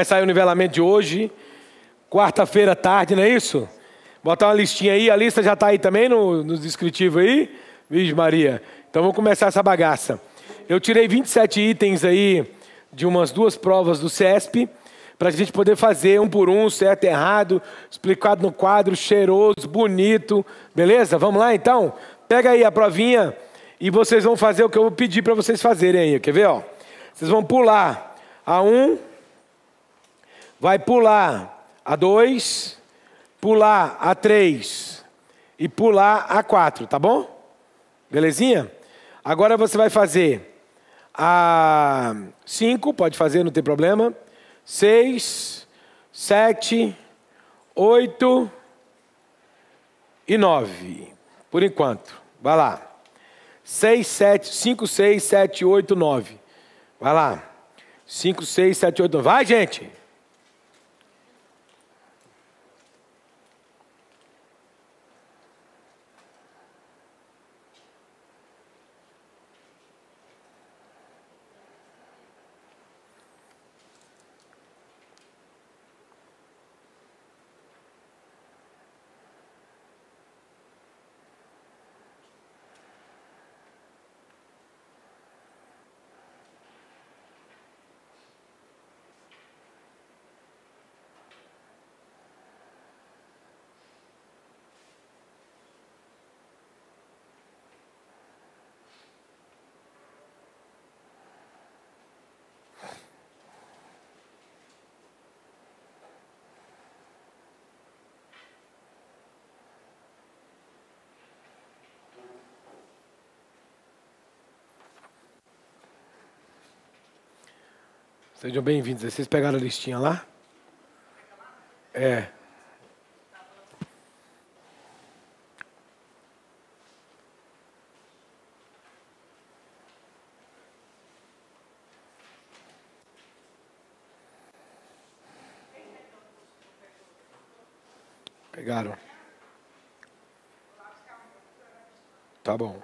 Vai sair o nivelamento de hoje, quarta-feira tarde, não é isso? Botar uma listinha aí, a lista já está aí também no, no descritivo aí, Virgem Maria. Então vamos começar essa bagaça. Eu tirei 27 itens aí de umas duas provas do CESP, para a gente poder fazer um por um, certo errado, explicado no quadro, cheiroso, bonito, beleza? Vamos lá então? Pega aí a provinha e vocês vão fazer o que eu vou pedir para vocês fazerem aí, quer ver? Ó? Vocês vão pular a um, vai pular a 2, pular a 3 e pular a 4, tá bom? Belezinha? Agora você vai fazer a 5, pode fazer, não tem problema. 6, 7, 8 e 9. Por enquanto. Vai lá. 6, 7, 5, 6, 7, 8, 9. Vai lá. 5, 6, 7, 8, 9. Vai, gente! Sejam bem-vindos. Vocês pegaram a listinha lá? É. Pegaram. Tá bom.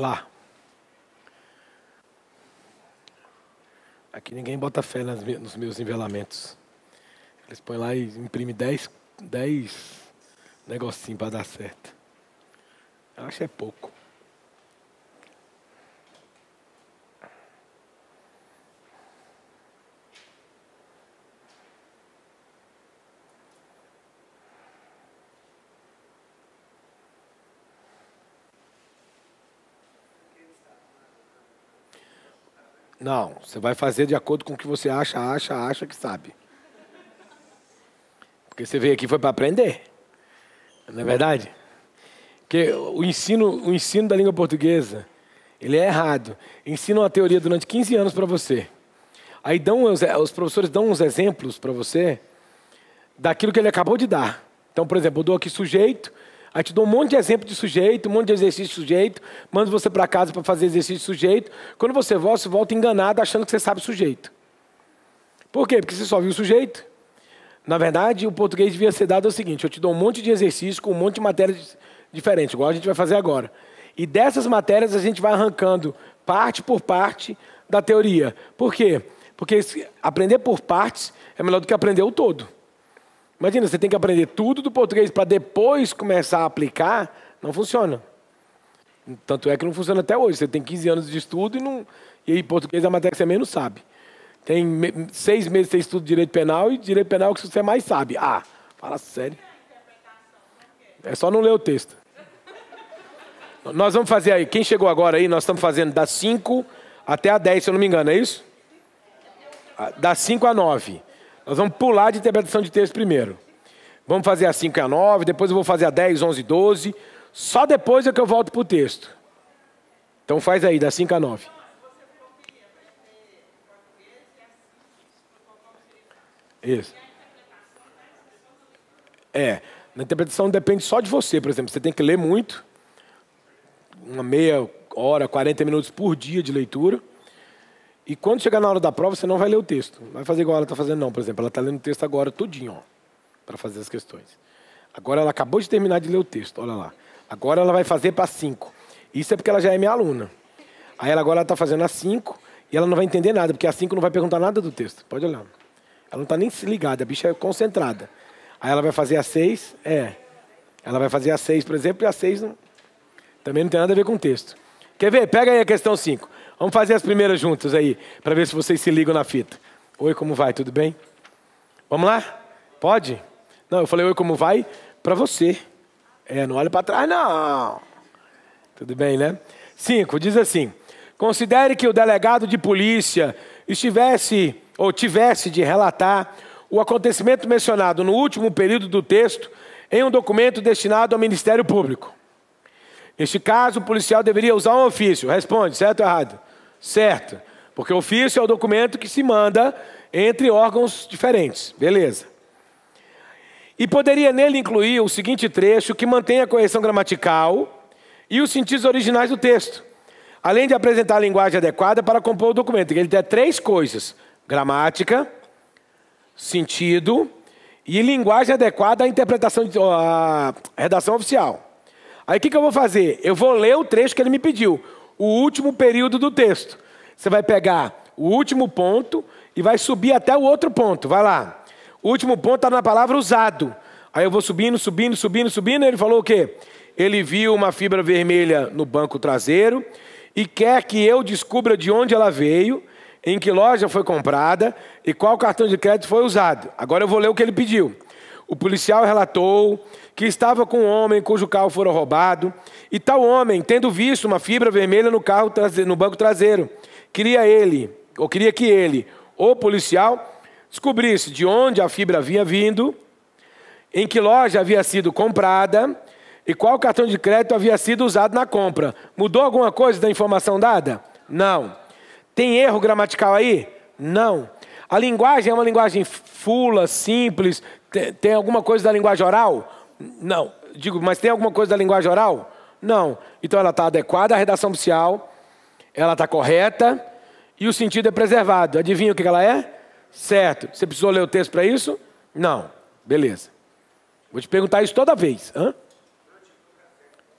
Lá. Aqui ninguém bota fé nos meus nivelamentos. Eles põem lá e imprimem 10, 10 negocinhos para dar certo. Eu acho que é pouco. Não, você vai fazer de acordo com o que você acha, acha, acha que sabe. Porque você veio aqui foi para aprender. Não é verdade? Porque o ensino, o ensino da língua portuguesa, ele é errado. Ensinam a teoria durante 15 anos para você. Aí dão os, os professores dão uns exemplos para você daquilo que ele acabou de dar. Então, por exemplo, eu dou aqui sujeito, Aí te dou um monte de exemplo de sujeito, um monte de exercício de sujeito, mando você para casa para fazer exercício de sujeito. Quando você volta, você volta enganado achando que você sabe sujeito. Por quê? Porque você só viu o sujeito. Na verdade, o português devia ser dado o seguinte: eu te dou um monte de exercício com um monte de matérias diferentes, igual a gente vai fazer agora. E dessas matérias a gente vai arrancando parte por parte da teoria. Por quê? Porque aprender por partes é melhor do que aprender o todo. Imagina, você tem que aprender tudo do português para depois começar a aplicar, não funciona. Tanto é que não funciona até hoje. Você tem 15 anos de estudo e, não, e aí português é a matéria que você menos sabe. Tem seis meses que você estuda direito penal e direito penal é que você mais sabe. Ah, fala sério. É só não ler o texto. Nós vamos fazer aí, quem chegou agora aí, nós estamos fazendo das 5 até a 10, se eu não me engano, é isso? Ah, das 5 a 9. Nós vamos pular de interpretação de texto primeiro. Vamos fazer a 5 e a 9, depois eu vou fazer a 10, 11 e 12. Só depois é que eu volto para o texto. Então faz aí, das 5 a 9. Isso. É. Na interpretação depende só de você, por exemplo. Você tem que ler muito, uma meia hora, 40 minutos por dia de leitura. E quando chegar na hora da prova, você não vai ler o texto. Não vai fazer igual ela está fazendo, não. Por exemplo, ela está lendo o texto agora tudinho, para fazer as questões. Agora ela acabou de terminar de ler o texto, olha lá. Agora ela vai fazer para 5. Isso é porque ela já é minha aluna. Aí ela agora está fazendo a 5 e ela não vai entender nada, porque a 5 não vai perguntar nada do texto. Pode olhar. Ela não está nem se ligada, a bicha é concentrada. Aí ela vai fazer a 6, é. Ela vai fazer a 6, por exemplo, e a 6 não, também não tem nada a ver com o texto. Quer ver? Pega aí a questão 5. Vamos fazer as primeiras juntas aí, para ver se vocês se ligam na fita. Oi, como vai? Tudo bem? Vamos lá? Pode? Não, eu falei oi, como vai? Para você. É, não olha para trás, não. Tudo bem, né? 5. Diz assim: Considere que o delegado de polícia estivesse ou tivesse de relatar o acontecimento mencionado no último período do texto em um documento destinado ao Ministério Público. Neste caso, o policial deveria usar um ofício. Responde, certo ou errado? Certo. Porque ofício é o documento que se manda entre órgãos diferentes. Beleza. E poderia nele incluir o seguinte trecho que mantém a correção gramatical e os sentidos originais do texto, além de apresentar a linguagem adequada para compor o documento. Ele tem três coisas: gramática, sentido e linguagem adequada à interpretação, à redação oficial. Aí o que, que eu vou fazer? Eu vou ler o trecho que ele me pediu, o último período do texto. Você vai pegar o último ponto e vai subir até o outro ponto. Vai lá. O último ponto está na palavra usado. Aí eu vou subindo, subindo, subindo, subindo. Ele falou o quê? Ele viu uma fibra vermelha no banco traseiro e quer que eu descubra de onde ela veio em que loja foi comprada e qual cartão de crédito foi usado. Agora eu vou ler o que ele pediu. O policial relatou que estava com um homem cujo carro fora roubado, e tal homem, tendo visto uma fibra vermelha no carro no banco traseiro, queria ele, ou queria que ele, o policial, descobrisse de onde a fibra havia vindo, em que loja havia sido comprada e qual cartão de crédito havia sido usado na compra. Mudou alguma coisa da informação dada? Não. Tem erro gramatical aí? Não. A linguagem é uma linguagem fula, simples. Tem, tem alguma coisa da linguagem oral? Não. Digo, mas tem alguma coisa da linguagem oral? Não. Então ela está adequada à redação oficial, ela está correta e o sentido é preservado. Adivinha o que ela é? Certo. Você precisou ler o texto para isso? Não. Beleza. Vou te perguntar isso toda vez. Hã?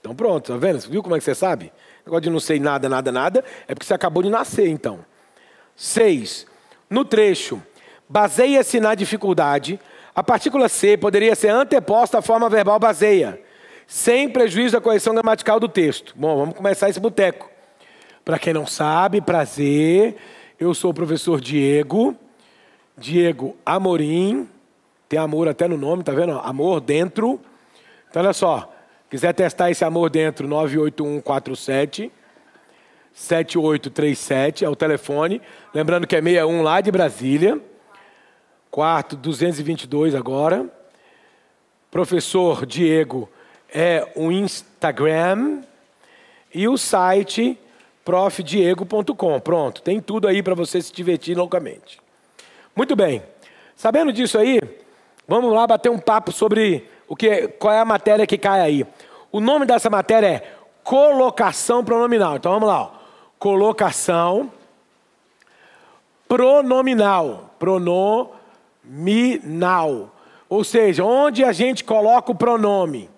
Então pronto, tá vendo? Viu como é que você sabe? Negócio de não sei nada, nada, nada, é porque você acabou de nascer, então. Seis. No trecho, baseia-se na dificuldade. A partícula C poderia ser anteposta à forma verbal baseia, sem prejuízo da correção gramatical do texto. Bom, vamos começar esse boteco. Para quem não sabe, prazer. Eu sou o professor Diego, Diego Amorim. Tem amor até no nome, tá vendo? Amor dentro. Então, olha só. Quiser testar esse amor dentro, 98147 7837 é o telefone. Lembrando que é 61 lá de Brasília. Quarto 222 agora. Professor Diego é o Instagram e o site profdiego.com. Pronto, tem tudo aí para você se divertir loucamente. Muito bem. Sabendo disso aí, vamos lá bater um papo sobre o que, qual é a matéria que cai aí. O nome dessa matéria é colocação pronominal. Então vamos lá. Ó. Colocação pronominal. Pronominal. Ou seja, onde a gente coloca o pronome.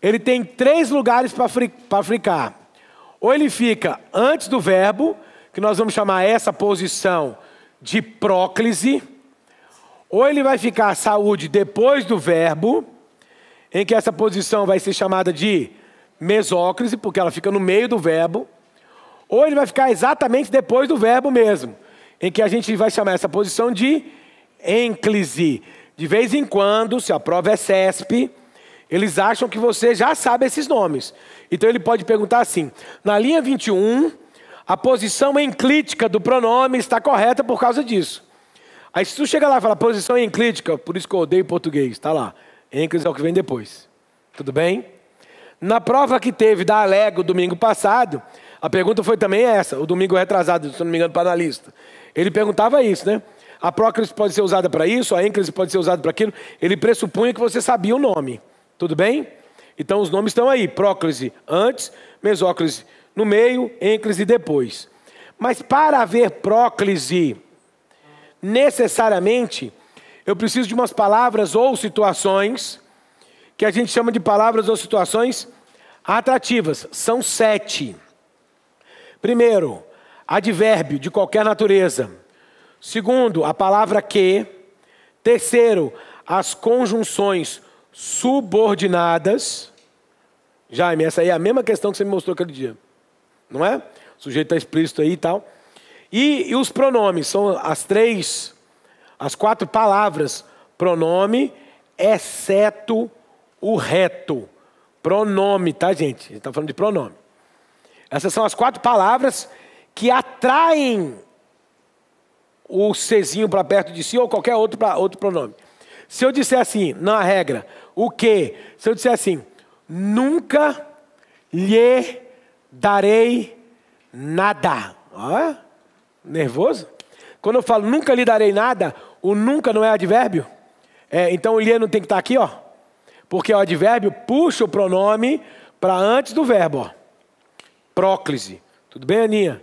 Ele tem três lugares para ficar. Ou ele fica antes do verbo, que nós vamos chamar essa posição de próclise, ou ele vai ficar saúde depois do verbo, em que essa posição vai ser chamada de mesóclise, porque ela fica no meio do verbo, ou ele vai ficar exatamente depois do verbo mesmo, em que a gente vai chamar essa posição de ênclise. De vez em quando, se a prova é CESP, eles acham que você já sabe esses nomes. Então ele pode perguntar assim: na linha 21, a posição enclítica do pronome está correta por causa disso. Aí se tu chega lá e fala posição enclítica, por isso que eu odeio português, está lá. Ênclise é o que vem depois. Tudo bem? Na prova que teve da Alego domingo passado, a pergunta foi também essa, o domingo retrasado, se não me engano, para analista. Ele perguntava isso, né? A próclise pode ser usada para isso, a ênclise pode ser usada para aquilo. Ele pressupunha que você sabia o nome. Tudo bem? Então os nomes estão aí: próclise antes, mesóclise no meio, ênclise depois. Mas para haver próclise, necessariamente, eu preciso de umas palavras ou situações, que a gente chama de palavras ou situações atrativas. São sete. Primeiro, advérbio de qualquer natureza. Segundo, a palavra que. Terceiro, as conjunções subordinadas. Jaime, essa aí é a mesma questão que você me mostrou aquele dia. Não é? O sujeito está explícito aí e tal. E, e, os pronomes são as três, as quatro palavras pronome, exceto o reto. Pronome, tá, gente? A gente está falando de pronome. Essas são as quatro palavras que atraem o Czinho para perto de si ou qualquer outro, outro pronome. Se eu disser assim, na regra, o que? Se eu disser assim, nunca lhe darei nada. Ó, nervoso? Quando eu falo nunca lhe darei nada, o nunca não é advérbio? É, então o lhe não tem que estar aqui, ó. Porque o advérbio puxa o pronome para antes do verbo, ó. Próclise. Tudo bem, Aninha?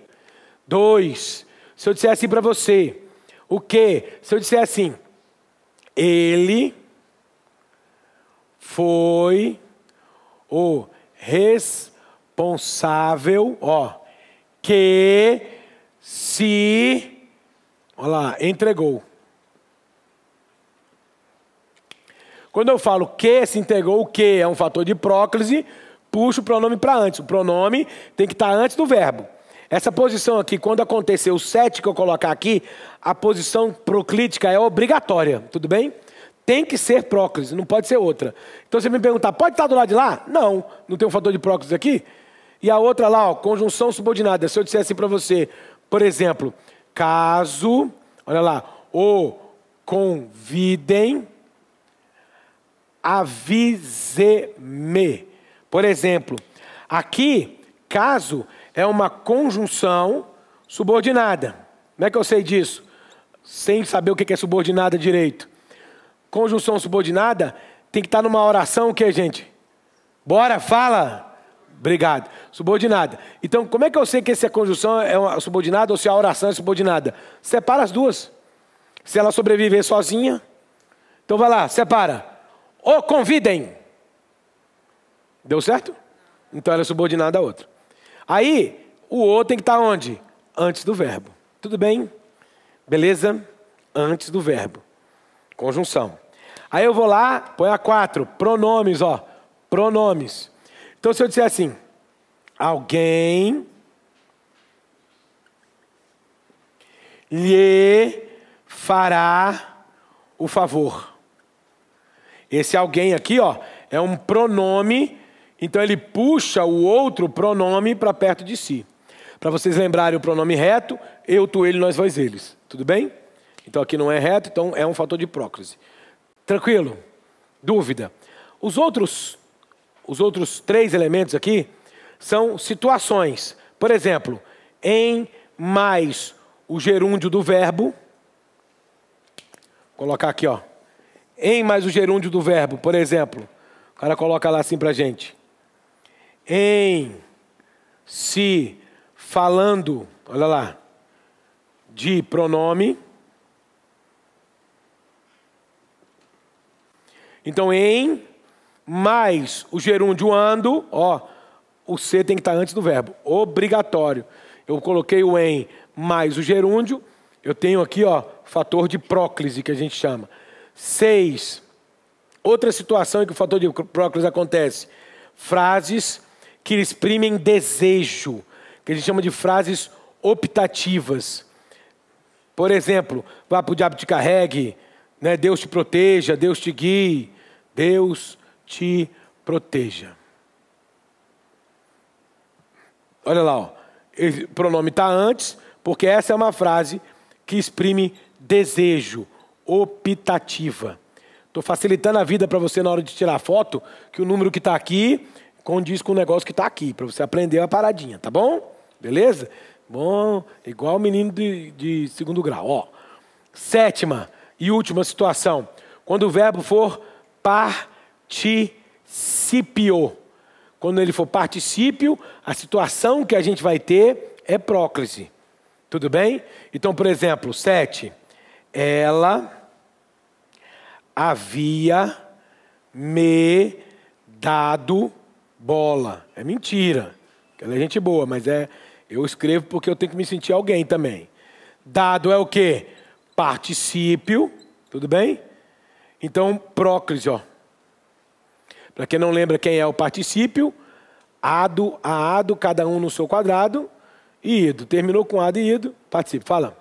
Dois. Se eu disser assim para você, o que? Se eu disser assim, ele foi o responsável, ó, que se, olha lá, entregou. Quando eu falo que se entregou, o que é um fator de próclise, puxa o pronome para antes. O pronome tem que estar antes do verbo. Essa posição aqui, quando acontecer o sete que eu colocar aqui, a posição proclítica é obrigatória, tudo bem? tem que ser próclise, não pode ser outra. Então você me perguntar, pode estar do lado de lá? Não, não tem um fator de próclise aqui? E a outra lá, ó, conjunção subordinada. Se eu disser assim para você, por exemplo, caso, olha lá, o convidem, avise-me. Por exemplo, aqui, caso é uma conjunção subordinada. Como é que eu sei disso? Sem saber o que é subordinada direito. Conjunção subordinada tem que estar numa oração o que, gente? Bora, fala. Obrigado. Subordinada. Então, como é que eu sei que se a conjunção é subordinada ou se a oração é subordinada? Separa as duas. Se ela sobreviver sozinha, então vai lá, separa. Ou convidem. Deu certo? Então ela é subordinada a outra. Aí, o outro tem que estar onde? Antes do verbo. Tudo bem? Beleza? Antes do verbo. Conjunção. Aí eu vou lá, põe a quatro, pronomes, ó. Pronomes. Então se eu disser assim, alguém lhe fará o favor. Esse alguém aqui, ó, é um pronome, então ele puxa o outro pronome para perto de si. Para vocês lembrarem o pronome reto, eu, tu, ele, nós, vós, eles. Tudo bem? Então aqui não é reto, então é um fator de próclise. Tranquilo? Dúvida. Os outros, os outros três elementos aqui são situações. Por exemplo, em mais o gerúndio do verbo. Vou colocar aqui, ó. Em mais o gerúndio do verbo, por exemplo. O cara coloca lá assim pra gente. Em se falando, olha lá, de pronome Então, em mais o gerúndio ando, ó, o C tem que estar antes do verbo. Obrigatório. Eu coloquei o em mais o gerúndio. Eu tenho aqui, ó, fator de próclise, que a gente chama. Seis. Outra situação em que o fator de próclise acontece. Frases que exprimem desejo, que a gente chama de frases optativas. Por exemplo, vá para o diabo te carregue, né? Deus te proteja, Deus te guie, Deus te proteja. Olha lá, ó. o pronome está antes, porque essa é uma frase que exprime desejo, optativa. Estou facilitando a vida para você na hora de tirar foto, que o número que está aqui condiz com o negócio que está aqui, para você aprender a paradinha, tá bom? Beleza? Bom, igual o menino de, de segundo grau. Ó. Sétima e última situação. Quando o verbo for participio. Quando ele for particípio, a situação que a gente vai ter é próclise. Tudo bem? Então, por exemplo, sete. Ela havia me dado bola. É mentira. Ela é gente boa, mas é eu escrevo porque eu tenho que me sentir alguém também. Dado é o quê? Particípio, tudo bem? Então, próclise, ó. Para quem não lembra quem é o particípio, ado, a ado, cada um no seu quadrado, e ido. Terminou com ado e ido, participe. Fala.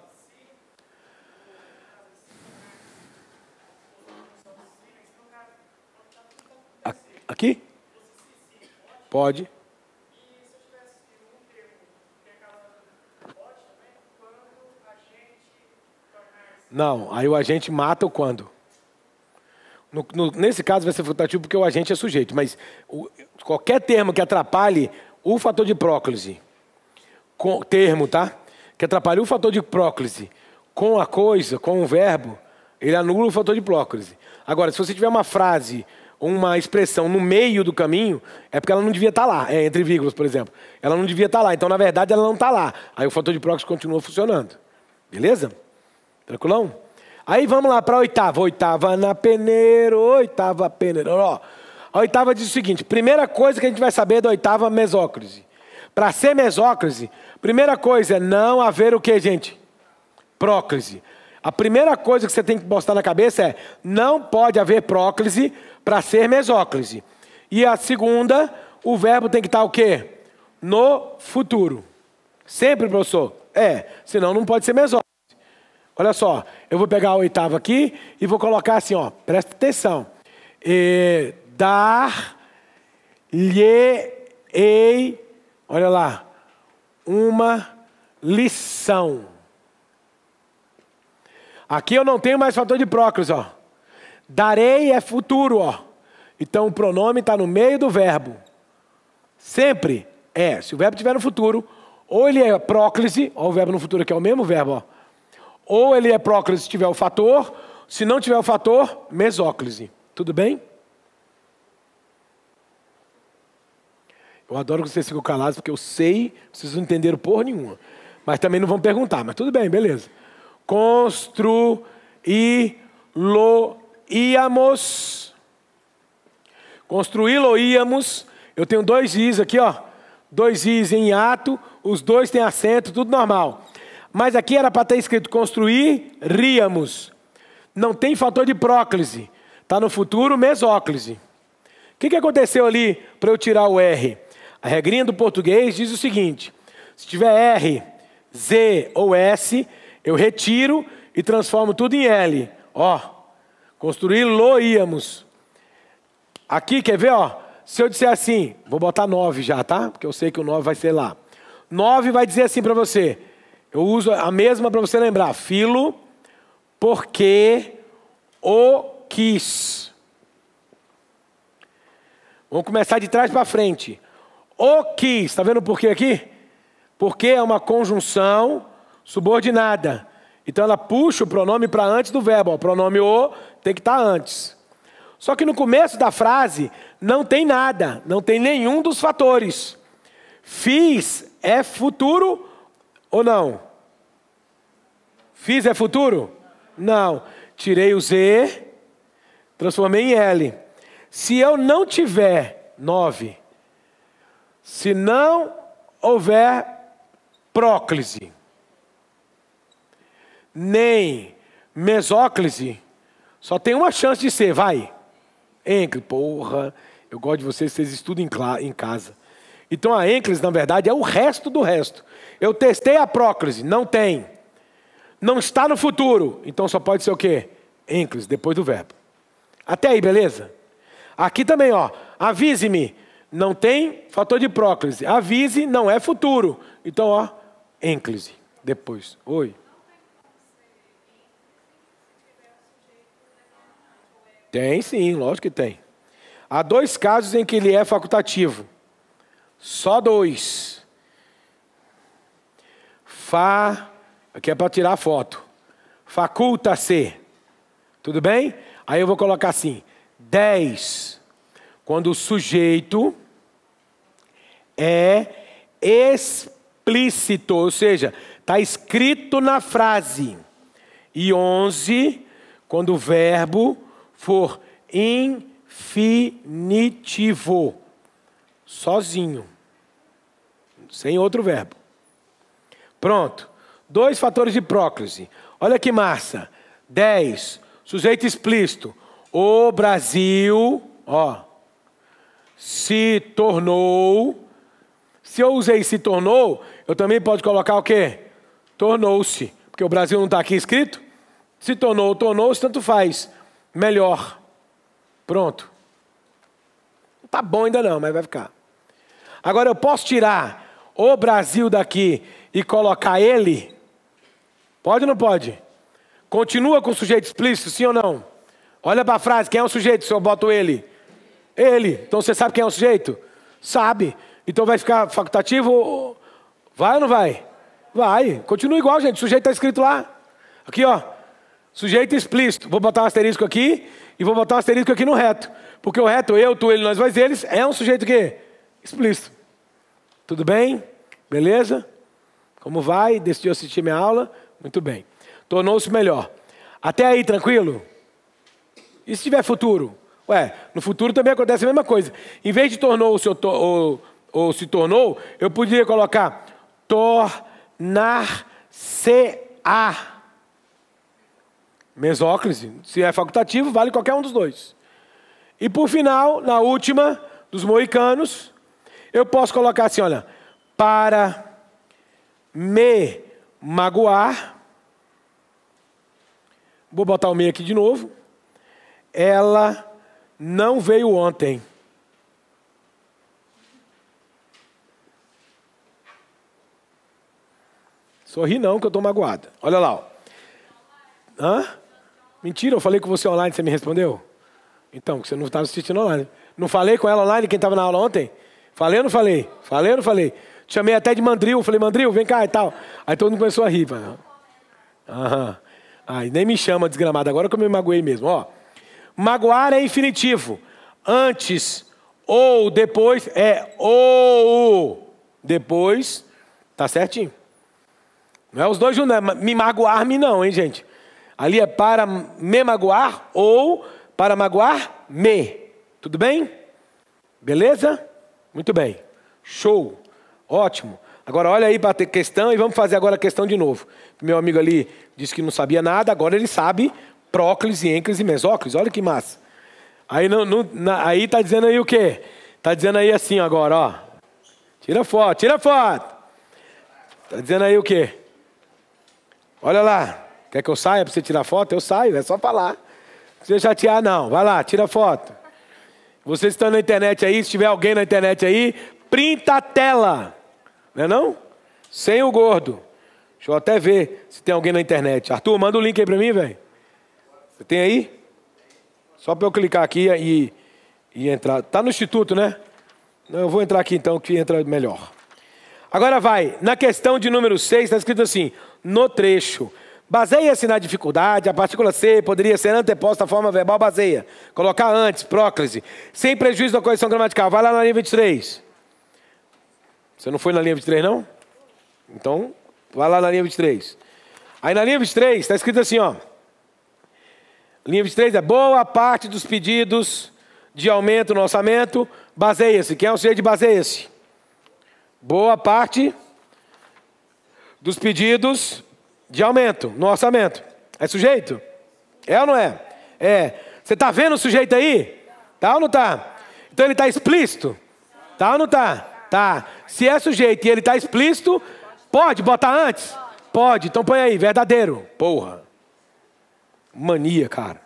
Aqui? Pode. Não, aí o agente mata o quando. No, no, nesse caso vai ser facultativo porque o agente é sujeito, mas o, qualquer termo que atrapalhe o fator de próclise, com, termo, tá? Que atrapalhe o fator de próclise com a coisa, com o verbo, ele anula o fator de próclise. Agora, se você tiver uma frase uma expressão no meio do caminho, é porque ela não devia estar tá lá, é, entre vírgulas, por exemplo. Ela não devia estar tá lá, então na verdade ela não está lá. Aí o fator de próximo continua funcionando. Beleza? Tranquilão? Aí vamos lá para a oitava. Oitava na peneiro, oitava peneiro. Ó, a oitava diz o seguinte: primeira coisa que a gente vai saber da oitava mesócrise. Para ser mesócrise, primeira coisa é não haver o que, gente? Próclise. A primeira coisa que você tem que postar na cabeça é: não pode haver próclise para ser mesóclise. E a segunda, o verbo tem que estar o quê? No futuro. Sempre, professor? É, senão não pode ser mesóclise. Olha só, eu vou pegar a oitava aqui e vou colocar assim, ó, presta atenção. E, dar lhe ei, olha lá, uma lição. Aqui eu não tenho mais fator de próclise, ó. Darei é futuro, ó. Então o pronome está no meio do verbo. Sempre é. Se o verbo estiver no futuro, ou ele é próclise, ó, o verbo no futuro aqui é o mesmo verbo, ó. Ou ele é próclise se tiver o fator, se não tiver o fator, mesóclise. Tudo bem? Eu adoro que vocês ficam calados, porque eu sei, vocês não entenderam porra nenhuma. Mas também não vão perguntar, mas tudo bem, beleza. Construí-lo-íamos. Construí-lo-íamos. Eu tenho dois is aqui, ó. Dois is em ato, os dois têm acento, tudo normal. Mas aqui era para ter escrito construir, ríamos. Não tem fator de próclise. Está no futuro, mesóclise. O que, que aconteceu ali para eu tirar o R? A regrinha do português diz o seguinte: se tiver R, Z ou S, eu retiro e transformo tudo em L. Ó, construir lo íamos. Aqui, quer ver, ó? Se eu disser assim, vou botar 9 já, tá? Porque eu sei que o 9 vai ser lá. 9 vai dizer assim para você. Eu uso a mesma para você lembrar. Filo, porque o quis. Vamos começar de trás para frente. O quis, está vendo o porquê aqui? Porque é uma conjunção subordinada. Então ela puxa o pronome para antes do verbo. O pronome o tem que estar tá antes. Só que no começo da frase não tem nada, não tem nenhum dos fatores. Fiz é futuro ou não? Fiz é futuro? Não. Tirei o Z, transformei em L. Se eu não tiver 9, Se não houver próclise, nem mesóclise, só tem uma chance de ser, vai. Enclise, porra, eu gosto de vocês, vocês estudam em casa. Então a ênclise, na verdade, é o resto do resto. Eu testei a próclise, não tem. Não está no futuro, então só pode ser o quê? Ênclise, depois do verbo. Até aí, beleza? Aqui também, ó, avise-me. Não tem fator de próclise. Avise não é futuro. Então, ó, ênclise. Depois. Oi. Tem sim, lógico que tem. Há dois casos em que ele é facultativo. Só dois. Fa, aqui é para tirar a foto. Faculta-se. Tudo bem? Aí eu vou colocar assim: 10. Quando o sujeito é explícito, ou seja, está escrito na frase. E 11, quando o verbo for infinitivo, sozinho, sem outro verbo. Pronto. Dois fatores de próclise. Olha aqui, Marcia. 10. Sujeito explícito. O Brasil, ó, se tornou. Se eu usei se tornou, eu também posso colocar o quê? Tornou-se. Porque o Brasil não está aqui escrito. Se tornou, tornou-se, tanto faz. Melhor. Pronto. Não está bom ainda não, mas vai ficar. Agora eu posso tirar o Brasil daqui e colocar ele? Pode ou não pode? Continua com o sujeito explícito, sim ou não? Olha para a frase, quem é o sujeito se eu boto ele? Ele. Então você sabe quem é o sujeito? Sabe. Então vai ficar facultativo? Vai ou não vai? Vai. Continua igual, gente. O sujeito está escrito lá. Aqui, ó. Sujeito explícito. Vou botar um asterisco aqui e vou botar um asterisco aqui no reto. Porque o reto, eu, tu, ele, nós, nós, eles, é um sujeito quê? Explícito. Tudo bem? Beleza? Como vai? Decidiu assistir minha aula? Muito bem. Tornou-se melhor. Até aí, tranquilo? E se tiver futuro? Ué, no futuro também acontece a mesma coisa. Em vez de tornou-se ou, ou, ou, se tornou, eu poderia colocar tornar-se-á. Mesóclise. Se é facultativo, vale qualquer um dos dois. E por final, na última dos moicanos, eu posso colocar assim, olha, para me magoar, vou botar o me aqui de novo, ela não veio ontem. Sorri não, que eu estou magoada. Olha lá. Ó. Hã? Mentira, eu falei com você online, você me respondeu? Então, você não estava assistindo online. Não falei com ela online, quem estava na aula ontem? Falei ou não falei? Falei ou não falei? Chamei até de Mandril, falei, Mandril, vem cá e tal. Aí todo mundo começou a rir. Aham. Aí nem me chama desgramado, agora que eu me magoei mesmo. Ó. Magoar é infinitivo. Antes ou depois é ou depois. Tá certinho. Não é os dois juntos, é me magoar-me não, hein, gente? Ali é para me magoar ou para magoar me. Tudo bem? Beleza? Muito bem. Show. Ótimo. Agora olha aí para a questão e vamos fazer agora a questão de novo. Meu amigo ali disse que não sabia nada, agora ele sabe próclise, ênclise e mesóclise. Olha que massa. Aí não, não, na, aí tá dizendo aí o quê? Tá dizendo aí assim agora, ó. Tira foto, tira foto. Tá dizendo aí o quê? Olha lá. Quer que eu saia para você tirar foto? Eu saio, é só falar. Não precisa chatear, não. Vai lá, tira foto. Vocês estão na internet aí, se tiver alguém na internet aí, printa a tela. Não é não? Sem o gordo. Deixa eu até ver se tem alguém na internet. Arthur, manda o link aí para mim, velho. Você tem aí? Só para eu clicar aqui e, e entrar. Tá no instituto, né? Eu vou entrar aqui então, que entra melhor. Agora vai, na questão de número 6, está escrito assim: no trecho. Baseia-se na dificuldade, a partícula C poderia ser anteposta à forma verbal baseia. Colocar antes, próclise. Sem prejuízo da correção gramatical. Vai lá na linha 23. Você não foi na linha 23, não? Então, vai lá na linha 23. Aí na linha 23 está escrito assim, ó. Linha 23 é boa parte dos pedidos de aumento no orçamento baseia-se. Quem é o sujeito de baseia-se? boa parte dos pedidos de aumento no orçamento. É sujeito? É ou não é? É. Você está vendo o sujeito aí? Tá ou não tá? Então ele está explícito? Tá ou não tá? Tá. Se é sujeito e ele está explícito, pode botar antes? Pode. Então põe aí, verdadeiro. Porra. Mania, cara.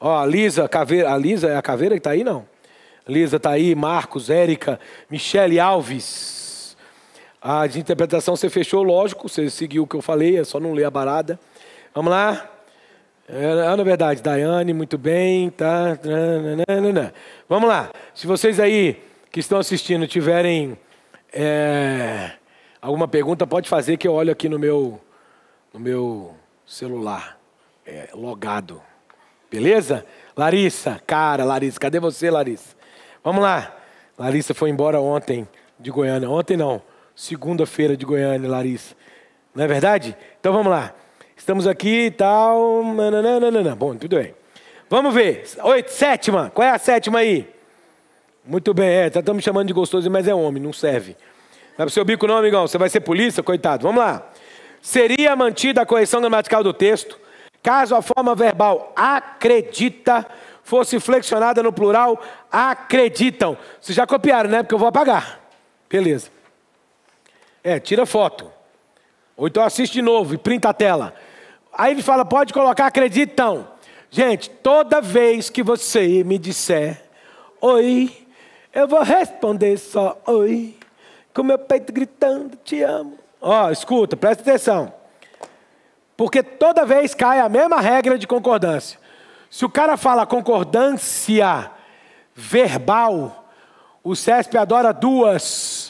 Ó, a Lisa, a, caveira, a Lisa é a caveira que está aí, não? Lisa está aí, Marcos, Érica, Michele Alves. A de interpretação você fechou, lógico, você seguiu o que eu falei, é só não ler a barada. Vamos lá. É, na verdade, Daiane, muito bem, tá. Vamos lá. Se vocês aí que estão assistindo tiverem é, alguma pergunta, pode fazer que eu olho aqui no meu, no meu celular, é, logado. Beleza? Larissa, cara, Larissa, cadê você, Larissa? Vamos lá. Larissa foi embora ontem de Goiânia. Ontem não, segunda-feira de Goiânia, Larissa. Não é verdade? Então vamos lá. Estamos aqui e tal. Nananana. Bom, tudo bem. Vamos ver. Oito, sétima. Qual é a sétima aí? Muito bem, é. Estamos tá, chamando de gostoso, mas é homem, não serve. Vai pro seu bico não, amigão. Você vai ser polícia, coitado. Vamos lá. Seria mantida a correção gramatical do texto caso a forma verbal acredita fosse flexionada no plural acreditam. Vocês já copiaram, né? Porque eu vou apagar. Beleza. É, tira foto. Ou então assiste de novo e printa a tela. Aí ele fala, pode colocar acreditam. Gente, toda vez que você me disser oi, eu vou responder só oi, com meu peito gritando, te amo. Ó, escuta, presta atenção. Porque toda vez cai a mesma regra de concordância. Se o cara fala concordância verbal, o CESP adora duas.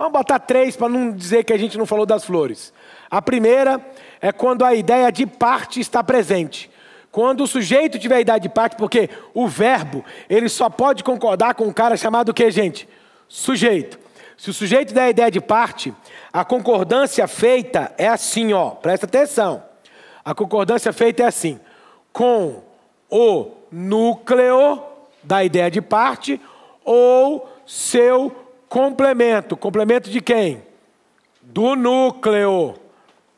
Vamos botar três para não dizer que a gente não falou das flores. A primeira é quando a ideia de parte está presente. Quando o sujeito tiver a ideia de parte, porque o verbo, ele só pode concordar com um cara chamado o que, gente? Sujeito. Se o sujeito der a ideia de parte, a concordância feita é assim, ó, presta atenção. A concordância feita é assim: com o núcleo da ideia de parte ou seu complemento. Complemento de quem? Do núcleo.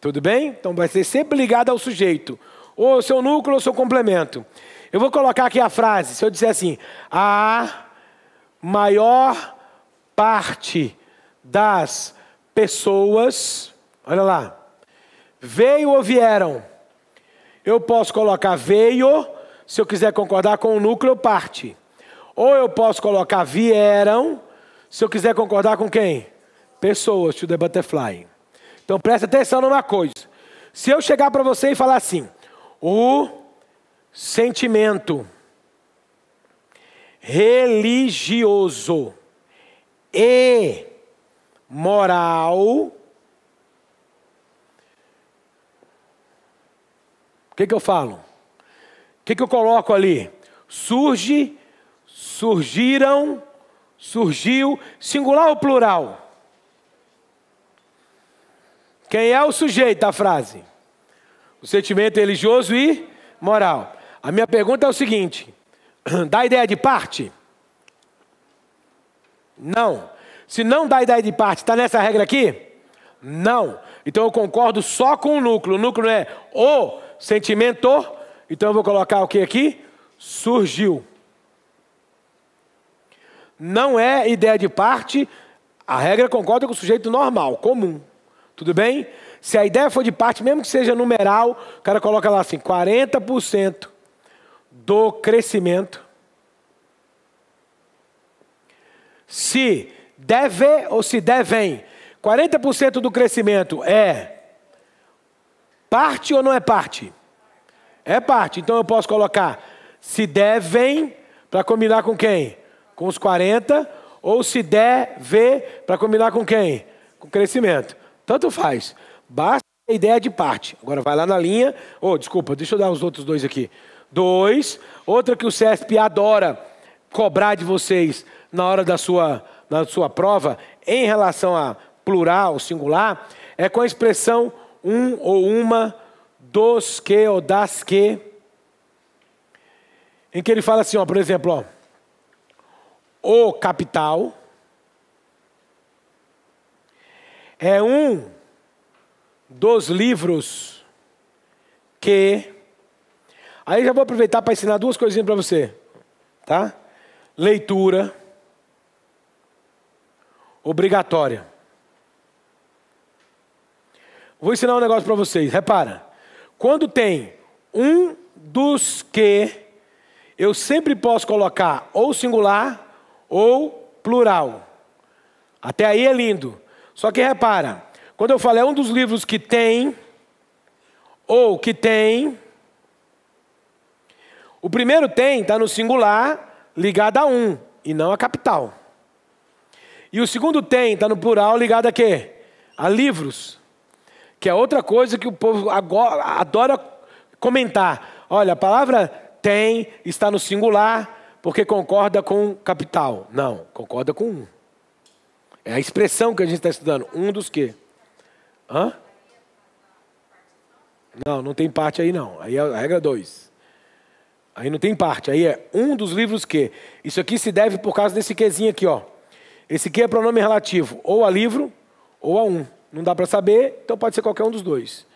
Tudo bem? Então vai ser sempre ligado ao sujeito. Ou seu núcleo ou seu complemento. Eu vou colocar aqui a frase. Se eu disser assim: a maior parte das pessoas, olha lá, veio ou vieram? Eu posso colocar veio, se eu quiser concordar com o núcleo, parte. Ou eu posso colocar vieram, se eu quiser concordar com quem? Pessoas, to the butterfly. Então presta atenção numa coisa. Se eu chegar para você e falar assim, o sentimento religioso e moral O que, que eu falo? O que, que eu coloco ali? Surge, surgiram, surgiu, singular ou plural? Quem é o sujeito da frase? O sentimento religioso e moral. A minha pergunta é o seguinte: dá ideia de parte? Não. Se não dá ideia de parte, está nessa regra aqui? Não. Então eu concordo só com o núcleo. O núcleo é o sentimento. Então eu vou colocar o que aqui? Surgiu. Não é ideia de parte, a regra concorda com o sujeito normal, comum. Tudo bem? Se a ideia for de parte, mesmo que seja numeral, o cara coloca lá assim: 40% do crescimento. Se deve ou se devem, 40% do crescimento é Parte ou não é parte? É parte. Então eu posso colocar se devem para combinar com quem? Com os 40 ou se deve para combinar com quem? Com crescimento. Tanto faz. Basta a ideia de parte. Agora vai lá na linha. Oh, desculpa, deixa eu dar os outros dois aqui. Dois. Outra que o CESP adora cobrar de vocês na hora da sua, da sua prova, em relação a plural, singular, é com a expressão um ou uma, dos que ou das que, em que ele fala assim, ó, por exemplo, ó, o capital, é um dos livros que. Aí já vou aproveitar para ensinar duas coisinhas para você, tá? Leitura obrigatória. Vou ensinar um negócio para vocês. Repara, quando tem um dos que, eu sempre posso colocar ou singular ou plural. Até aí é lindo. Só que repara, quando eu falo é um dos livros que tem, ou que tem, o primeiro tem está no singular ligado a um e não a capital. E o segundo tem está no plural ligado a quê? A livros. Que é outra coisa que o povo agora, adora comentar. Olha, a palavra tem está no singular porque concorda com capital. Não, concorda com um. É a expressão que a gente está estudando. Um dos quê? Hã? Não, não tem parte aí não. Aí é a regra 2. Aí não tem parte. Aí é um dos livros que. Isso aqui se deve por causa desse quezinho aqui, ó. Esse que é pronome relativo, ou a livro, ou a um. Não dá para saber, então pode ser qualquer um dos dois.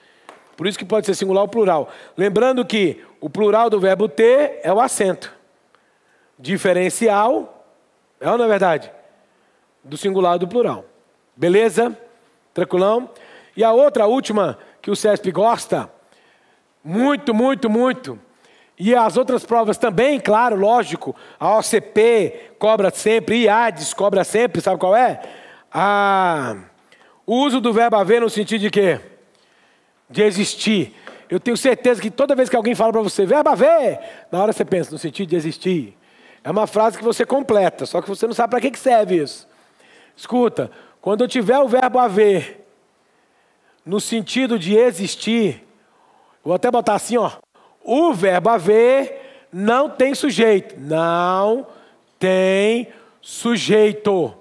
Por isso que pode ser singular ou plural. Lembrando que o plural do verbo ter é o acento diferencial, é ou não é verdade? Do singular e do plural. Beleza? Tranquilão? E a outra, a última, que o CESP gosta, muito, muito, muito, e as outras provas também, claro, lógico, a OCP cobra sempre, IADES cobra sempre, sabe qual é? A... O uso do verbo haver no sentido de quê? De existir. Eu tenho certeza que toda vez que alguém fala para você, verbo haver, na hora você pensa no sentido de existir. É uma frase que você completa, só que você não sabe para que, serve isso. Escuta, quando eu tiver o verbo haver, no sentido de existir, vou até botar assim, ó. O verbo haver não tem sujeito. Não tem sujeito.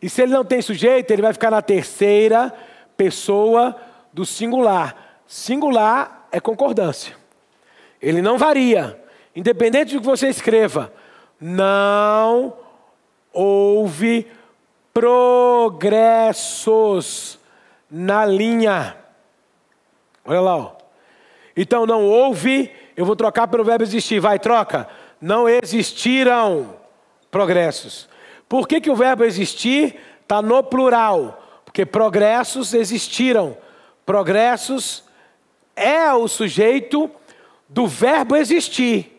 E se ele não tem sujeito, ele vai ficar na terceira pessoa do singular. Singular é concordância. Ele não varia. Independente do que você escreva, não houve progressos na linha. Olha lá, ó. Então não houve, eu vou trocar pelo verbo existir, vai, troca. Não existiram progressos. Por que, que o verbo existir está no plural? Porque progressos existiram. Progressos é o sujeito do verbo existir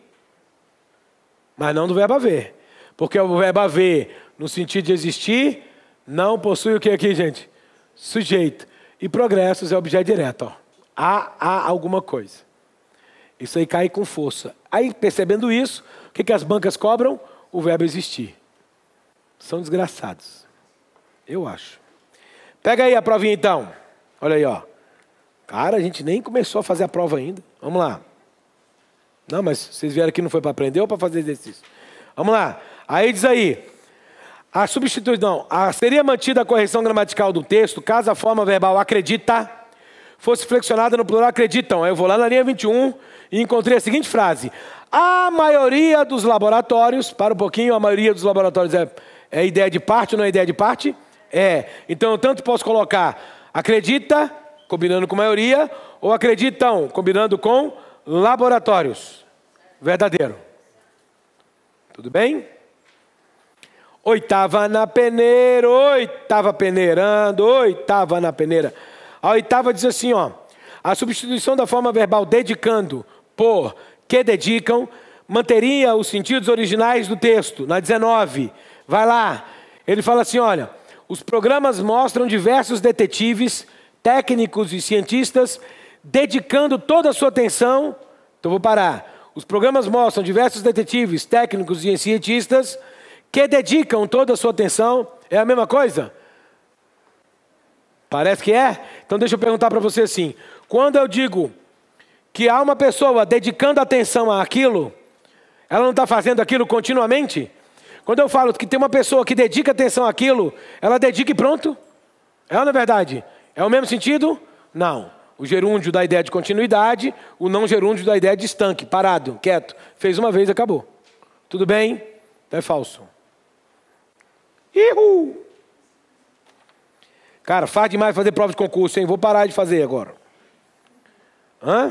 mas não do verbo haver. Porque o verbo haver, no sentido de existir, não possui o que aqui, gente? Sujeito. E progressos é objeto direto. Ó. Há, há alguma coisa. Isso aí cai com força. Aí, percebendo isso, o que, que as bancas cobram? O verbo existir. São desgraçados. Eu acho. Pega aí a provinha então. Olha aí, ó. Cara, a gente nem começou a fazer a prova ainda. Vamos lá. Não, mas vocês vieram aqui não foi para aprender ou para fazer exercício? Vamos lá. Aí diz aí. A substituição, a, seria mantida a correção gramatical do texto caso a forma verbal acredita fosse flexionada no plural acreditam. Aí eu vou lá na linha 21 e encontrei a seguinte frase: A maioria dos laboratórios, para um pouquinho, a maioria dos laboratórios é, é ideia de parte ou não é ideia de parte? É. Então eu tanto posso colocar acredita, combinando com maioria, ou acreditam, combinando com laboratórios. Verdadeiro. Tudo bem? Oitava na peneira, oitava peneirando, oitava na peneira. A oitava diz assim, ó. A substituição da forma verbal dedicando por que dedicam manteria os sentidos originais do texto. Na 19, vai lá. Ele fala assim, olha, os programas mostram diversos detetives, técnicos e cientistas dedicando toda a sua atenção. Então vou parar. Os programas mostram diversos detetives, técnicos e cientistas que dedicam toda a sua atenção. É a mesma coisa? Parece que é? Então deixa eu perguntar para você assim: quando eu digo que há uma pessoa dedicando atenção àquilo, ela não está fazendo aquilo continuamente? Quando eu falo que tem uma pessoa que dedica atenção àquilo, ela dedica e pronto? É ou não é verdade? É o mesmo sentido? Não. O gerúndio dá a ideia de continuidade, o não gerúndio dá a ideia de estanque, parado, quieto. Fez uma vez, acabou. Tudo bem? É falso. Ihu! Cara, faz demais fazer prova de concurso, hein? Vou parar de fazer agora. Hã?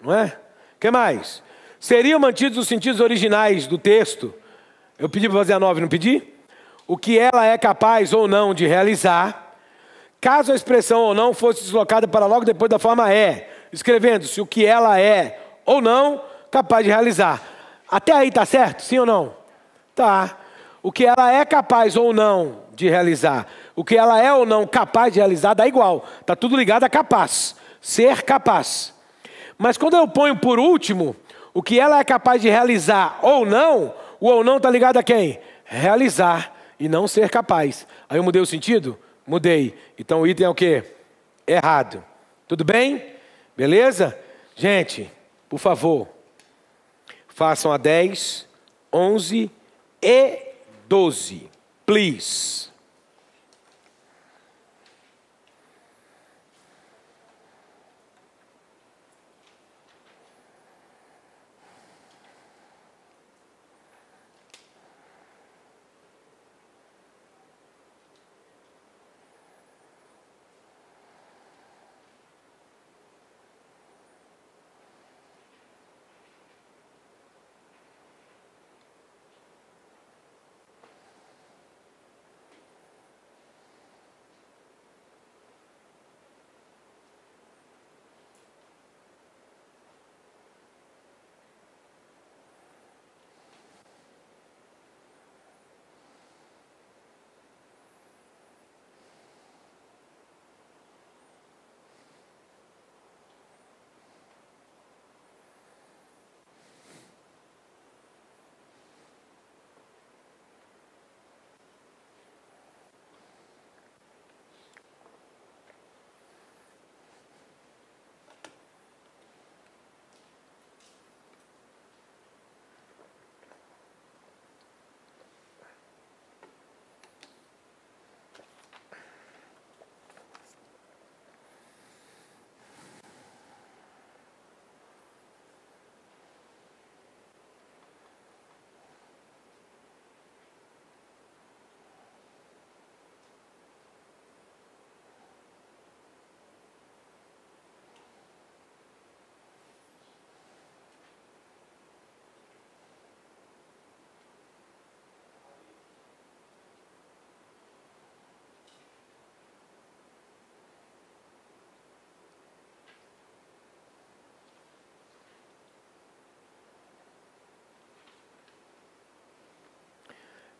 Não é? Que mais? Seriam mantidos os sentidos originais do texto. Eu pedi para fazer a nove, não pedi? O que ela é capaz ou não de realizar, caso a expressão ou não fosse deslocada para logo depois da forma é, escrevendo-se o que ela é ou não capaz de realizar. Até aí tá certo? Sim ou não? Tá. O que ela é capaz ou não de realizar, o que ela é ou não capaz de realizar dá igual. Tá tudo ligado a capaz, ser capaz. Mas quando eu ponho por último, o que ela é capaz de realizar ou não, o ou não está ligado a quem? Realizar e não ser capaz. Aí eu mudei o sentido? Mudei. Então o item é o quê? Errado. Tudo bem? Beleza? Gente, por favor, façam a 10, 11 e 12. Please.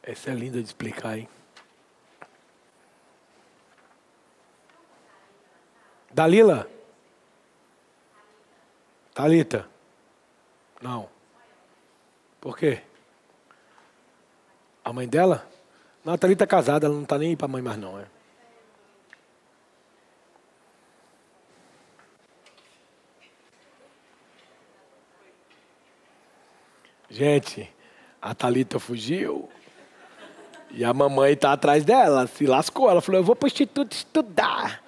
Essa é linda de explicar, hein? Dalila? Talita? Não. Por quê? A mãe dela? Não, a Thalita é casada, ela não está nem para a mãe mais não, é. Gente, a Thalita fugiu. E a mamãe tá atrás dela, se lascou. Ela falou: Eu vou pro instituto estudar.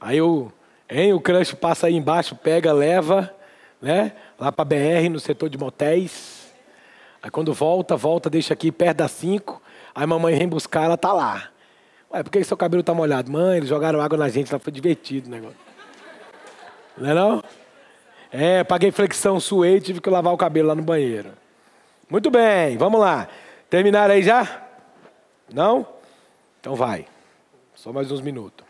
Aí o, hein, o crush passa aí embaixo, pega, leva, né? Lá pra BR, no setor de motéis. Aí quando volta, volta, deixa aqui perto das 5. Aí a mamãe vem buscar, ela tá lá. Ué, por que seu cabelo tá molhado? Mãe, eles jogaram água na gente, lá foi divertido o negócio. Não é não? É, paguei flexão, suei, tive que lavar o cabelo lá no banheiro. Muito bem, vamos lá. Terminaram aí já? Não? Então vai. Só mais uns minutos.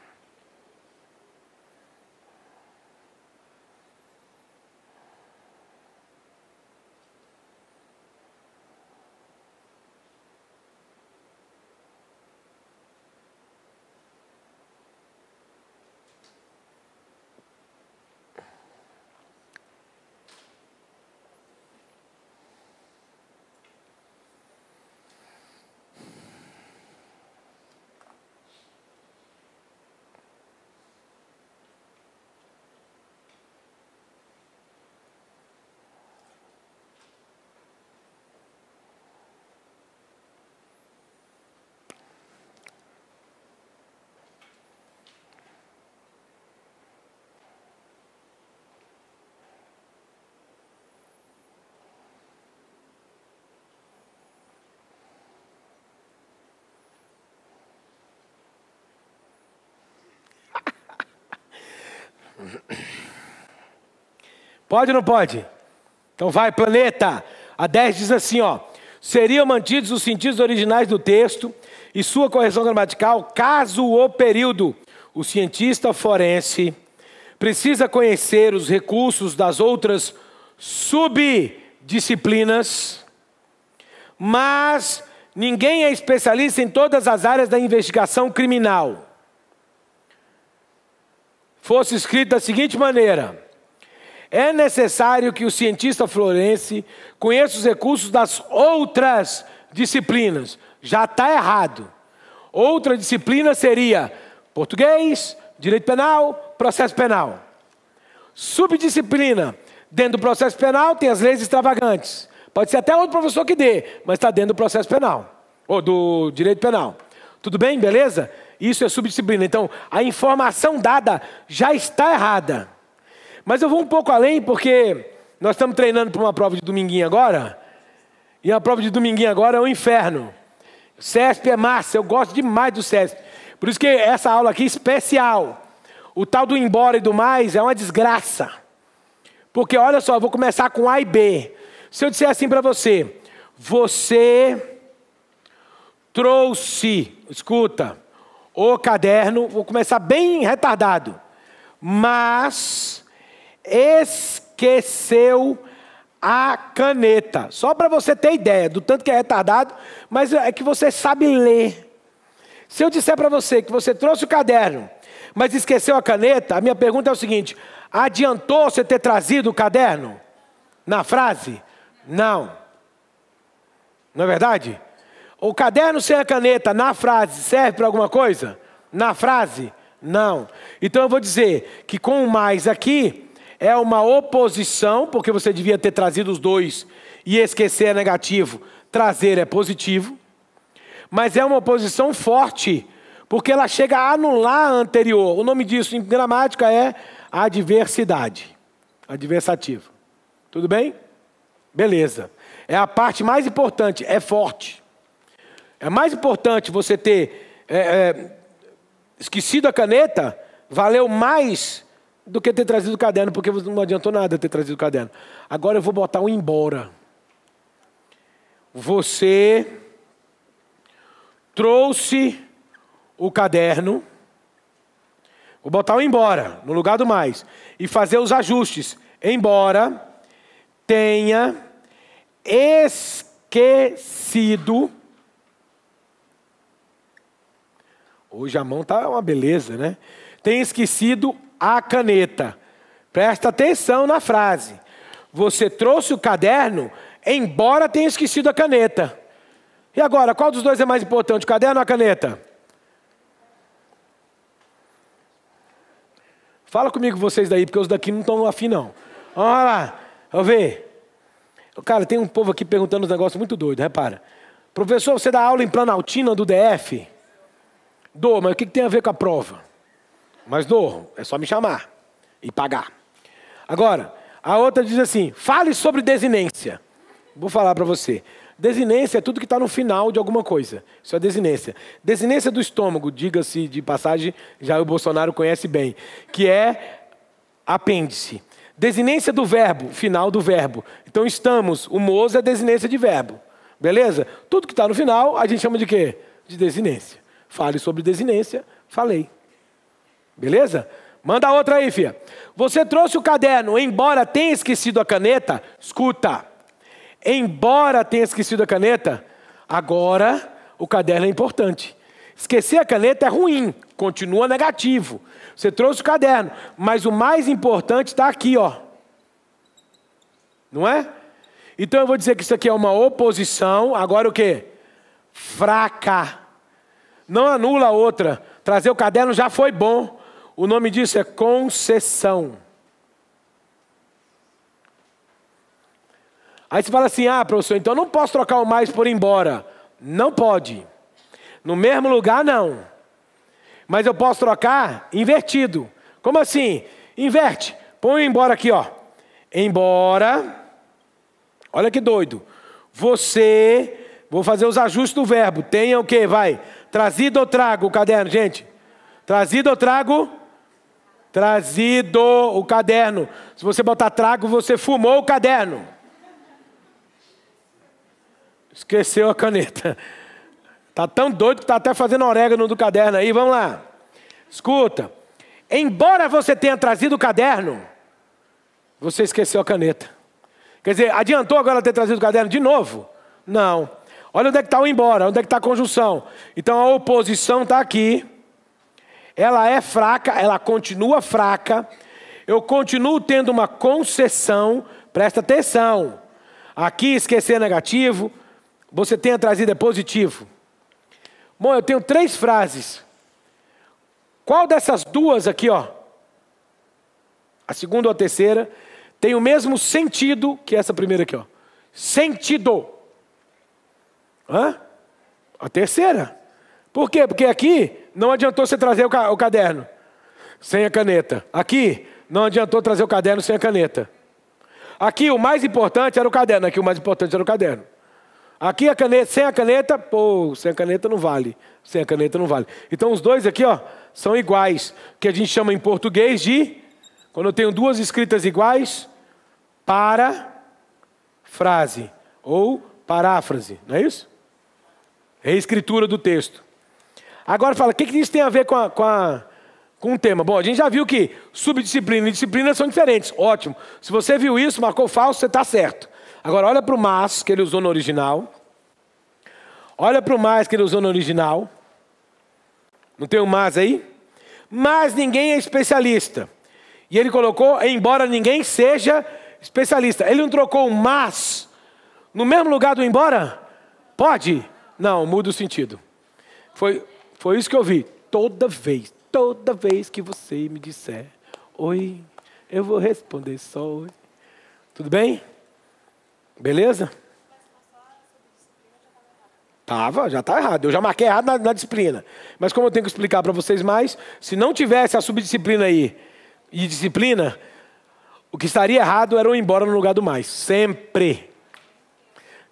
Pode ou não pode? Então vai, planeta. A 10 diz assim, ó: seriam mantidos os sentidos originais do texto e sua correção gramatical, caso o período. O cientista forense precisa conhecer os recursos das outras subdisciplinas, mas ninguém é especialista em todas as áreas da investigação criminal. Fosse escrito da seguinte maneira: é necessário que o cientista florense conheça os recursos das outras disciplinas. Já está errado. Outra disciplina seria português, direito penal, processo penal. Subdisciplina. Dentro do processo penal tem as leis extravagantes. Pode ser até outro professor que dê, mas está dentro do processo penal. Ou do direito penal. Tudo bem? Beleza? Isso é subdisciplina. Então, a informação dada já está errada. Mas eu vou um pouco além, porque nós estamos treinando para uma prova de dominguinho agora. E a prova de dominguinho agora é o inferno. CESP é massa, eu gosto demais do CESP. Por isso que essa aula aqui é especial. O tal do embora e do mais é uma desgraça. Porque olha só, eu vou começar com A e B. Se eu disser assim para você, você trouxe, escuta, o caderno, vou começar bem retardado, mas esqueceu a caneta. Só para você ter ideia do tanto que é retardado, mas é que você sabe ler. Se eu disser para você que você trouxe o caderno, mas esqueceu a caneta, a minha pergunta é o seguinte: adiantou você ter trazido o caderno? Na frase? Não. Não é verdade? O caderno sem a caneta na frase serve para alguma coisa? Na frase? Não. Então eu vou dizer que com o mais aqui, é uma oposição, porque você devia ter trazido os dois e esquecer é negativo, trazer é positivo. Mas é uma oposição forte, porque ela chega a anular a anterior. O nome disso em gramática é adversidade, adversativo. Tudo bem? Beleza. É a parte mais importante, é forte. É mais importante você ter é, é, esquecido a caneta, valeu mais do que ter trazido o caderno, porque não adiantou nada ter trazido o caderno. Agora eu vou botar um embora. Você trouxe o caderno, vou botar o embora no lugar do mais e fazer os ajustes. Embora tenha esquecido. Hoje a mão tá uma beleza, né? Tem esquecido a caneta. Presta atenção na frase. Você trouxe o caderno, embora tenha esquecido a caneta. E agora, qual dos dois é mais importante, o caderno ou a caneta? Fala comigo vocês daí, porque os daqui não estão afim não. Vamos lá, vamos ver. Cara, tem um povo aqui perguntando uns negócios muito doidos, repara. Professor, você dá aula em Planaltina do DF? Dou, mas o que tem a ver com a prova? Mas dou, é só me chamar e pagar. Agora, a outra diz assim: fale sobre desinência. Vou falar para você. Desinência é tudo que está no final de alguma coisa. Isso é desinência. Desinência do estômago, diga-se de passagem, já o Bolsonaro conhece bem, que é apêndice. Desinência do verbo, final do verbo. Então estamos, o moço é desinência de verbo. Beleza? Tudo que está no final, a gente chama de quê? De desinência. Fale sobre desinência, falei. Beleza? Manda outra aí, filha. Você trouxe o caderno, embora tenha esquecido a caneta, escuta. Embora tenha esquecido a caneta, agora o caderno é importante. Esquecer a caneta é ruim, continua negativo. Você trouxe o caderno, mas o mais importante está aqui, ó. Não é? Então eu vou dizer que isso aqui é uma oposição, agora o que? Fraca. Não anula a outra. Trazer o caderno já foi bom. O nome disso é concessão. Aí você fala assim: ah, professor, então não posso trocar o mais por embora. Não pode. No mesmo lugar, não. Mas eu posso trocar invertido. Como assim? Inverte. Põe embora aqui, ó. Embora. Olha que doido. Você. Vou fazer os ajustes do verbo. Tenha o que? Vai. Trazido ou trago o caderno, gente? Trazido ou trago? Trazido o caderno. Se você botar trago, você fumou o caderno. Esqueceu a caneta. Tá tão doido que tá até fazendo orégano do caderno aí. Vamos lá. Escuta. Embora você tenha trazido o caderno, você esqueceu a caneta. Quer dizer, adiantou agora ter trazido o caderno de novo? Não. Olha onde é que está o embora, onde é que está a conjunção. Então a oposição está aqui. Ela é fraca, ela continua fraca. Eu continuo tendo uma concessão, presta atenção. Aqui esquecer negativo, você tenha trazido é positivo. Bom, eu tenho três frases. Qual dessas duas aqui, ó? A segunda ou a terceira tem o mesmo sentido que essa primeira aqui, ó. Sentido. Hã? A terceira. Por quê? Porque aqui não adiantou você trazer o caderno sem a caneta. Aqui não adiantou trazer o caderno sem a caneta. Aqui o mais importante era o caderno, aqui o mais importante era o caderno. Aqui a caneta, sem a caneta, pô, sem a caneta não vale. Sem a caneta não vale. Então os dois aqui, ó, são iguais. Que a gente chama em português de, quando eu tenho duas escritas iguais, para frase ou paráfrase, não é isso? Reescritura do texto. Agora fala, o que, que isso tem a ver com, a, com, a, com o tema? Bom, a gente já viu que subdisciplina e disciplina são diferentes. Ótimo. Se você viu isso, marcou falso, você está certo. Agora olha para o mas que ele usou no original. Olha para o mais que ele usou no original. Não tem o um mas aí? Mas ninguém é especialista. E ele colocou, embora ninguém seja especialista. Ele não trocou o mas no mesmo lugar do embora? Pode? Não, muda o sentido. Foi, foi isso que eu vi. Toda vez, toda vez que você me disser oi, eu vou responder só oi. Tudo bem? Beleza? Tava, já está errado. Eu já marquei errado na, na, disciplina. Mas como eu tenho que explicar para vocês mais, se não tivesse a subdisciplina aí e disciplina, o que estaria errado era o embora no lugar do mais. Sempre.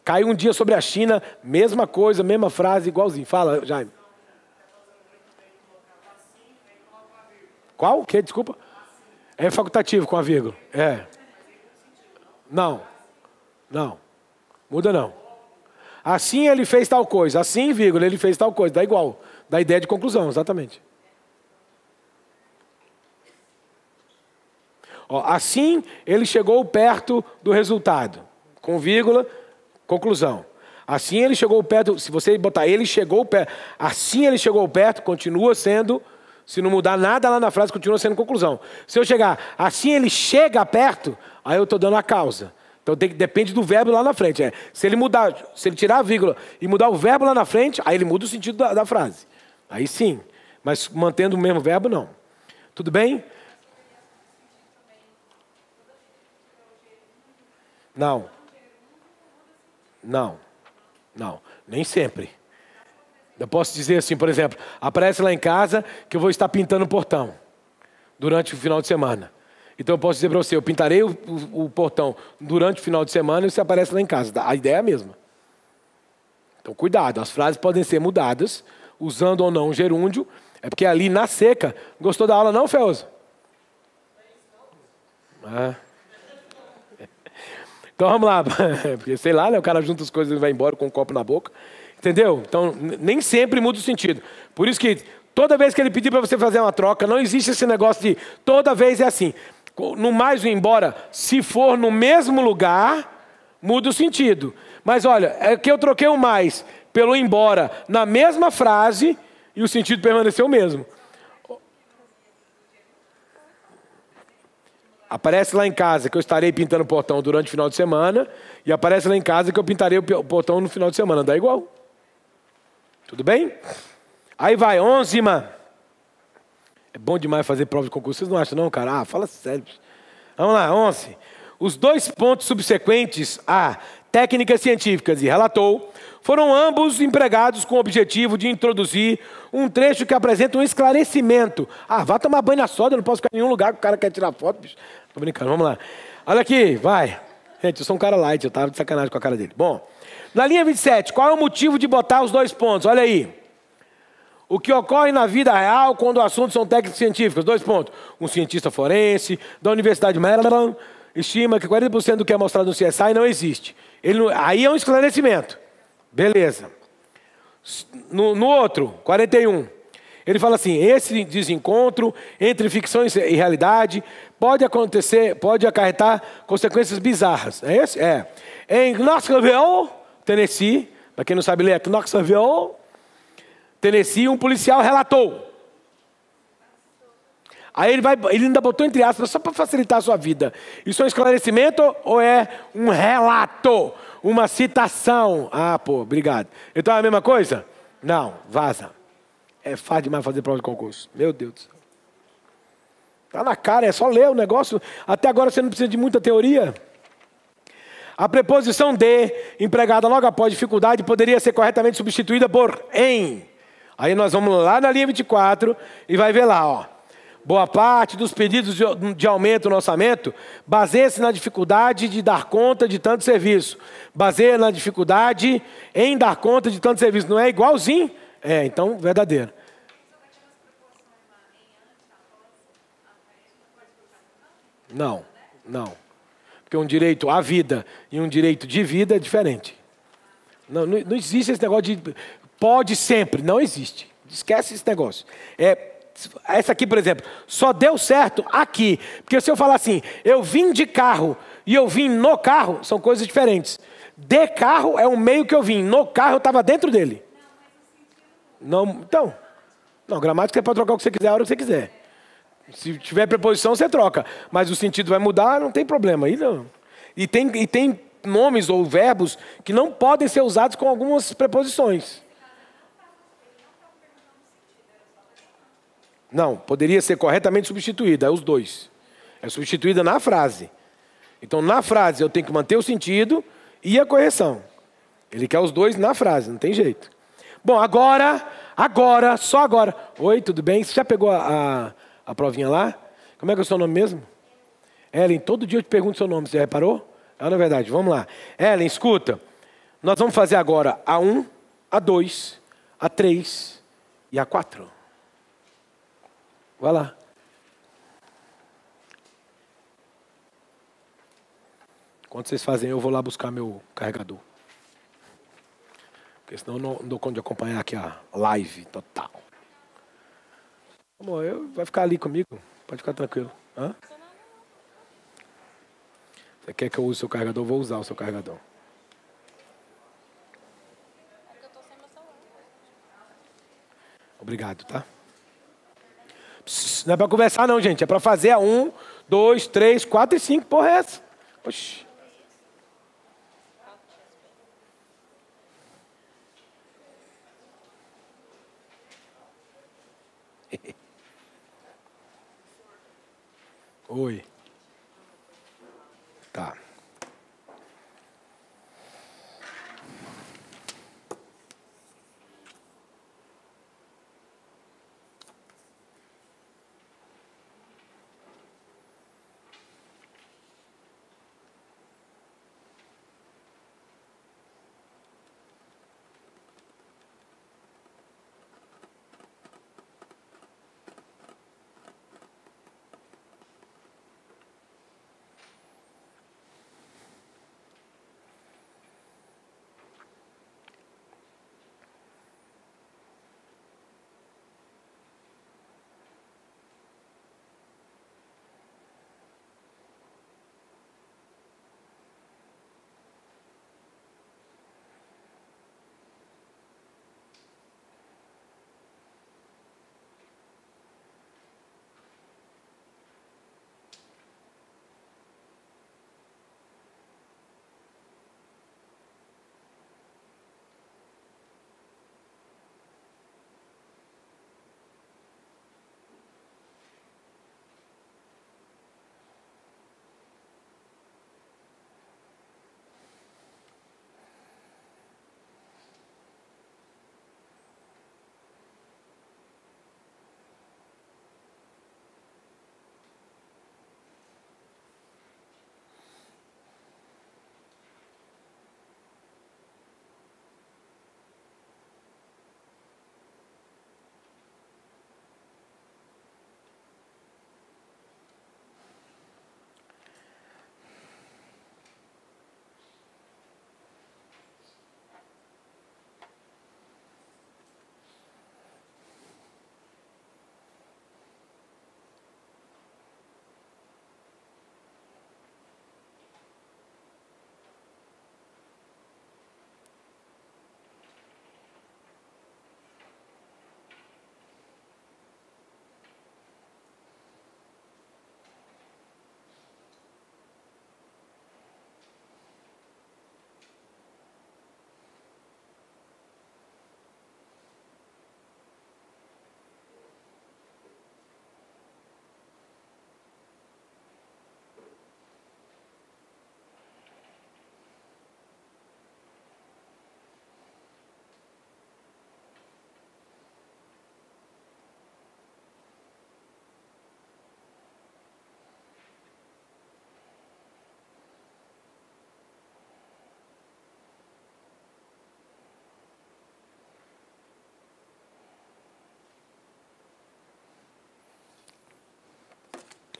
Caiu um dia sobre a China, mesma coisa, mesma frase, igualzinho. Fala, Jaime. Qual? O que? Desculpa. É facultativo com a vírgula. É. Não. Não. Muda não. Assim ele fez tal coisa. Assim, vírgula, ele fez tal coisa. Dá igual. Dá ideia de conclusão, exatamente. Ó, assim ele chegou perto do resultado. Com vírgula, conclusão. Assim ele chegou perto. Se você botar ele chegou perto. Assim ele chegou perto, continua sendo. Se não mudar nada lá na frase, continua sendo conclusão. Se eu chegar, assim ele chega perto, aí eu estou dando a causa. Então tem, depende do verbo lá na frente. É. Se ele mudar, se ele tirar a vírgula e mudar o verbo lá na frente, aí ele muda o sentido da, da frase. Aí sim. Mas mantendo o mesmo verbo, não. Tudo bem? Não. Não. Não. Nem sempre. Eu posso dizer assim, por exemplo, aparece lá em casa que eu vou estar pintando o portão durante o final de semana. Então eu posso dizer para você, eu pintarei o, o, o, portão durante o final de semana e você aparece lá em casa. A ideia é a mesma. Então cuidado, as frases podem ser mudadas, usando ou não gerúndio. É porque ali na seca, gostou da aula não, Felso? Ah. Então vamos lá, porque sei lá, né, o cara junta as coisas e vai embora com um copo na boca. Entendeu? Então nem sempre muda o sentido. Por isso que toda vez que ele pedir para você fazer uma troca, não existe esse negócio de toda vez é assim no mais o embora, se for no mesmo lugar, muda o sentido. Mas olha, é que eu troquei o mais pelo embora na mesma frase e o sentido permaneceu o mesmo. Aparece lá em casa que eu estarei pintando o portão durante o final de semana e aparece lá em casa que eu pintarei o portão no final de semana. Dá igual. Tudo bem? Aí vai, onzima. É bom demais fazer prova de concurso. Vocês não acham, não, cara? Ah, fala sério. Vamos lá, 11. Os dois pontos subsequentes a técnicas científicas e relatou foram ambos empregados com o objetivo de introduzir um trecho que apresenta um esclarecimento. Ah, vá tomar banho na soda, eu não posso ficar em nenhum lugar que o cara quer tirar foto. Bicho. Tô brincando, vamos lá. Olha aqui, vai. Gente, eu sou um cara light, eu tava de sacanagem com a cara dele. Bom, na linha 27, qual é o motivo de botar os dois pontos? Olha aí. O que ocorre na vida real quando o assunto são técnicos científicos? Dois pontos. Um cientista forense da Universidade de Maryland estima que 40% do que é mostrado no CSI não existe. Não, aí é um esclarecimento. Beleza. No, no outro, 41. Ele fala assim: esse desencontro entre ficção e realidade pode acontecer, pode acarretar consequências bizarras. É esse? É. Em Knoxville, Tennessee, para quem não sabe ler, é Knoxville, Tennessee, um policial relatou. Aí ele, vai, ele ainda botou entre aspas, só para facilitar a sua vida. Isso é um esclarecimento ou é um relato? Uma citação? Ah, pô, obrigado. Então é a mesma coisa? Não, vaza. É fácil demais fazer prova de concurso. Meu Deus do céu. Está na cara, é só ler o negócio. Até agora você não precisa de muita teoria. A preposição de, empregada logo após dificuldade, poderia ser corretamente substituída por em. Aí nós vamos lá na linha 24 e vai ver lá, ó. Boa parte dos pedidos de aumento no orçamento baseia-se na dificuldade de dar conta de tanto serviço. Baseia na dificuldade em dar conta de tanto serviço. Não é igualzinho? É, então, verdadeiro. Não, não. Porque um direito à vida e um direito de vida é diferente. Não, não, não existe esse negócio de pode sempre. Não existe. Esquece esse negócio. É, essa aqui, por exemplo, só deu certo aqui. Porque se eu falar assim, eu vim de carro e eu vim no carro, são coisas diferentes. De carro é o meio que eu vim, no carro eu estava dentro dele. Não, então, não, gramática você pode trocar o que você quiser a hora que você quiser. Se tiver preposição, você troca. Mas o sentido vai mudar, não tem problema. Aí não. E tem, e tem nomes ou verbos que não podem ser usados com algumas preposições. Não, poderia ser corretamente substituída, é os dois. É substituída na frase. Então, na frase, eu tenho que manter o sentido e a correção. Ele quer os dois na frase, não tem jeito. Bom, agora, agora, só agora. Oi, tudo bem? Você já pegou a, a, provinha lá? Como é que é o seu nome mesmo? Ellen, todo dia eu te pergunto o seu nome, você reparou? É na verdade, vamos lá. Ellen, escuta. Nós vamos fazer agora a 1, a 2, a 3 e a 4. Vai lá. Quando vocês fazem, eu vou lá buscar meu carregador. Porque senão eu não, dou conta de acompanhar aqui a live total. Amor, eu, vai ficar ali comigo. Pode ficar tranquilo. Hã? Você quer que eu use o seu carregador? Eu vou usar o seu carregador. Obrigado, tá? Não é para conversar, não, gente. É para fazer a um, dois, três, quatro e cinco. Porra, é essa? Oxi. Oi. Tá.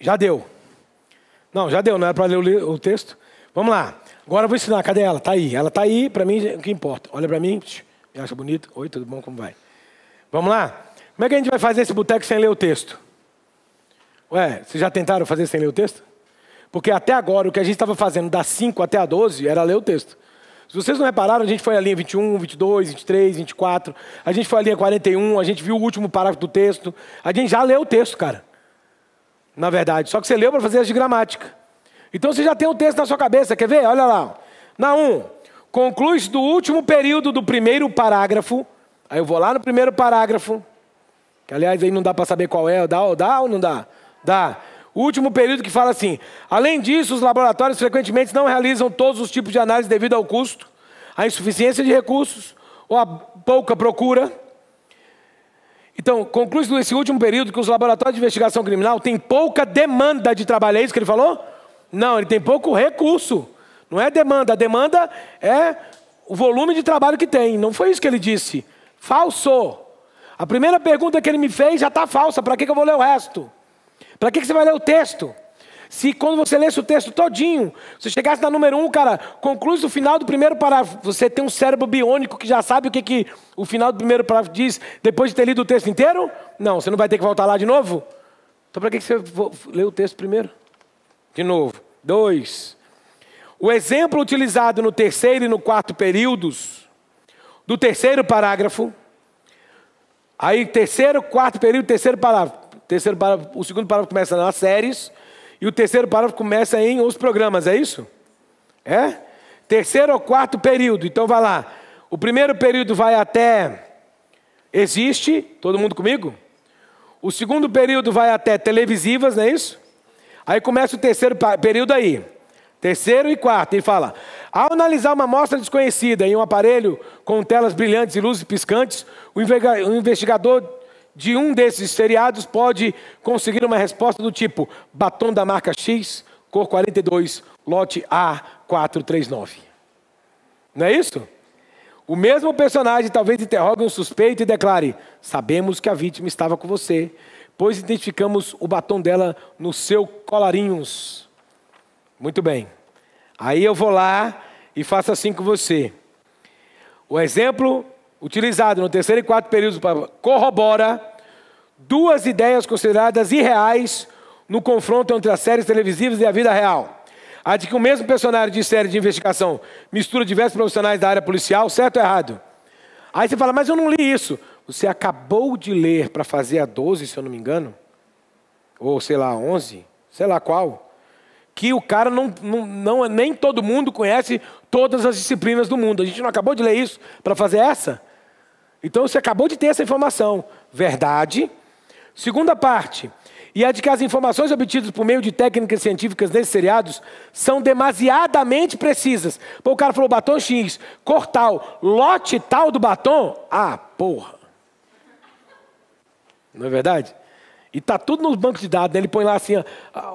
Já deu. Não, já deu, não era para ler o texto? Vamos lá. Agora eu vou ensinar. Cadê ela? Tá aí. Ela tá aí, para mim, o que importa. Olha para mim. Me acha bonito? Oi, tudo bom? Como vai? Vamos lá? Como é que a gente vai fazer esse boteco sem ler o texto? Ué, vocês já tentaram fazer sem ler o texto? Porque até agora o que a gente estava fazendo das 5 até a 12 era ler o texto. Se vocês não repararam, a gente foi à linha 21, 22, 23, 24, a gente foi à linha 41, a gente viu o último parágrafo do texto, a gente já leu o texto, cara. Na verdade, só que você leu para fazer as de gramática. Então você já tem o texto na sua cabeça, quer ver? Olha lá. Na 1, conclui-se do último período do primeiro parágrafo. Aí eu vou lá no primeiro parágrafo, que aliás aí não dá para saber qual é, dá, dá ou não dá? Dá. O último período que fala assim: além disso, os laboratórios frequentemente não realizam todos os tipos de análise devido ao custo, à insuficiência de recursos ou à pouca procura. Então, conclui nesse último período que os laboratórios de investigação criminal têm pouca demanda de trabalho. É isso que ele falou? Não, ele tem pouco recurso. Não é demanda. A demanda é o volume de trabalho que tem. Não foi isso que ele disse. Falso. A primeira pergunta que ele me fez já está falsa. Para que, que eu vou ler o resto? Para que, que você vai ler o texto? Se quando você lesse o texto todinho, você chegasse na número um, cara, conclui o final do primeiro parágrafo. Você tem um cérebro biônico que já sabe o que, que o final do primeiro parágrafo diz depois de ter lido o texto inteiro? Não, você não vai ter que voltar lá de novo? Então para que, você lê o texto primeiro? De novo. Dois. O exemplo utilizado no terceiro e no quarto períodos, do terceiro parágrafo, aí terceiro, quarto período, terceiro parágrafo terceiro parágrafo, o segundo parágrafo começa nas séries e o terceiro parágrafo começa em os programas, é isso? É? Terceiro ou quarto período. Então vai lá. O primeiro período vai até existe, todo mundo comigo? O segundo período vai até televisivas, não é isso? Aí começa o terceiro período aí. Terceiro e quarto, ele fala: ao analisar uma amostra desconhecida em um aparelho com telas brilhantes e luzes piscantes, o investigador de um desses seriados pode conseguir uma resposta do tipo batom da marca X, cor 42, lote A439. Não é isso? O mesmo personagem talvez interrogue um suspeito e declare: Sabemos que a vítima estava com você, pois identificamos o batom dela no seu colarinhos. Muito bem. Aí eu vou lá e faço assim com você. O exemplo utilizado no terceiro e quarto período corrobora duas ideias consideradas irreais no confronto entre as séries televisivas e a vida real. A de que o mesmo personagem de série de investigação mistura diversos profissionais da área policial, certo ou errado? Aí você fala, mas eu não li isso. Você acabou de ler para fazer a 12, se eu não me engano, ou sei lá, 11, sei lá qual, que o cara não, não, não nem todo mundo conhece todas as disciplinas do mundo. A gente não acabou de ler isso para fazer essa? Então você acabou de ter essa informação. Verdade. Segunda parte. E é de que as informações obtidas por meio de técnicas científicas nesses seriados são demasiadamente precisas. Pô, o cara falou batom X, cor tal, lote tal do batom. Ah, porra. Não é verdade? E tá tudo nos bancos de dados. Né? Ele põe lá assim,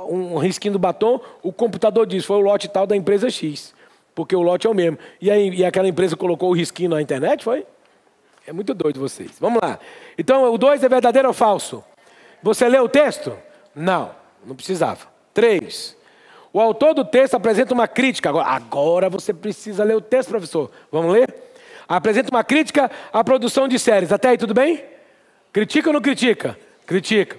um risquinho do batom, o computador diz, foi o lote tal da empresa X. Porque o lote é o mesmo. E, aí, e aquela empresa colocou o risquinho na internet, foi? É muito doido vocês. Vamos lá. Então, o 2 é verdadeiro ou falso? Você leu o texto? Não, não precisava. Três. O autor do texto apresenta uma crítica. Agora, agora você precisa ler o texto, professor. Vamos ler? Apresenta uma crítica à produção de séries. Até aí, tudo bem? Critica ou não critica? Critica.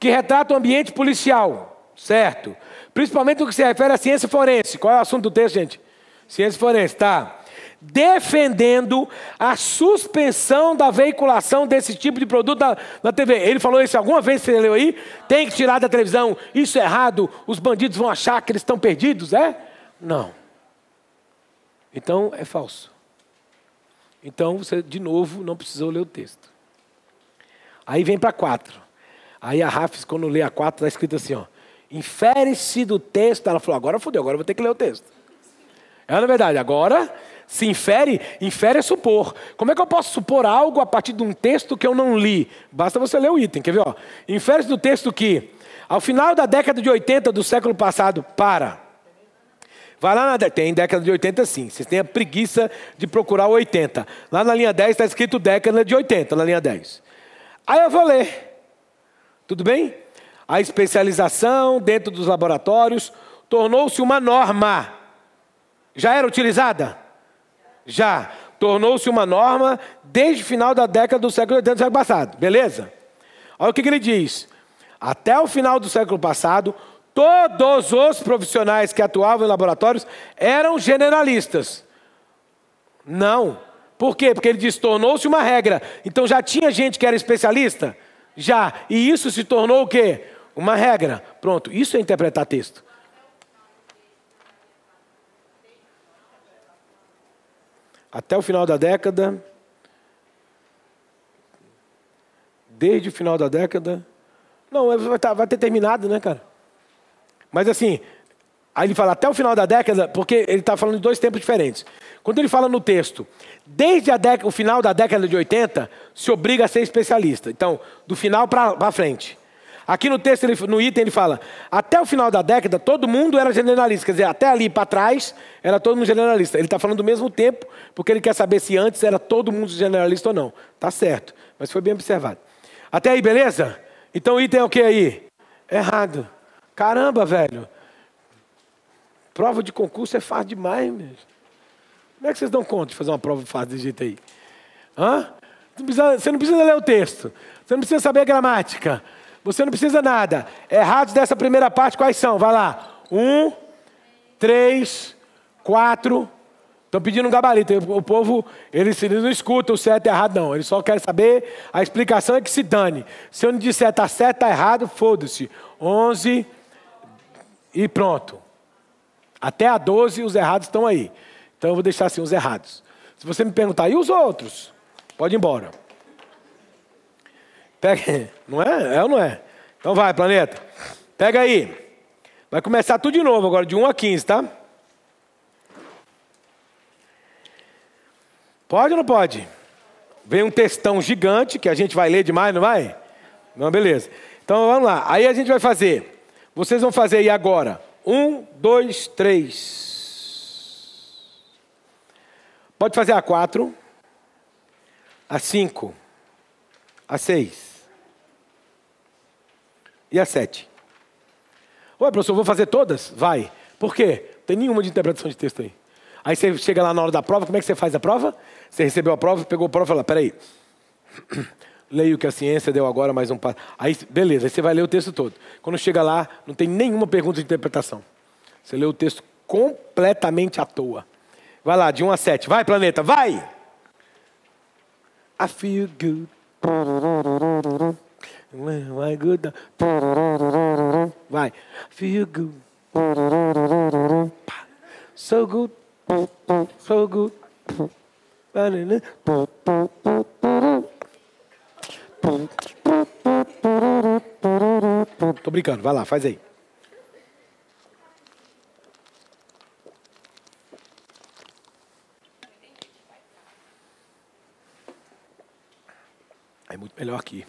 Que retrata o ambiente policial. Certo. Principalmente no que se refere à ciência forense. Qual é o assunto do texto, gente? Ciência forense, tá defendendo a suspensão da veiculação desse tipo de produto na, na, TV. Ele falou isso alguma vez, você leu aí? Tem que tirar da televisão, isso é errado, os bandidos vão achar que eles estão perdidos, é? Não. Então é falso. Então você, de novo, não precisou ler o texto. Aí vem para quatro. Aí a Rafis, quando lê a quatro, está escrito assim: ó. Infere-se do texto. Ela falou: agora fodeu, agora eu vou ter que ler o texto. É na verdade, agora se infere, infere é supor. Como é que eu posso supor algo a partir de um texto que eu não li? Basta você ler o item, quer ver? Infere do texto que, ao final da década de 80 do século passado, para. Vai lá na tem década de 80 sim. Vocês têm a preguiça de procurar o 80. Lá na linha 10 está escrito década de 80, na linha 10. Aí eu vou ler. Tudo bem? A especialização dentro dos laboratórios tornou-se uma norma. Já era utilizada? Já. Tornou-se uma norma desde o final da década do século 80 do século passado. Beleza? Olha o que, que ele diz. Até o final do século passado, todos os profissionais que atuavam em laboratórios eram generalistas. Não. Por quê? Porque ele diz: tornou-se uma regra. Então já tinha gente que era especialista? Já. E isso se tornou o quê? Uma regra. Pronto. Isso é interpretar texto. Até o final da década. Desde o final da década. Não, vai, tá, vai ter terminado, né, cara? Mas assim, aí ele fala até o final da década, porque ele está falando de dois tempos diferentes. Quando ele fala no texto, desde década, o final da década de 80, se obriga a ser especialista. Então, do final para frente. Aqui no texto, ele, no item, ele fala: até o final da década, todo mundo era generalista. Quer dizer, até ali para trás, era todo mundo generalista. Ele está falando do mesmo tempo, porque ele quer saber se antes era todo mundo generalista ou não. Tá certo, mas foi bem observado. Até aí, beleza? Então o item é o que aí? Errado. Caramba, velho. Prova de concurso é fácil demais, mesmo. Como é que vocês dão conta de fazer uma prova fácil desse jeito aí? Hã? Não precisa, você não precisa ler o texto. Você não precisa saber a gramática. Você não precisa nada. Errados dessa primeira parte, quais são? Vai lá. Um, três, quatro. Estão pedindo um gabarito. O povo, eles, eles não escutam o certo e errado, não. Eles só querem saber, a explicação é que se dane. Se eu não disser está certo, está errado, foda-se. Onze e pronto. Até a doze, os errados estão aí. Então eu vou deixar assim, os errados. Se você me perguntar, e os outros? Pode ir embora. Pega, não é? É ou não é? Então vai, planeta. Pega aí. Vai começar tudo de novo agora, de 1 a 15, tá? Pode ou não pode? Vem um textão gigante que a gente vai ler demais, não vai? Não, beleza. Então vamos lá. Aí a gente vai fazer. Vocês vão fazer aí agora. Um, dois, três. Pode fazer a quatro, a cinco, a seis e a sete. Ué, professor, vou fazer todas? Vai. Por quê? Tem nenhuma de interpretação de texto aí. Aí você chega lá na hora da prova, como é que você faz a prova? Você recebeu a prova, pegou a prova e falou, peraí. Leio que a ciência deu agora, mais um passo. Aí, beleza, aí você vai ler o texto todo. Quando chega lá, não tem nenhuma pergunta de interpretação. Você lê o texto completamente à toa. Vai lá, de 1 a 7. Vai, planeta, vai! I feel good. My good. Vai. Feel good. So good. So good. Tô brincando, vai lá, faz aí. É muito melhor aqui.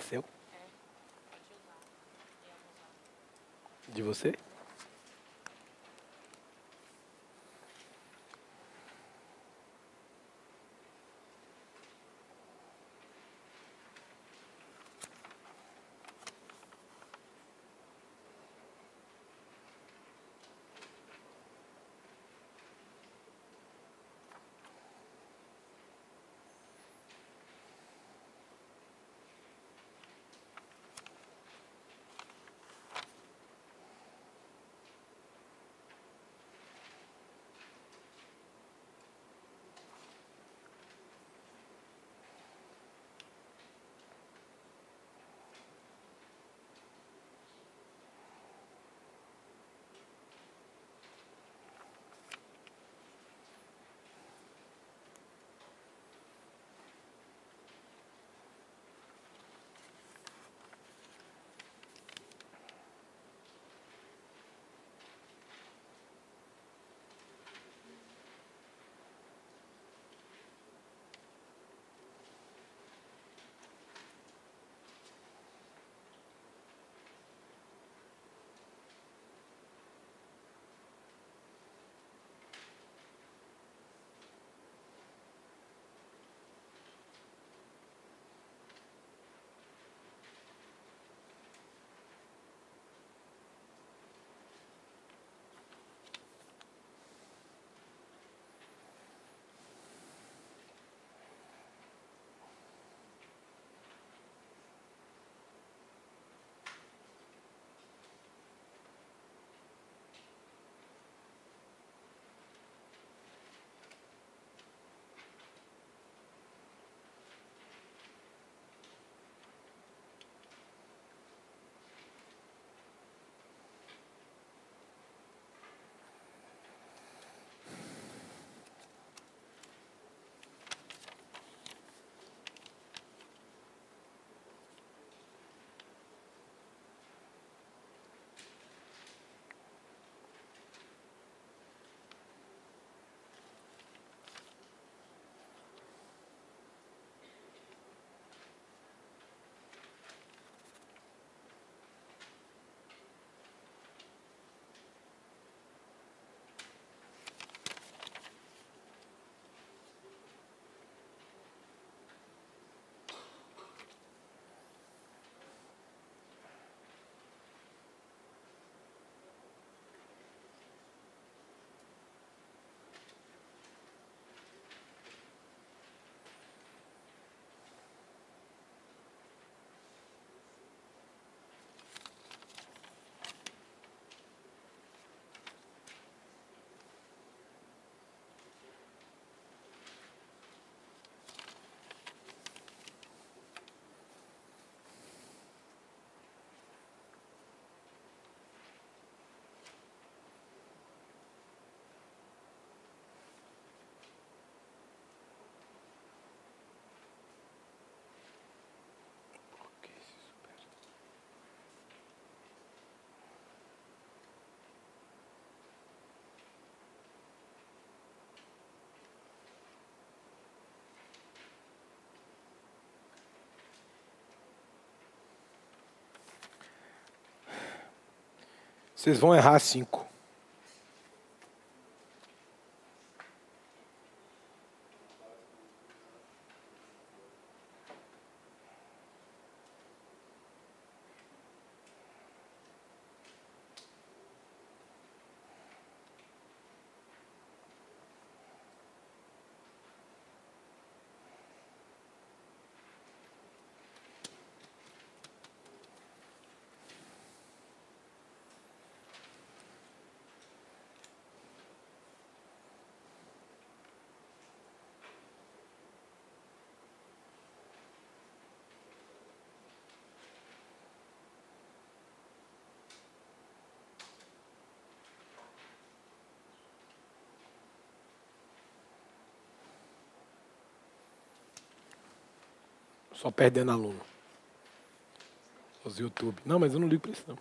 Seu? De você? Vocês vão errar cinco. Só perdendo aluno. Os YouTube. Não, mas eu não ligo para isso não.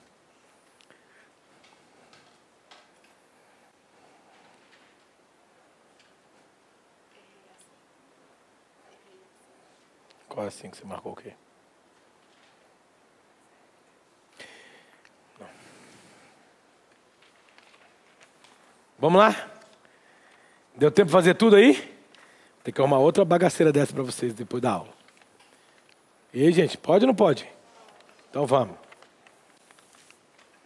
Qual é assim que você marcou o quê? Vamos lá? Deu tempo de fazer tudo aí? Tem que arrumar outra bagaceira dessa para vocês depois da aula. E aí, gente, pode ou não pode? Então vamos.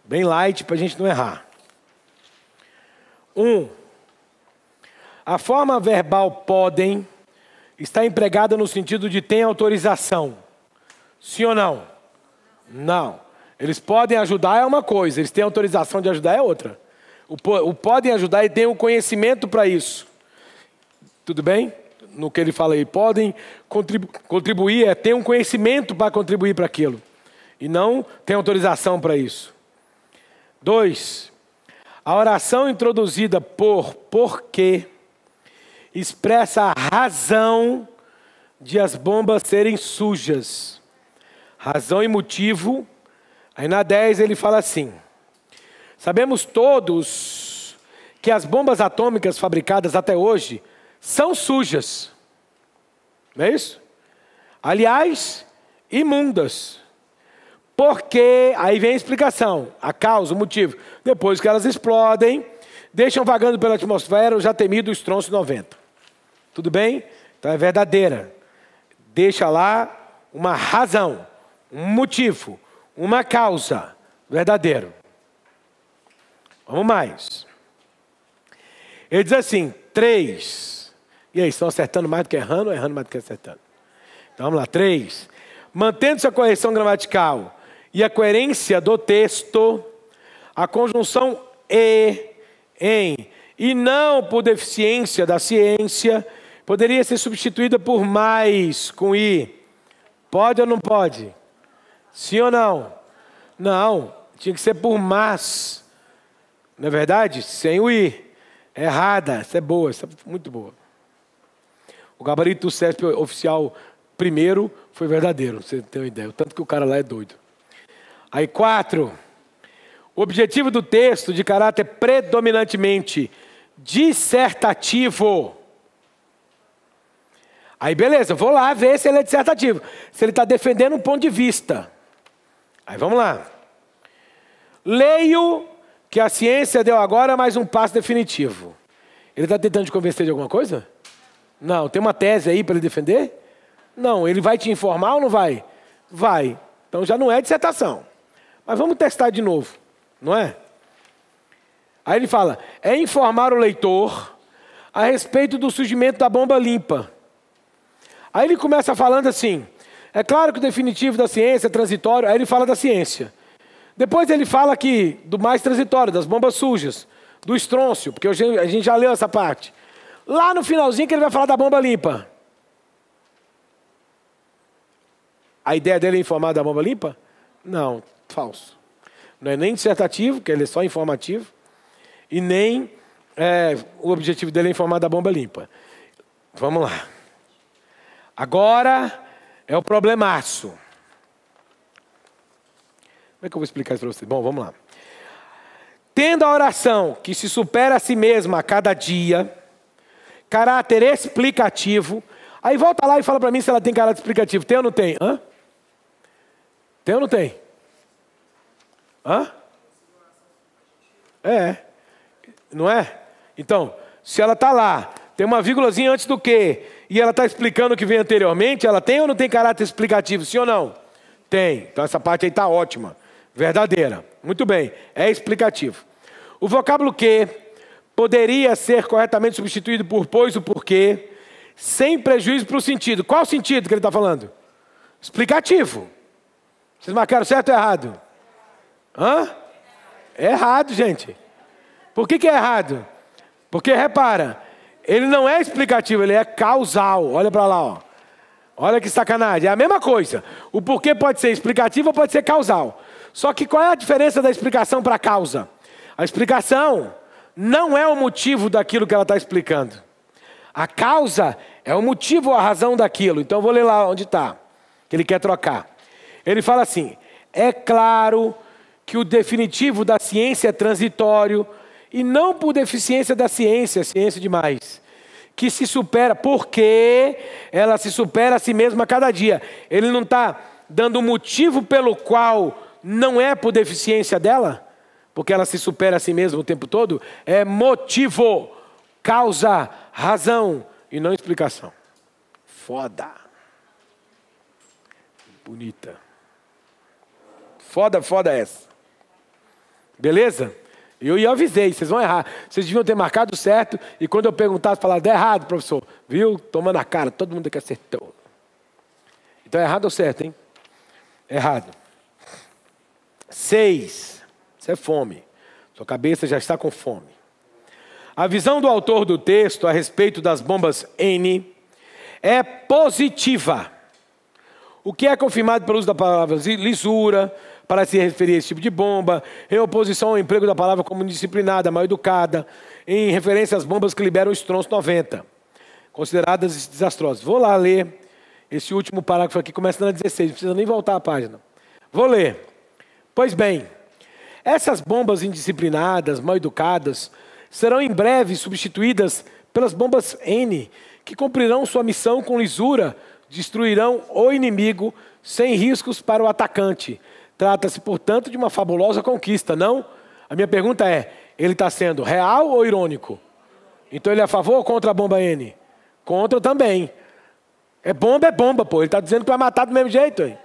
Bem light para a gente não errar. Um, a forma verbal podem está empregada no sentido de tem autorização. Sim ou não? Não. Eles podem ajudar é uma coisa, eles têm autorização de ajudar é outra. O, o podem ajudar e têm o conhecimento para isso. Tudo bem? No que ele fala aí, podem contribu contribuir, é ter um conhecimento para contribuir para aquilo. E não tem autorização para isso. Dois, a oração introduzida por porquê expressa a razão de as bombas serem sujas. Razão e motivo. Aí na 10 ele fala assim: Sabemos todos que as bombas atômicas fabricadas até hoje são sujas. Não é isso? Aliás, imundas. Porque, aí vem a explicação, a causa, o motivo. Depois que elas explodem, deixam vagando pela atmosfera o já temido estronço 90. Tudo bem? Então é verdadeira. Deixa lá uma razão, um motivo, uma causa. Verdadeiro. Vamos mais. Ele diz assim: três e aí, estão acertando mais do que errando ou errando mais do que acertando? Então vamos lá. Três. Mantendo-se a correção gramatical e a coerência do texto, a conjunção e, em, e não por deficiência da ciência, poderia ser substituída por mais com i. Pode ou não pode? Sim ou não? Não, tinha que ser por mas. Não é verdade? Sem o i. Errada, essa é boa, essa é muito boa. O gabarito do CESP oficial primeiro foi verdadeiro, você tem uma ideia. Tanto que o cara lá é doido. Aí, quatro. O objetivo do texto, de caráter predominantemente dissertativo. Aí, beleza, vou lá ver se ele é dissertativo. Se ele está defendendo um ponto de vista. Aí, vamos lá. Leio que a ciência deu agora mais um passo definitivo. Ele está tentando te convencer de alguma coisa? Não, tem uma tese aí para ele defender? Não, ele vai te informar ou não vai? Vai. Então já não é dissertação. Mas vamos testar de novo, não é? Aí ele fala: é informar o leitor a respeito do surgimento da bomba limpa. Aí ele começa falando assim: é claro que o definitivo da ciência é transitório, aí ele fala da ciência. Depois ele fala aqui do mais transitório, das bombas sujas, do estrôncio, porque a gente já leu essa parte. Lá no finalzinho que ele vai falar da bomba limpa. A ideia dele é informar da bomba limpa? Não, falso. Não é nem dissertativo, que ele é só informativo, e nem é, o objetivo dele é informar da bomba limpa. Vamos lá. Agora é o problemaço. Como é que eu vou explicar isso para vocês? Bom, vamos lá. Tendo a oração que se supera a si mesma a cada dia, caráter explicativo. Aí volta lá e fala para mim se ela tem caráter explicativo. Tem ou não tem? Hã? Tem ou não tem? Hã? É. Não é? Então, se ela está lá, tem uma vírgulazinha antes do que, e ela está explicando o que vem anteriormente, ela tem ou não tem caráter explicativo, sim ou não? Tem. Então essa parte aí está ótima. Verdadeira. Muito bem. É explicativo. O vocábulo que poderia ser corretamente substituído por pois o porquê, sem prejuízo para o sentido. Qual o sentido que ele está falando? Explicativo. Vocês marcaram certo ou errado? Hã? Errado, gente. Por que, que é errado? Porque, repara, ele não é explicativo, ele é causal. Olha para lá, ó. Olha que sacanagem. É a mesma coisa. O porquê pode ser explicativo ou pode ser causal. Só que qual é a diferença da explicação para a causa? A explicação não é o motivo daquilo que ela está explicando. A causa é o motivo ou a razão daquilo. Então eu vou ler lá onde está, que ele quer trocar. Ele fala assim: é claro que o definitivo da ciência é transitório, e não por deficiência da ciência, ciência demais, que se supera, porque ela se supera a si mesma a cada dia. Ele não está dando motivo pelo qual não é por deficiência dela, porque ela se supera a si mesma o tempo todo, é motivo, causa, razão e não explicação. Foda. Bonita. Foda, foda essa. Beleza? Eu ia avisei, vocês vão errar. Vocês deviam ter marcado certo e quando eu perguntasse, falar, deu errado, professor. Viu? Toma na cara, todo mundo que acertou. Então é errado ou certo, hein? Errado. Seis. Isso é fome. Sua cabeça já está com fome. A visão do autor do texto a respeito das bombas N é positiva. O que é confirmado pelo uso da palavra lisura, para se referir a esse tipo de bomba, em oposição ao emprego da palavra como disciplinada, mal educada, em referência às bombas que liberam o estronço 90, consideradas desastrosas. Vou lá ler esse último parágrafo aqui, começa na 16, não precisa nem voltar a página. Vou ler. Pois bem, essas bombas indisciplinadas, mal educadas, serão em breve substituídas pelas bombas N, que cumprirão sua missão com lisura, destruirão o inimigo sem riscos para o atacante, Trata-se, portanto, de uma fabulosa conquista, não? A minha pergunta é: ele está sendo real ou irônico? Então ele é a favor ou contra a bomba N? Contra também. É bomba, é bomba, pô. Ele está dizendo que vai matar do mesmo jeito. Aí.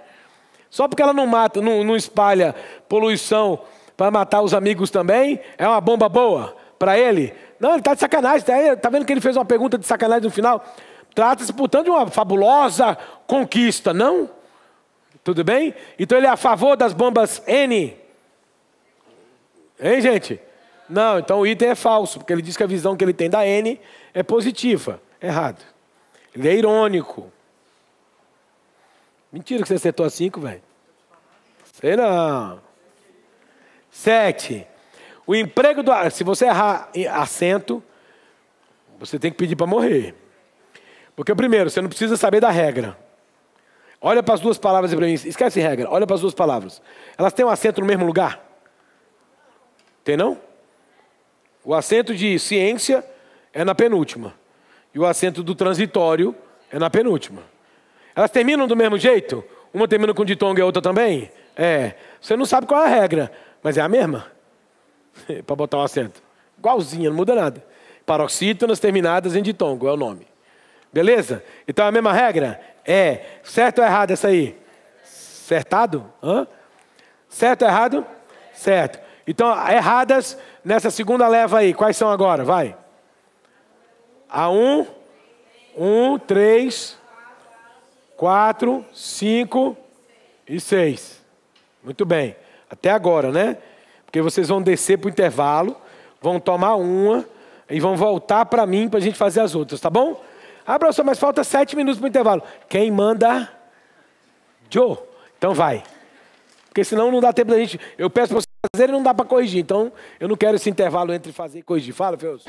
Só porque ela não mata, não, não espalha poluição para matar os amigos também, é uma bomba boa para ele? Não, ele está de sacanagem. Está tá vendo que ele fez uma pergunta de sacanagem no final? Trata-se, portanto, de uma fabulosa conquista, não? Tudo bem? Então ele é a favor das bombas N. Hein, gente? Não, então o item é falso, porque ele diz que a visão que ele tem da N é positiva. Errado. Ele é irônico. Mentira que você acertou a 5, velho. Sei não. Sete. O emprego do. Se você errar acento, você tem que pedir para morrer. Porque, primeiro, você não precisa saber da regra. Olha para as duas palavras para mim. Esquece regra. Olha para as duas palavras. Elas têm um acento no mesmo lugar? Tem não? O acento de ciência é na penúltima. E o acento do transitório é na penúltima. Elas terminam do mesmo jeito? Uma termina com ditongo e a outra também? É. Você não sabe qual é a regra, mas é a mesma. para botar um acento. Igualzinha, não muda nada. Paroxítonas terminadas em ditongo é o nome. Beleza? Então é a mesma regra? É. Certo ou errado essa aí? Certado? Hã? Certo ou errado? Certo. Então, erradas nessa segunda leva aí. Quais são agora? Vai. A um, um, três, quatro, cinco e seis. Muito bem. Até agora, né? Porque vocês vão descer para o intervalo, vão tomar uma e vão voltar para mim para a gente fazer as outras, tá bom? Ah, professor, mas falta sete minutos para o intervalo. Quem manda? Joe. Então vai. Porque senão não dá tempo da gente. Eu peço para vocês fazerem e não dá para corrigir. Então eu não quero esse intervalo entre fazer e corrigir. Fala, Feus.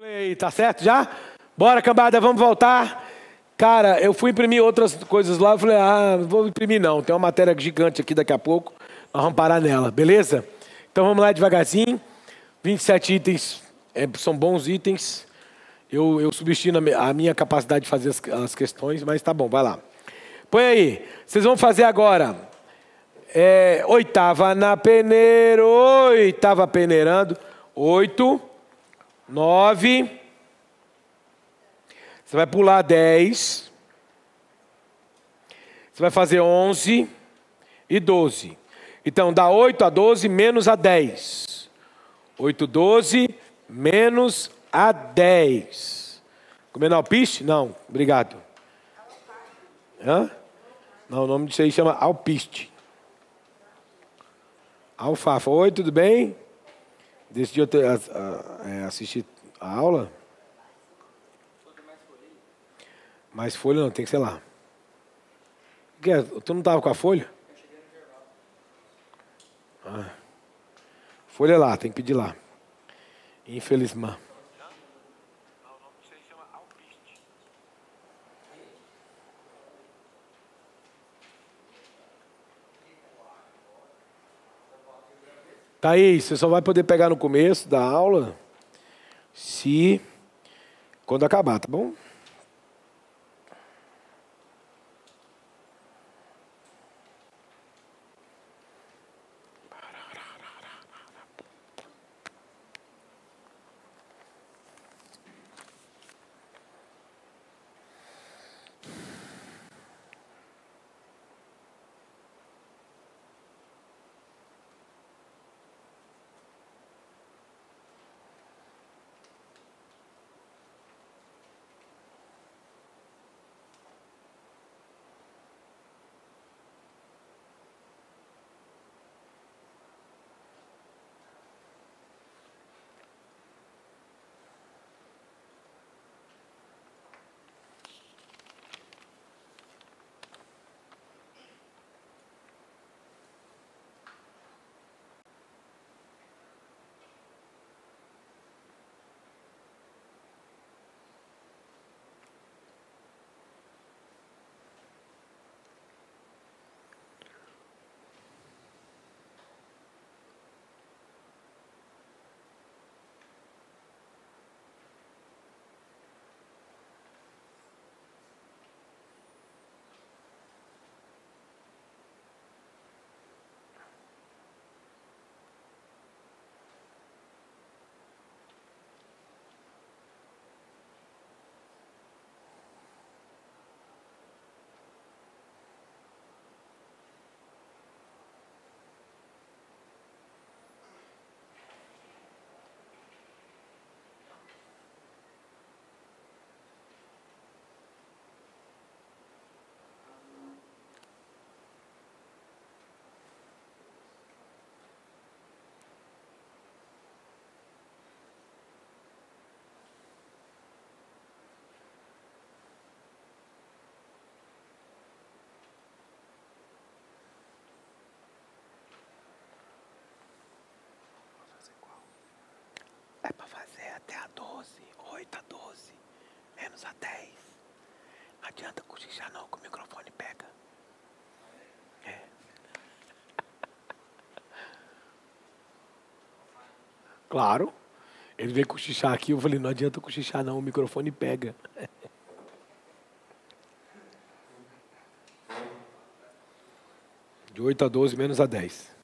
Aí, tá certo já? Bora, cambada, vamos voltar. Cara, eu fui imprimir outras coisas lá, eu falei, ah, não vou imprimir não, tem uma matéria gigante aqui daqui a pouco, nós vamos parar nela, beleza? Então vamos lá devagarzinho, 27 itens, é, são bons itens, eu, eu subestimo a minha capacidade de fazer as, as questões, mas tá bom, vai lá. Põe aí, vocês vão fazer agora, é, oitava na peneira, oitava peneirando, oito, nove, você vai pular 10. Você vai fazer 11 e 12. Então dá 8 a 12 menos a 10. 8, 12 menos a 10. Comendo alpiste? Não, obrigado. Hã? Não, o nome disso aí chama alpiste. Alfafa. Oi, tudo bem? Decidiu é, assistir a aula? Mais folha não, tem que ser lá. Que é? Tu não estava com a folha? Ah. Folha lá, tem que pedir lá. Infelizmente. Aí, você só vai poder pegar no começo da aula se quando acabar, tá bom? É para fazer até a 12, 8 a 12, menos a 10. Não adianta cochichar não, que o microfone pega. É. Claro. Ele veio cochichar aqui, eu falei, não adianta cochichar não, o microfone pega. De 8 a 12, menos a 10.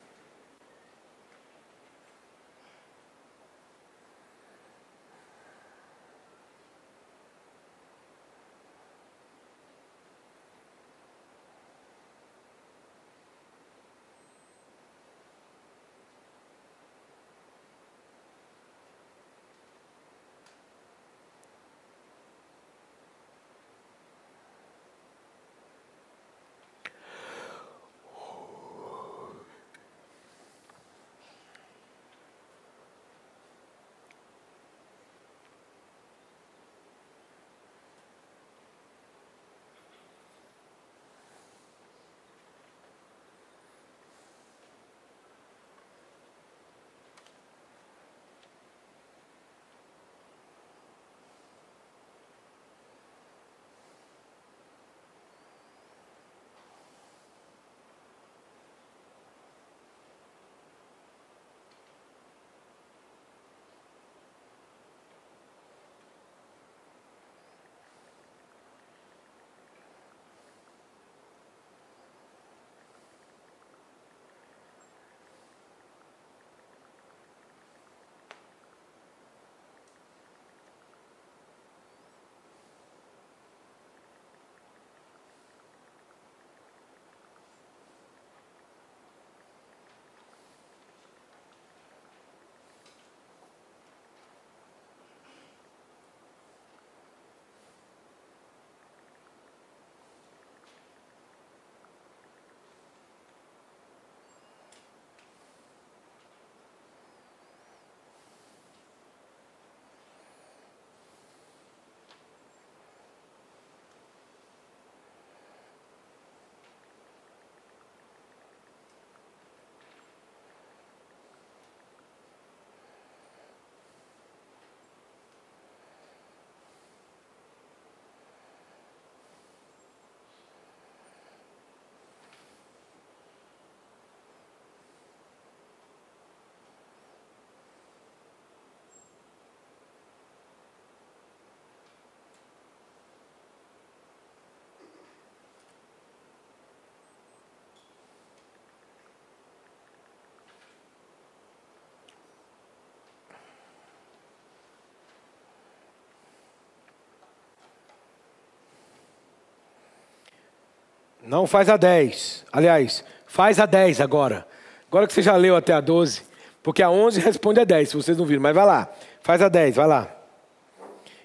Não faz a 10. Aliás, faz a 10 agora. Agora que você já leu até a 12. Porque a 11 responde a 10, se vocês não viram. Mas vai lá. Faz a 10, vai lá.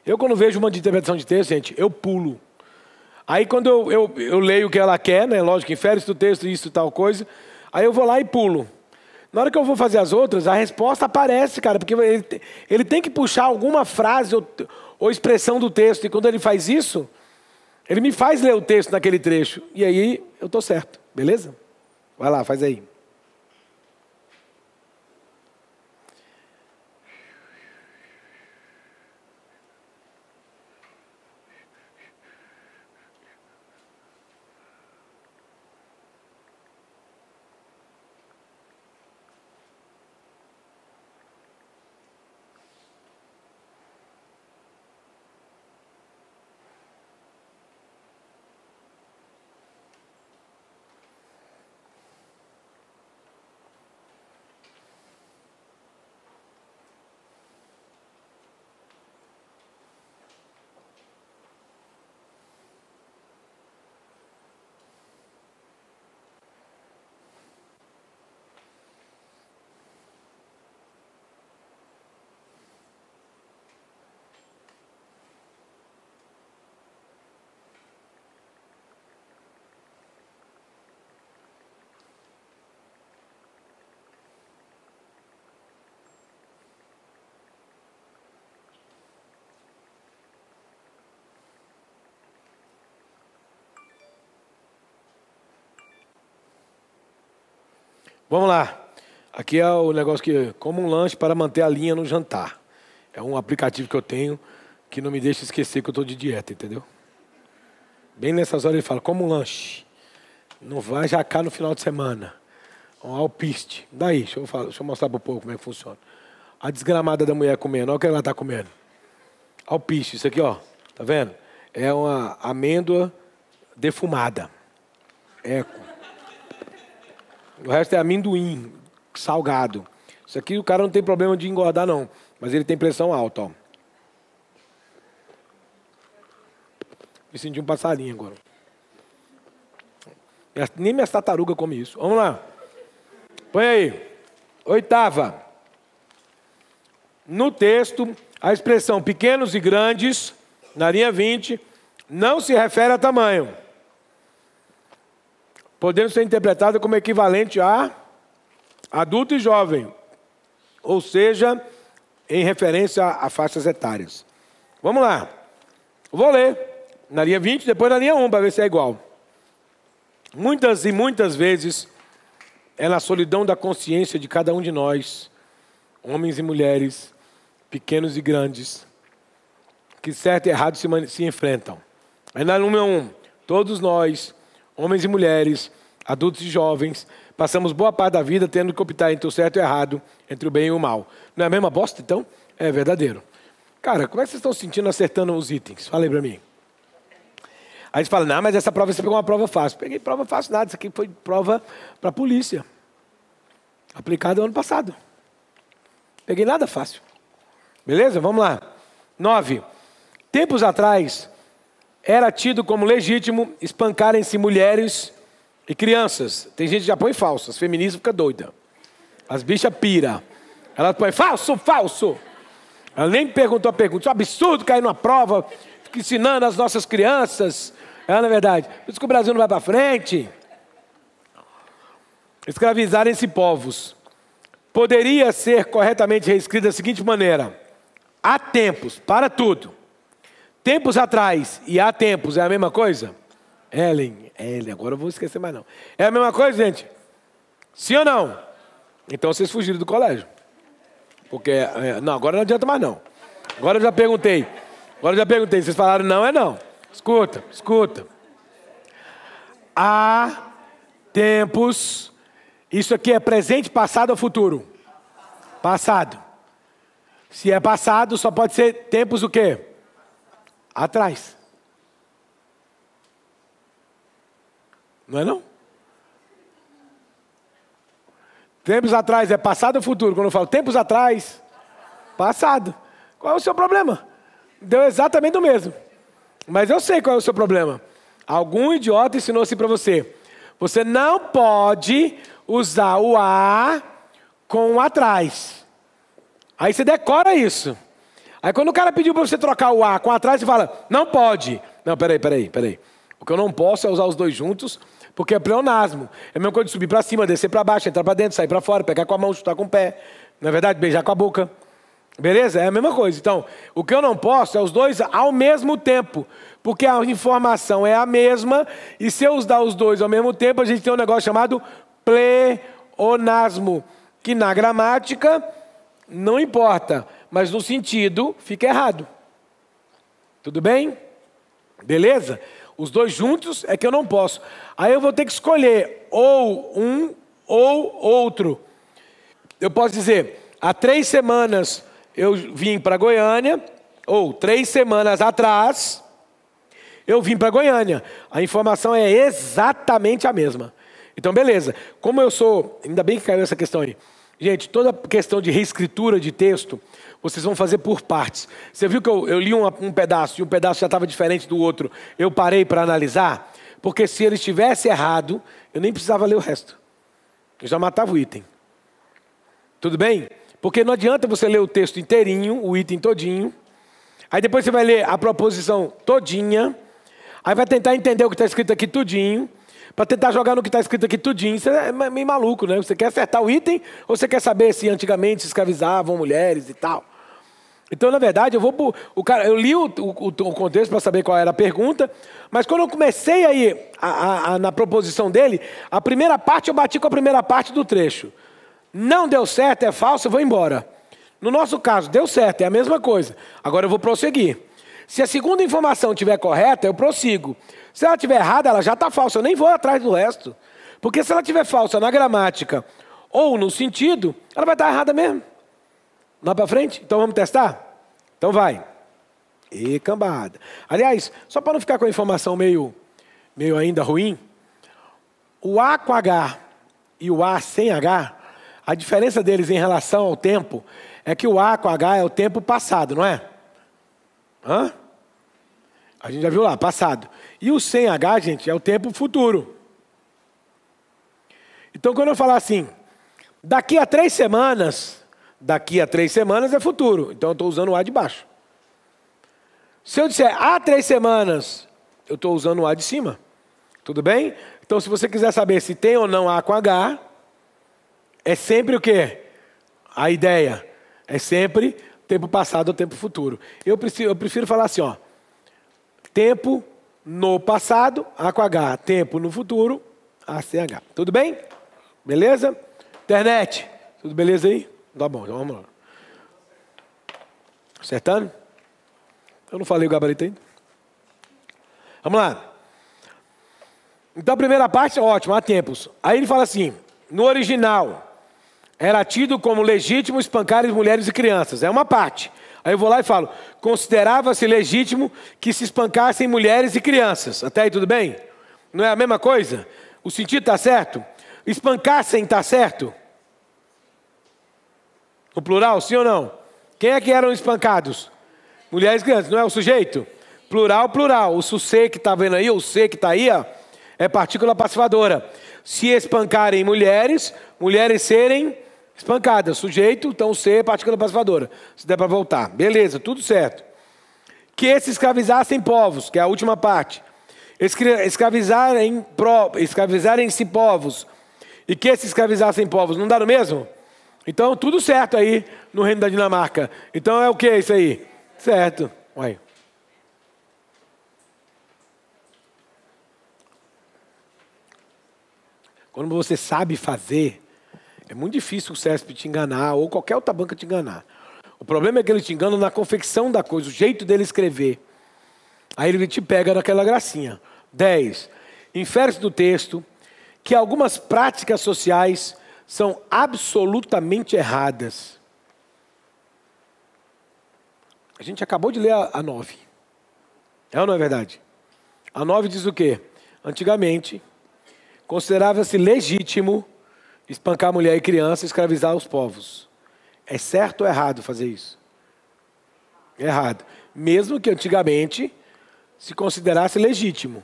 Eu, quando vejo uma de interpretação de texto, gente, eu pulo. Aí, quando eu, eu, eu leio o que ela quer, né? Lógico, infere do texto, isso tal coisa. Aí eu vou lá e pulo. Na hora que eu vou fazer as outras, a resposta aparece, cara, porque ele, ele tem que puxar alguma frase ou, ou expressão do texto. E quando ele faz isso, ele me faz ler o texto naquele trecho. E aí eu estou certo, beleza? Vai lá, faz aí. Vamos lá. Aqui é o negócio que como um lanche para manter a linha no jantar. É um aplicativo que eu tenho que não me deixa esquecer que eu estou de dieta, entendeu? Bem nessas horas ele fala, como um lanche. Não vai jacar no final de semana. Um alpiste. Daí, deixa eu, falar, deixa eu mostrar para o povo como é que funciona. A desgramada da mulher comendo, olha o que ela está comendo. Alpiste, isso aqui, ó. Tá vendo? É uma amêndoa defumada. Eco. O resto é amendoim, salgado. Isso aqui o cara não tem problema de engordar, não. Mas ele tem pressão alta, ó. Me senti um passarinho agora. Nem minhas tartarugas comem isso. Vamos lá. Põe aí. Oitava. No texto, a expressão pequenos e grandes, na linha 20, não se refere a tamanho podendo ser interpretada como equivalente a adulto e jovem, ou seja, em referência a faixas etárias. Vamos lá. Vou ler na linha 20, depois na linha 1, para ver se é igual. Muitas e muitas vezes é na solidão da consciência de cada um de nós, homens e mulheres, pequenos e grandes, que certo e errado se, se enfrentam. Aí na número 1, todos nós homens e mulheres, adultos e jovens, passamos boa parte da vida tendo que optar entre o certo e o errado, entre o bem e o mal. Não é a mesma bosta, então? É verdadeiro. Cara, como é que vocês estão se sentindo acertando os itens? Fala aí pra mim. Aí você fala, não, mas essa prova você pegou uma prova fácil. Peguei prova fácil, nada. Isso aqui foi prova para a polícia. Aplicada ano passado. Peguei nada fácil. Beleza? Vamos lá. Nove. Tempos atrás, era tido como legítimo espancarem-se mulheres e crianças. Tem gente que já põe falso, as feministas ficam doida. As bichas pira. Ela põe falso, falso. Ela nem perguntou a pergunta. Isso é um absurdo cair numa prova, fica ensinando as nossas crianças. É, na é verdade. Por isso que o Brasil não vai para frente. Escravizarem-se povos. Poderia ser corretamente reescrito da seguinte maneira: há tempos para tudo Tempos atrás e há tempos é a mesma coisa? Ellen, Ellen, agora eu vou esquecer mais não. É a mesma coisa, gente? Sim ou não? Então vocês fugiram do colégio. Porque, é, não, agora não adianta mais não. Agora eu já perguntei. Agora eu já perguntei. Vocês falaram não, é não. Escuta, escuta. Há tempos. Isso aqui é presente, passado ou futuro? Passado. Se é passado, só pode ser tempos o quê? Atrás. Não é não? Tempos atrás é passado ou futuro? Quando eu falo tempos atrás, passado. Qual é o seu problema? Deu exatamente o mesmo. Mas eu sei qual é o seu problema. Algum idiota ensinou assim para você. Você não pode usar o A com o atrás. Aí você decora isso. Aí quando o cara pediu para você trocar o A com atrás, você fala, não pode. Não, peraí, peraí, peraí. O que eu não posso é usar os dois juntos, porque é pleonasmo. É a mesma coisa de subir para cima, descer para baixo, entrar para dentro, sair para fora, pegar com a mão, chutar com o pé. Não é verdade? Beijar com a boca. Beleza? É a mesma coisa. Então, o que eu não posso é os dois ao mesmo tempo. Porque a informação é a mesma, e se eu usar os dois ao mesmo tempo, a gente tem um negócio chamado pleonasmo, que na gramática não importa, mas no sentido fica errado. Tudo bem? Beleza? Os dois juntos é que eu não posso. Aí eu vou ter que escolher ou um ou outro. Eu posso dizer, há três semanas eu vim para Goiânia, ou três semanas atrás, eu vim para Goiânia. A informação é exatamente a mesma. Então, beleza. Como eu sou. Ainda bem que caiu essa questão aí. Gente, toda questão de reescritura de texto, vocês vão fazer por partes. Você viu que eu, eu li um, um pedaço e um pedaço já estava diferente do outro. Eu parei para analisar, porque se ele estivesse errado, eu nem precisava ler o resto. Eu já matava o item. Tudo bem? Porque não adianta você ler o texto inteirinho, o item todinho. Aí depois você vai ler a proposição todinha. Aí vai tentar entender o que está escrito aqui tudinho. Para tentar jogar no que está escrito aqui tudinho. Você é meio maluco, né? Você quer acertar o item ou você quer saber se antigamente se escravizavam mulheres e tal? Então, na verdade, eu vou o cara, eu li o, o, o contexto para saber qual era a pergunta, mas quando eu comecei aí a, a, a, na proposição dele, a primeira parte eu bati com a primeira parte do trecho. Não deu certo, é falso, eu vou embora. No nosso caso, deu certo, é a mesma coisa. Agora eu vou prosseguir. Se a segunda informação estiver correta, eu prossigo. Se ela estiver errada, ela já está falsa, eu nem vou atrás do resto. Porque se ela estiver falsa na gramática ou no sentido, ela vai estar errada mesmo. Lá para frente? Então vamos testar? Então vai. E cambada. Aliás, só para não ficar com a informação meio, meio ainda ruim, o A com H e o A sem H a diferença deles em relação ao tempo é que o A com H é o tempo passado, não é? Hã? A gente já viu lá, passado. E o sem H, gente, é o tempo futuro. Então, quando eu falar assim, daqui a três semanas, daqui a três semanas é futuro. Então, eu estou usando o A de baixo. Se eu disser há três semanas, eu estou usando o A de cima. Tudo bem? Então, se você quiser saber se tem ou não A com H, é sempre o quê? A ideia. É sempre tempo passado ou tempo futuro. Eu prefiro, eu prefiro falar assim, ó. Tempo no passado, A com H. Tempo no futuro, A sem H. Tudo bem? Beleza? Internet. Tudo beleza aí? Tá bom, então vamos lá. Acertando? Eu não falei o gabarito ainda. Vamos lá. Então a primeira parte, ótimo, há tempos. Aí ele fala assim, no original, era tido como legítimo espancar as mulheres e crianças. É uma parte. Aí eu vou lá e falo: considerava-se legítimo que se espancassem mulheres e crianças. Até aí tudo bem? Não é a mesma coisa? O sentido está certo? Espancassem está certo? O plural, sim ou não? Quem é que eram espancados? Mulheres e crianças, não é o sujeito? Plural, plural. O suce que está vendo aí, o C que está aí, ó, é partícula passivadora. Se espancarem mulheres, mulheres serem Espancada, sujeito, então C, partícula passivadora. Se der para voltar. Beleza, tudo certo. Que se escravizassem povos, que é a última parte. Escravizarem, pro, escravizarem-se povos. E que se escravizassem povos. Não dá no mesmo? Então, tudo certo aí no reino da Dinamarca. Então é o que isso aí? Certo. Uai. Quando você sabe fazer, é muito difícil o CESP te enganar ou qualquer outra banca te enganar. O problema é que ele te engana na confecção da coisa, o jeito dele escrever. Aí ele te pega naquela gracinha. 10. Infere-se do texto que algumas práticas sociais são absolutamente erradas. A gente acabou de ler a 9. É ou não é verdade? A 9 diz o quê? Antigamente, considerava-se legítimo espancar mulher e criança, escravizar os povos. É certo ou errado fazer isso? Errado. Mesmo que antigamente se considerasse legítimo.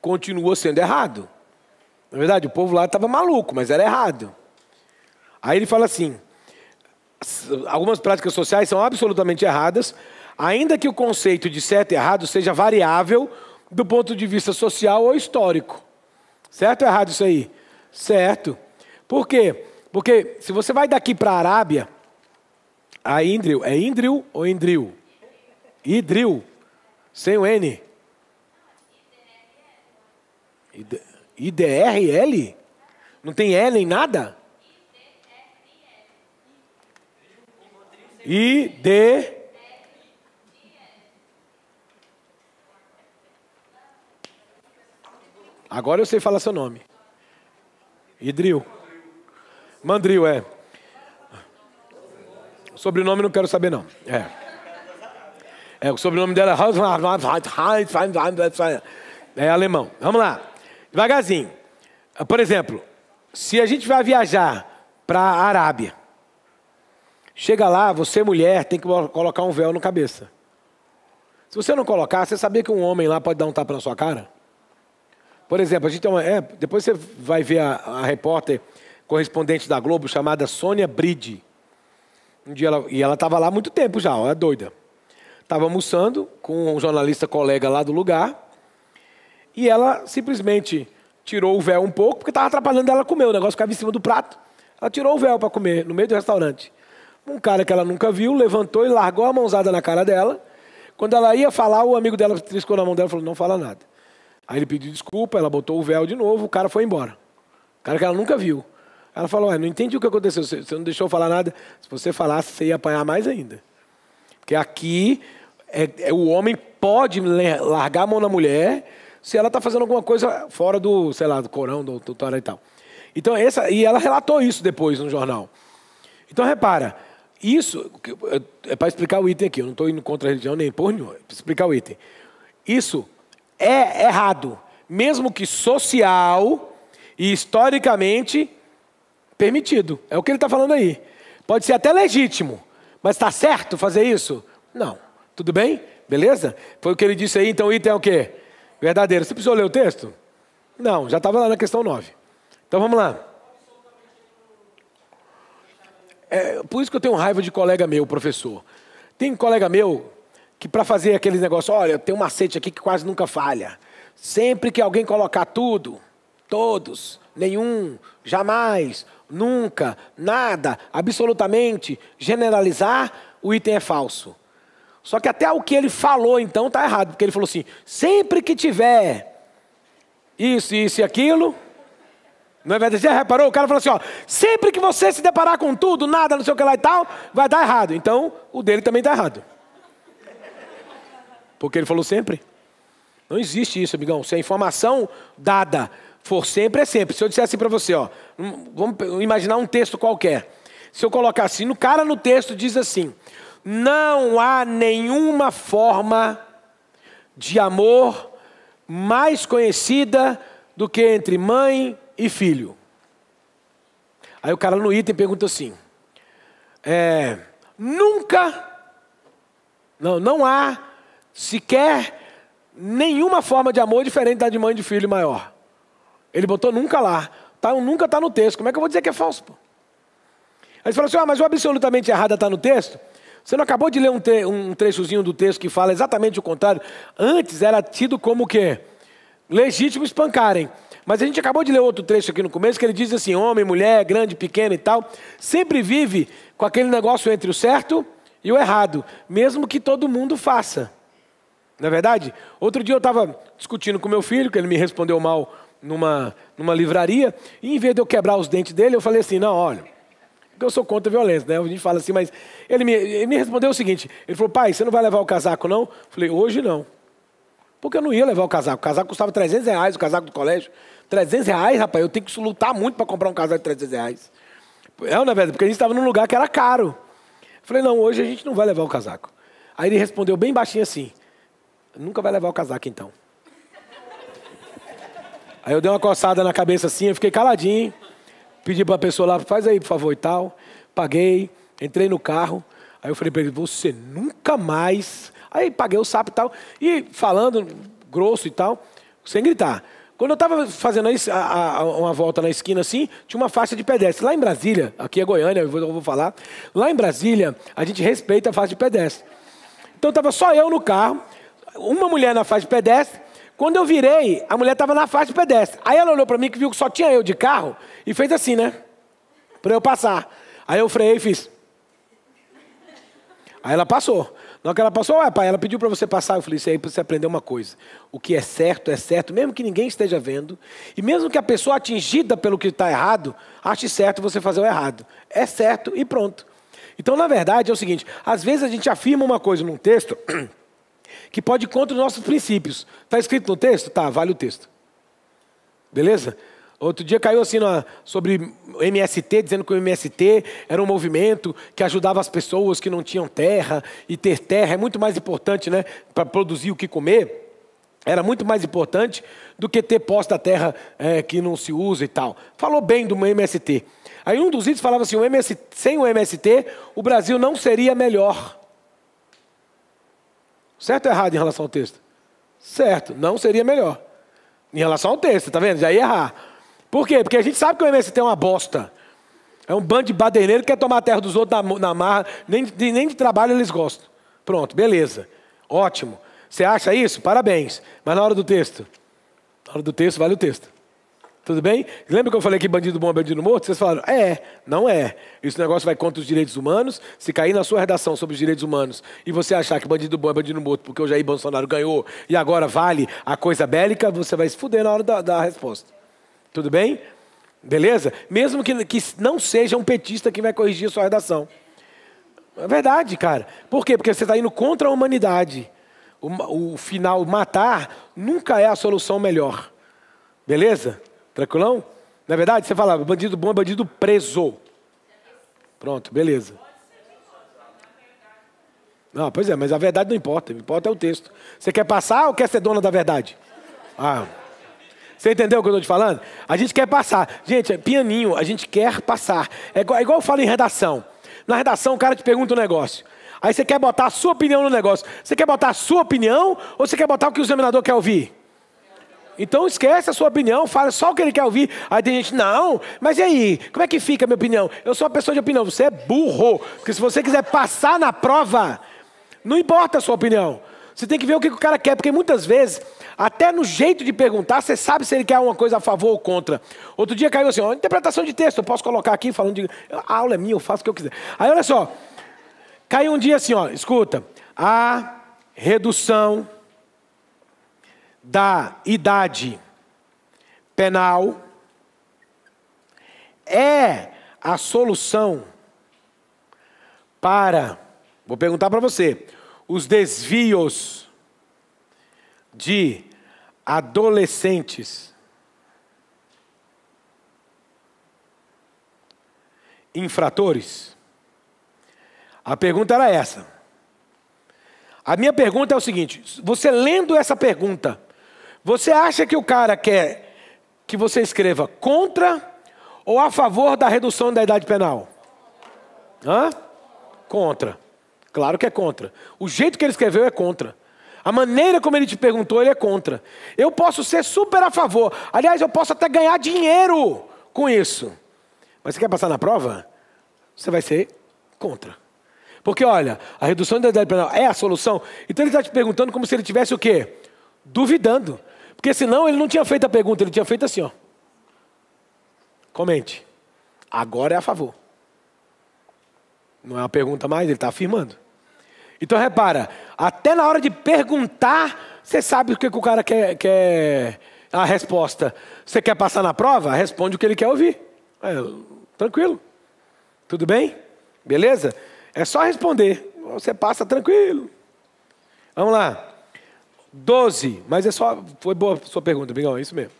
continua sendo errado. Na verdade, o povo lá estava maluco, mas era errado. Aí ele fala assim: algumas práticas sociais são absolutamente erradas, ainda que o conceito de certo e errado seja variável do ponto de vista social ou histórico. Certo ou errado isso aí? Certo. Por quê? Porque se você vai daqui para a Arábia, a Indril, é Indril ou Indril? Idril, sem o N. IDRL? Não tem L em nada? ID. Agora eu sei falar seu nome. Idril. Mandril, é. Sobrenome não quero saber, não. É. É, o sobrenome dela é alemão. Vamos lá. Devagarzinho. Por exemplo, se a gente vai viajar para a Arábia, chega lá, você mulher tem que colocar um véu na cabeça. Se você não colocar, você sabia que um homem lá pode dar um tapa na sua cara? Por exemplo, a gente tem uma, é, depois você vai ver a, a repórter correspondente da Globo chamada Sônia Bride. Um dia ela, e ela estava lá há muito tempo já, ó, é doida. Estava almoçando com um jornalista colega lá do lugar. E ela simplesmente tirou o véu um pouco, porque estava atrapalhando ela comer. O negócio ficava em cima do prato. Ela tirou o véu para comer, no meio do restaurante. Um cara que ela nunca viu levantou e largou a mãozada na cara dela. Quando ela ia falar, o amigo dela triscou na mão dela e falou: Não fala nada. Aí ele pediu desculpa, ela botou o véu de novo, o cara foi embora. O cara que ela nunca viu. Ela falou: Não entendi o que aconteceu, você não deixou falar nada. Se você falasse, você ia apanhar mais ainda. Porque aqui é, é, o homem pode largar a mão na mulher se ela está fazendo alguma coisa fora do, sei lá, do Corão, do tutorial e tal. Então, essa, e ela relatou isso depois no jornal. Então, repara, isso é para explicar o item aqui. Eu não estou indo contra a religião nem por nenhum. É para explicar o item. Isso é errado, mesmo que social e historicamente permitido. É o que ele está falando aí. Pode ser até legítimo, mas está certo fazer isso? Não. Tudo bem? Beleza? Foi o que ele disse aí, então o item é o quê? Verdadeiro. Você precisou ler o texto? Não, já estava lá na questão 9. Então vamos lá. É, por isso que eu tenho raiva de colega meu, professor. Tem um colega meu que para fazer aquele negócio, olha, tem um macete aqui que quase nunca falha. Sempre que alguém colocar tudo, todos, nenhum, jamais, nunca, nada, absolutamente, generalizar, o item é falso. Só que até o que ele falou então está errado, porque ele falou assim: sempre que tiver isso, isso e aquilo, não é verdade? Já reparou? O cara falou assim: ó, sempre que você se deparar com tudo, nada, não sei o que lá e tal, vai dar errado. Então o dele também está errado. Porque ele falou sempre. Não existe isso, amigão. Se a informação dada for sempre, é sempre. Se eu disser assim para você, ó, vamos imaginar um texto qualquer. Se eu colocar assim, no cara no texto diz assim: não há nenhuma forma de amor mais conhecida do que entre mãe e filho. Aí o cara no item pergunta assim: é, nunca, não, não há sequer nenhuma forma de amor diferente da de mãe e de filho maior. Ele botou nunca lá. Tá, nunca está no texto. Como é que eu vou dizer que é falso? Pô? Aí ele falou assim: ah, mas o absolutamente errado está no texto? Você não acabou de ler um, um trechozinho do texto que fala exatamente o contrário? Antes era tido como o quê? Legítimo espancarem. Mas a gente acabou de ler outro trecho aqui no começo que ele diz assim: homem, mulher, grande, pequeno e tal, sempre vive com aquele negócio entre o certo e o errado, mesmo que todo mundo faça. Não é verdade? Outro dia eu estava discutindo com meu filho, que ele me respondeu mal numa, numa livraria, e em vez de eu quebrar os dentes dele, eu falei assim: não, olha, eu sou contra a violência, né? A gente fala assim, mas ele me, ele me respondeu o seguinte: ele falou, pai, você não vai levar o casaco, não? Eu falei, hoje não. Porque eu não ia levar o casaco. O casaco custava 300 reais, o casaco do colégio. 300 reais, rapaz, eu tenho que lutar muito para comprar um casaco de 300 reais. É, na verdade, porque a gente estava num lugar que era caro. Eu falei, não, hoje a gente não vai levar o casaco. Aí ele respondeu bem baixinho assim: nunca vai levar o casaco então. Aí eu dei uma coçada na cabeça assim, eu fiquei caladinho. Pedi para a pessoa lá, faz aí, por favor, e tal. Paguei, entrei no carro. Aí eu falei para ele, você nunca mais. Aí paguei o sapo e tal. E falando grosso e tal, Sem gritar. Quando eu estava fazendo a, a, uma volta na esquina assim, tinha uma faixa de pedestre. Lá em Brasília, aqui é Goiânia, eu vou, eu vou falar. Lá em Brasília, a gente respeita a faixa de pedestre. Então estava só eu no carro, uma mulher na faixa de pedestre. Quando eu virei, a mulher estava na faixa de pedestre. Aí ela olhou para mim que viu que só tinha eu de carro e fez assim, né? Para eu passar. Aí eu freiei e fiz. Aí ela passou. Na hora que ela passou, ué, pai, ela pediu para você passar. Eu falei, isso aí para você aprender uma coisa. O que é certo é certo, mesmo que ninguém esteja vendo. E mesmo que a pessoa atingida pelo que está errado, ache certo você fazer o errado. É certo e pronto. Então, na verdade, é o seguinte: às vezes a gente afirma uma coisa num texto que pode ir contra os nossos princípios. Está escrito no texto? Tá, vale o texto. Beleza? Outro dia caiu assim na, sobre MST, dizendo que o MST era um movimento que ajudava as pessoas que não tinham terra, e ter terra é muito mais importante né, para produzir o que comer. Era muito mais importante do que ter posse da terra é, que não se usa e tal. Falou bem do MST. Aí um dos itens falava assim: o MST, sem o MST, o Brasil não seria melhor. Certo ou errado em relação ao texto? Certo, não seria melhor. Em relação ao texto, tá vendo? Já ia errar. Por quê? Porque a gente sabe que o MST é uma bosta. É um bando de badeineiro que quer tomar a terra dos outros na, na marra, nem nem de trabalho eles gostam. Pronto, beleza. Ótimo. Você acha isso? Parabéns. Mas na hora do texto? Na hora do texto, vale o texto. Tudo bem? Lembra que eu falei que bandido bom é bandido morto? Vocês falaram, é, não é. Esse negócio vai contra os direitos humanos. Se cair na sua redação sobre os direitos humanos e você achar que bandido bom é bandido morto porque o Jair Bolsonaro ganhou e agora vale a coisa bélica, você vai se fuder na hora da, da resposta. Tudo bem? Beleza? Mesmo que, que não seja um petista que vai corrigir a sua redação. É verdade, cara. Por quê? Porque você está indo contra a humanidade. O, o final, matar, nunca é a solução melhor. Beleza? Tranquilão? Na é verdade, você fala, bandido bom é bandido preso. Pronto, beleza. Não, pois é, mas a verdade não importa, importa é o texto. Você quer passar ou quer ser dona da verdade? Ah. Você entendeu o que eu estou te falando? A gente quer passar. Gente, é pianinho, a gente quer passar. É igual, é igual eu falo em redação. Na redação, o cara te pergunta um negócio. Aí você quer botar a sua opinião no negócio. Você quer botar a sua opinião ou você quer botar o que o examinador quer ouvir? Então esquece a sua opinião, fala só o que ele quer ouvir. Aí tem gente, não, mas e aí? Como é que fica a minha opinião? Eu sou uma pessoa de opinião, você é burro. Porque se você quiser passar na prova, não importa a sua opinião. Você tem que ver o que o cara quer, porque muitas vezes, até no jeito de perguntar, você sabe se ele quer uma coisa a favor ou contra. Outro dia caiu assim, ó, interpretação de texto, eu posso colocar aqui falando de. A aula é minha, eu faço o que eu quiser. Aí olha só, caiu um dia assim, ó, escuta, a redução da idade penal é a solução para, vou perguntar para você, os desvios de adolescentes infratores? A pergunta era essa. A minha pergunta é o seguinte: você lendo essa pergunta, você acha que o cara quer que você escreva contra ou a favor da redução da idade penal? Hã? Contra. Claro que é contra. O jeito que ele escreveu é contra. A maneira como ele te perguntou, ele é contra. Eu posso ser super a favor. Aliás, eu posso até ganhar dinheiro com isso. Mas você quer passar na prova? Você vai ser contra. Porque, olha, a redução da idade penal é a solução. Então ele está te perguntando como se ele tivesse o quê? Duvidando. Porque senão ele não tinha feito a pergunta, ele tinha feito assim, ó. Comente. Agora é a favor. Não é uma pergunta mais, ele está afirmando. Então repara, até na hora de perguntar, você sabe o que, que o cara quer, quer a resposta. Você quer passar na prova? Responde o que ele quer ouvir. É, tranquilo. Tudo bem? Beleza? É só responder. Você passa tranquilo. Vamos lá. 12, mas é só. Foi boa a sua pergunta, Bigão, é isso mesmo.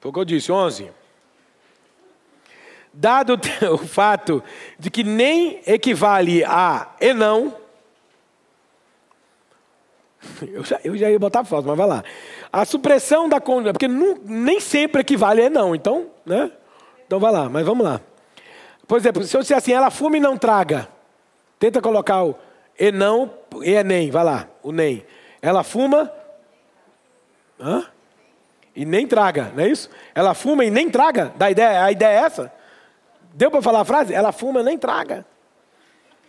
Foi o que eu disse, 11. Dado o fato de que nem equivale a e não. Eu já, eu já ia botar foto, mas vai lá. A supressão da condição, porque não, nem sempre equivale a não, então, né? Então vai lá, mas vamos lá. Por exemplo, se eu disser assim, ela fuma e não traga. Tenta colocar o e não, e é nem, vai lá, o nem. Ela fuma, Hã? E nem traga, não é isso? Ela fuma e nem traga. Da ideia, a ideia é essa? Deu para falar a frase? Ela fuma e nem traga.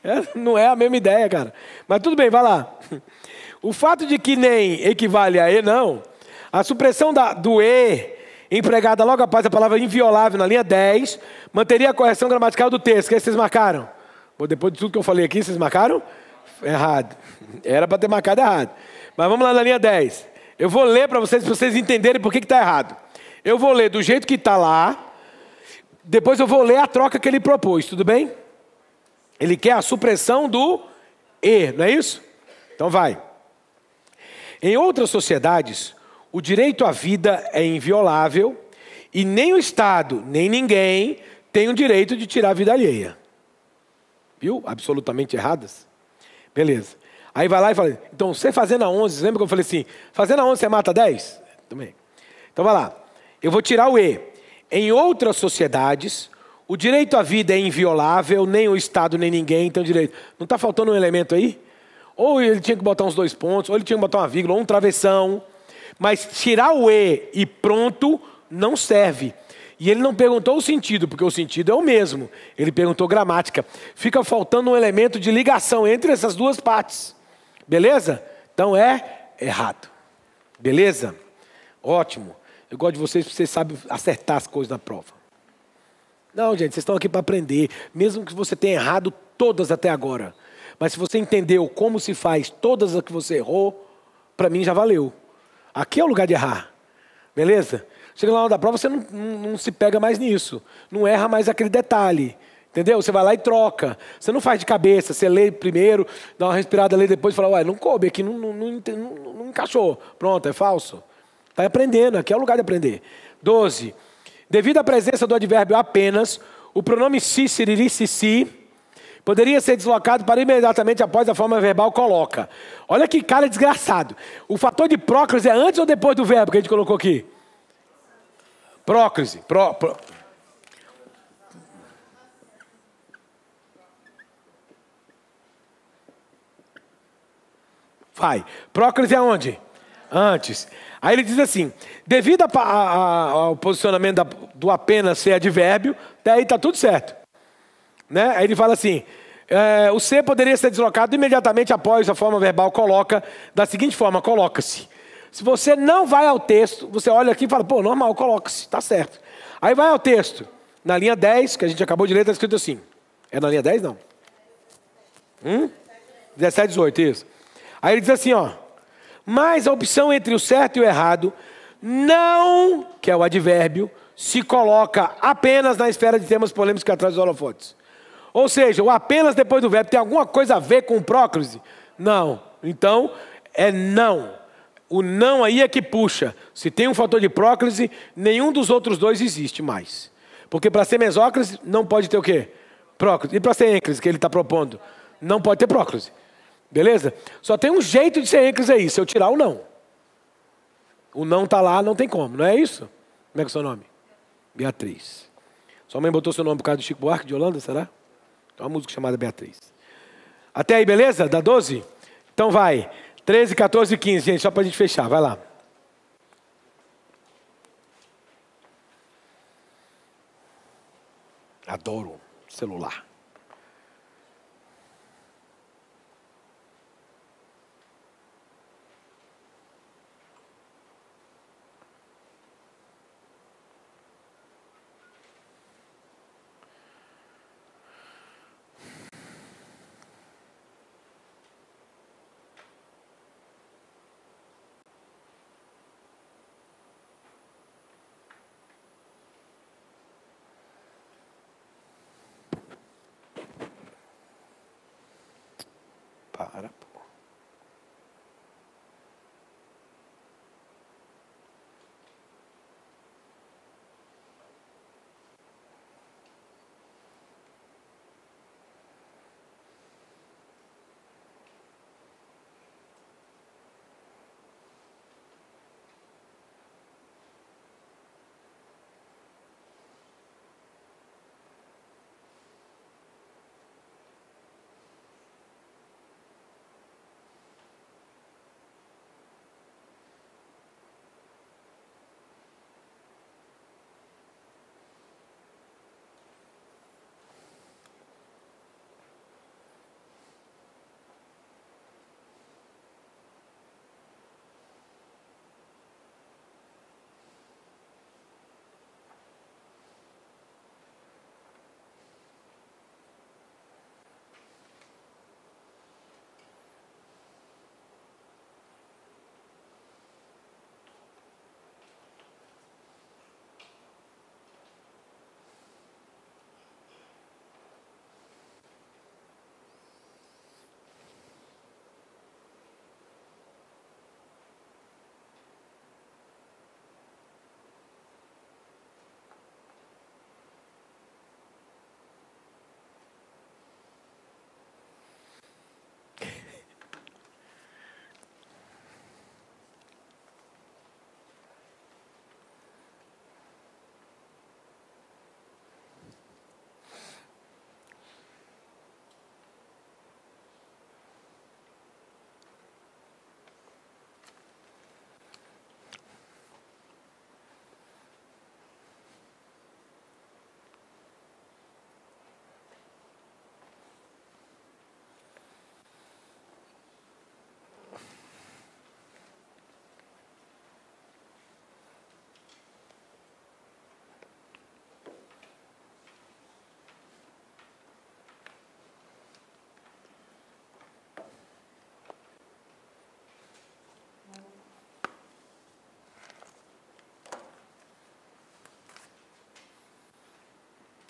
É, não é a mesma ideia, cara. Mas tudo bem, vai lá. O fato de que nem equivale a e não, a supressão da, do e, empregada logo após a palavra inviolável na linha 10, manteria a correção gramatical do texto. O que vocês marcaram? Bom, depois de tudo que eu falei aqui, vocês marcaram? Errado. Era para ter marcado errado. Mas vamos lá na linha 10. Eu vou ler para vocês, para vocês entenderem por que está errado. Eu vou ler do jeito que está lá, depois eu vou ler a troca que ele propôs, tudo bem? Ele quer a supressão do E, não é isso? Então vai. Em outras sociedades, o direito à vida é inviolável e nem o Estado, nem ninguém tem o direito de tirar a vida alheia. Viu? Absolutamente erradas. Beleza. Aí vai lá e fala, então você fazendo a 11, lembra que eu falei assim, fazendo a 11 você mata 10? Também. Então vai lá. Eu vou tirar o E. Em outras sociedades, o direito à vida é inviolável, nem o Estado, nem ninguém tem o direito. Não está faltando um elemento aí? Ou ele tinha que botar uns dois pontos, ou ele tinha que botar uma vírgula, ou um travessão. Mas tirar o E e pronto não serve. E ele não perguntou o sentido, porque o sentido é o mesmo. Ele perguntou gramática. Fica faltando um elemento de ligação entre essas duas partes. Beleza? Então é errado. Beleza? Ótimo. Eu gosto de vocês porque vocês sabem acertar as coisas na prova. Não, gente, vocês estão aqui para aprender. Mesmo que você tenha errado todas até agora. Mas se você entendeu como se faz todas as que você errou, para mim já valeu. Aqui é o lugar de errar. Beleza? Chega lá na hora da prova, você não, não, não se pega mais nisso. Não erra mais aquele detalhe. Entendeu? Você vai lá e troca. Você não faz de cabeça, você lê primeiro, dá uma respirada, lê depois e fala, ué, não coube aqui, não, não, não, não encaixou. Pronto, é falso. Está aprendendo, aqui é o lugar de aprender. 12. Devido à presença do advérbio apenas, o pronome si, siriri, si, si, poderia ser deslocado para imediatamente após a forma verbal coloca. Olha que cara desgraçado. O fator de próclise é antes ou depois do verbo que a gente colocou aqui? Próclise. Pró, pró. Vai. Próclise é onde? Antes. Aí ele diz assim: devido a, a, ao posicionamento da, do apenas ser advérbio, daí está tudo certo. Né? Aí ele fala assim: é, o ser poderia ser deslocado imediatamente após a forma verbal coloca, da seguinte forma: coloca-se. Se você não vai ao texto, você olha aqui e fala, pô, normal, coloca-se, está certo. Aí vai ao texto. Na linha 10, que a gente acabou de ler, está escrito assim. É na linha 10, não? Hum? 17, 18, isso. Aí ele diz assim, ó. Mas a opção entre o certo e o errado não, que é o advérbio, se coloca apenas na esfera de temas polêmicos que atrás dos holofotes. Ou seja, o apenas depois do verbo tem alguma coisa a ver com próclise? Não. Então, é não. O não aí é que puxa. Se tem um fator de próclise, nenhum dos outros dois existe mais. Porque para ser mesóclise, não pode ter o quê? Próclise. E para ser ênclise, que ele está propondo? Não pode ter próclise. Beleza? Só tem um jeito de ser ênclise aí, se eu tirar o não. O não está lá, não tem como, não é isso? Como é que é o seu nome? Beatriz. Sua mãe botou seu nome por causa do Chico Buarque de Holanda, será? Tem uma música chamada Beatriz. Até aí, beleza? Dá 12? Então vai. 13, 14 e 15, gente, só para a gente fechar. Vai lá. Adoro celular.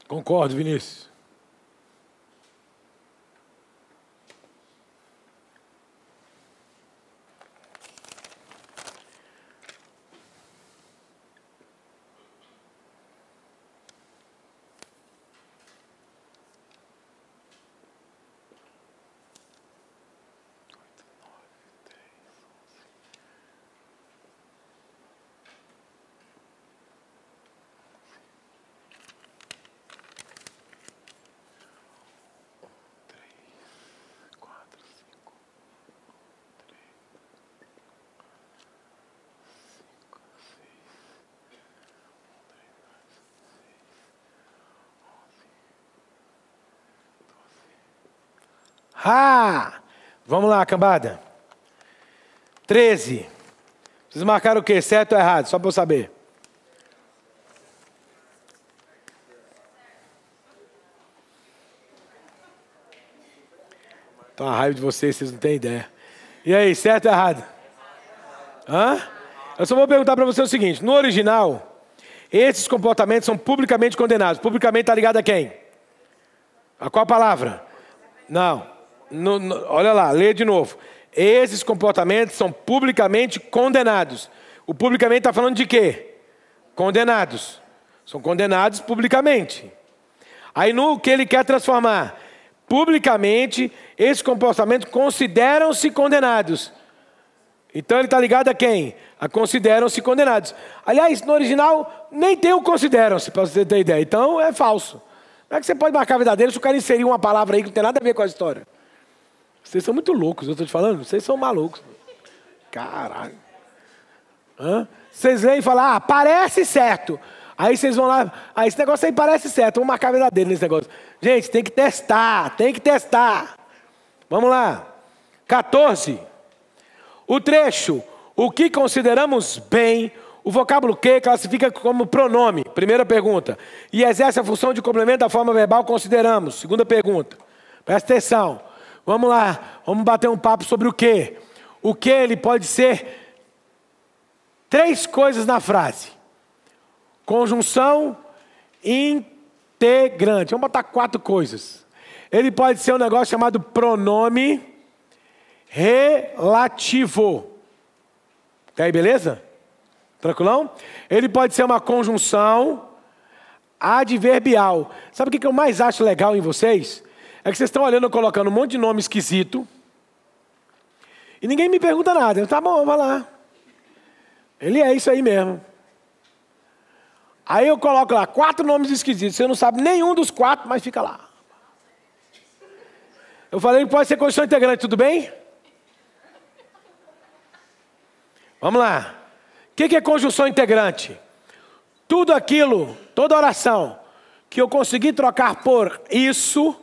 Concordo, Vinícius. Ah! Vamos lá, cambada. 13. Vocês marcaram o quê? Certo ou errado? Só para eu saber. Tô a raiva de vocês, vocês não têm ideia. E aí, certo ou errado? Hã? Eu só vou perguntar para você o seguinte: no original, esses comportamentos são publicamente condenados. Publicamente está ligado a quem? A qual palavra? Não. No, no, olha lá, lê de novo. Esses comportamentos são publicamente condenados. O publicamente está falando de quê? Condenados. São condenados publicamente. Aí no que ele quer transformar? Publicamente, esses comportamentos consideram-se condenados. Então ele está ligado a quem? A consideram-se condenados. Aliás, no original, nem tem o consideram-se, para você ter ideia. Então é falso. Como é que você pode marcar verdadeiro se o cara inserir uma palavra aí que não tem nada a ver com a história? Vocês são muito loucos, eu estou te falando. Vocês são malucos. Caralho. Hã? Vocês vêm e falam, ah, parece certo. Aí vocês vão lá, ah, esse negócio aí parece certo, vamos marcar a verdadeiro nesse negócio. Gente, tem que testar, tem que testar. Vamos lá. 14. O trecho, o que consideramos bem, o vocábulo que classifica como pronome. Primeira pergunta. E exerce a função de complemento da forma verbal, consideramos. Segunda pergunta. Presta atenção. Vamos lá, vamos bater um papo sobre o que. O que ele pode ser três coisas na frase: conjunção integrante. Vamos botar quatro coisas. Ele pode ser um negócio chamado pronome relativo. Tá aí, beleza? Tranquilão? Ele pode ser uma conjunção adverbial. Sabe o que eu mais acho legal em vocês? É que vocês estão olhando, colocando um monte de nome esquisito. E ninguém me pergunta nada. Eu, tá bom, vai lá. Ele é isso aí mesmo. Aí eu coloco lá quatro nomes esquisitos. Você não sabe nenhum dos quatro, mas fica lá. Eu falei que pode ser condição integrante, tudo bem? Vamos lá. O que é conjunção integrante? Tudo aquilo, toda oração que eu consegui trocar por isso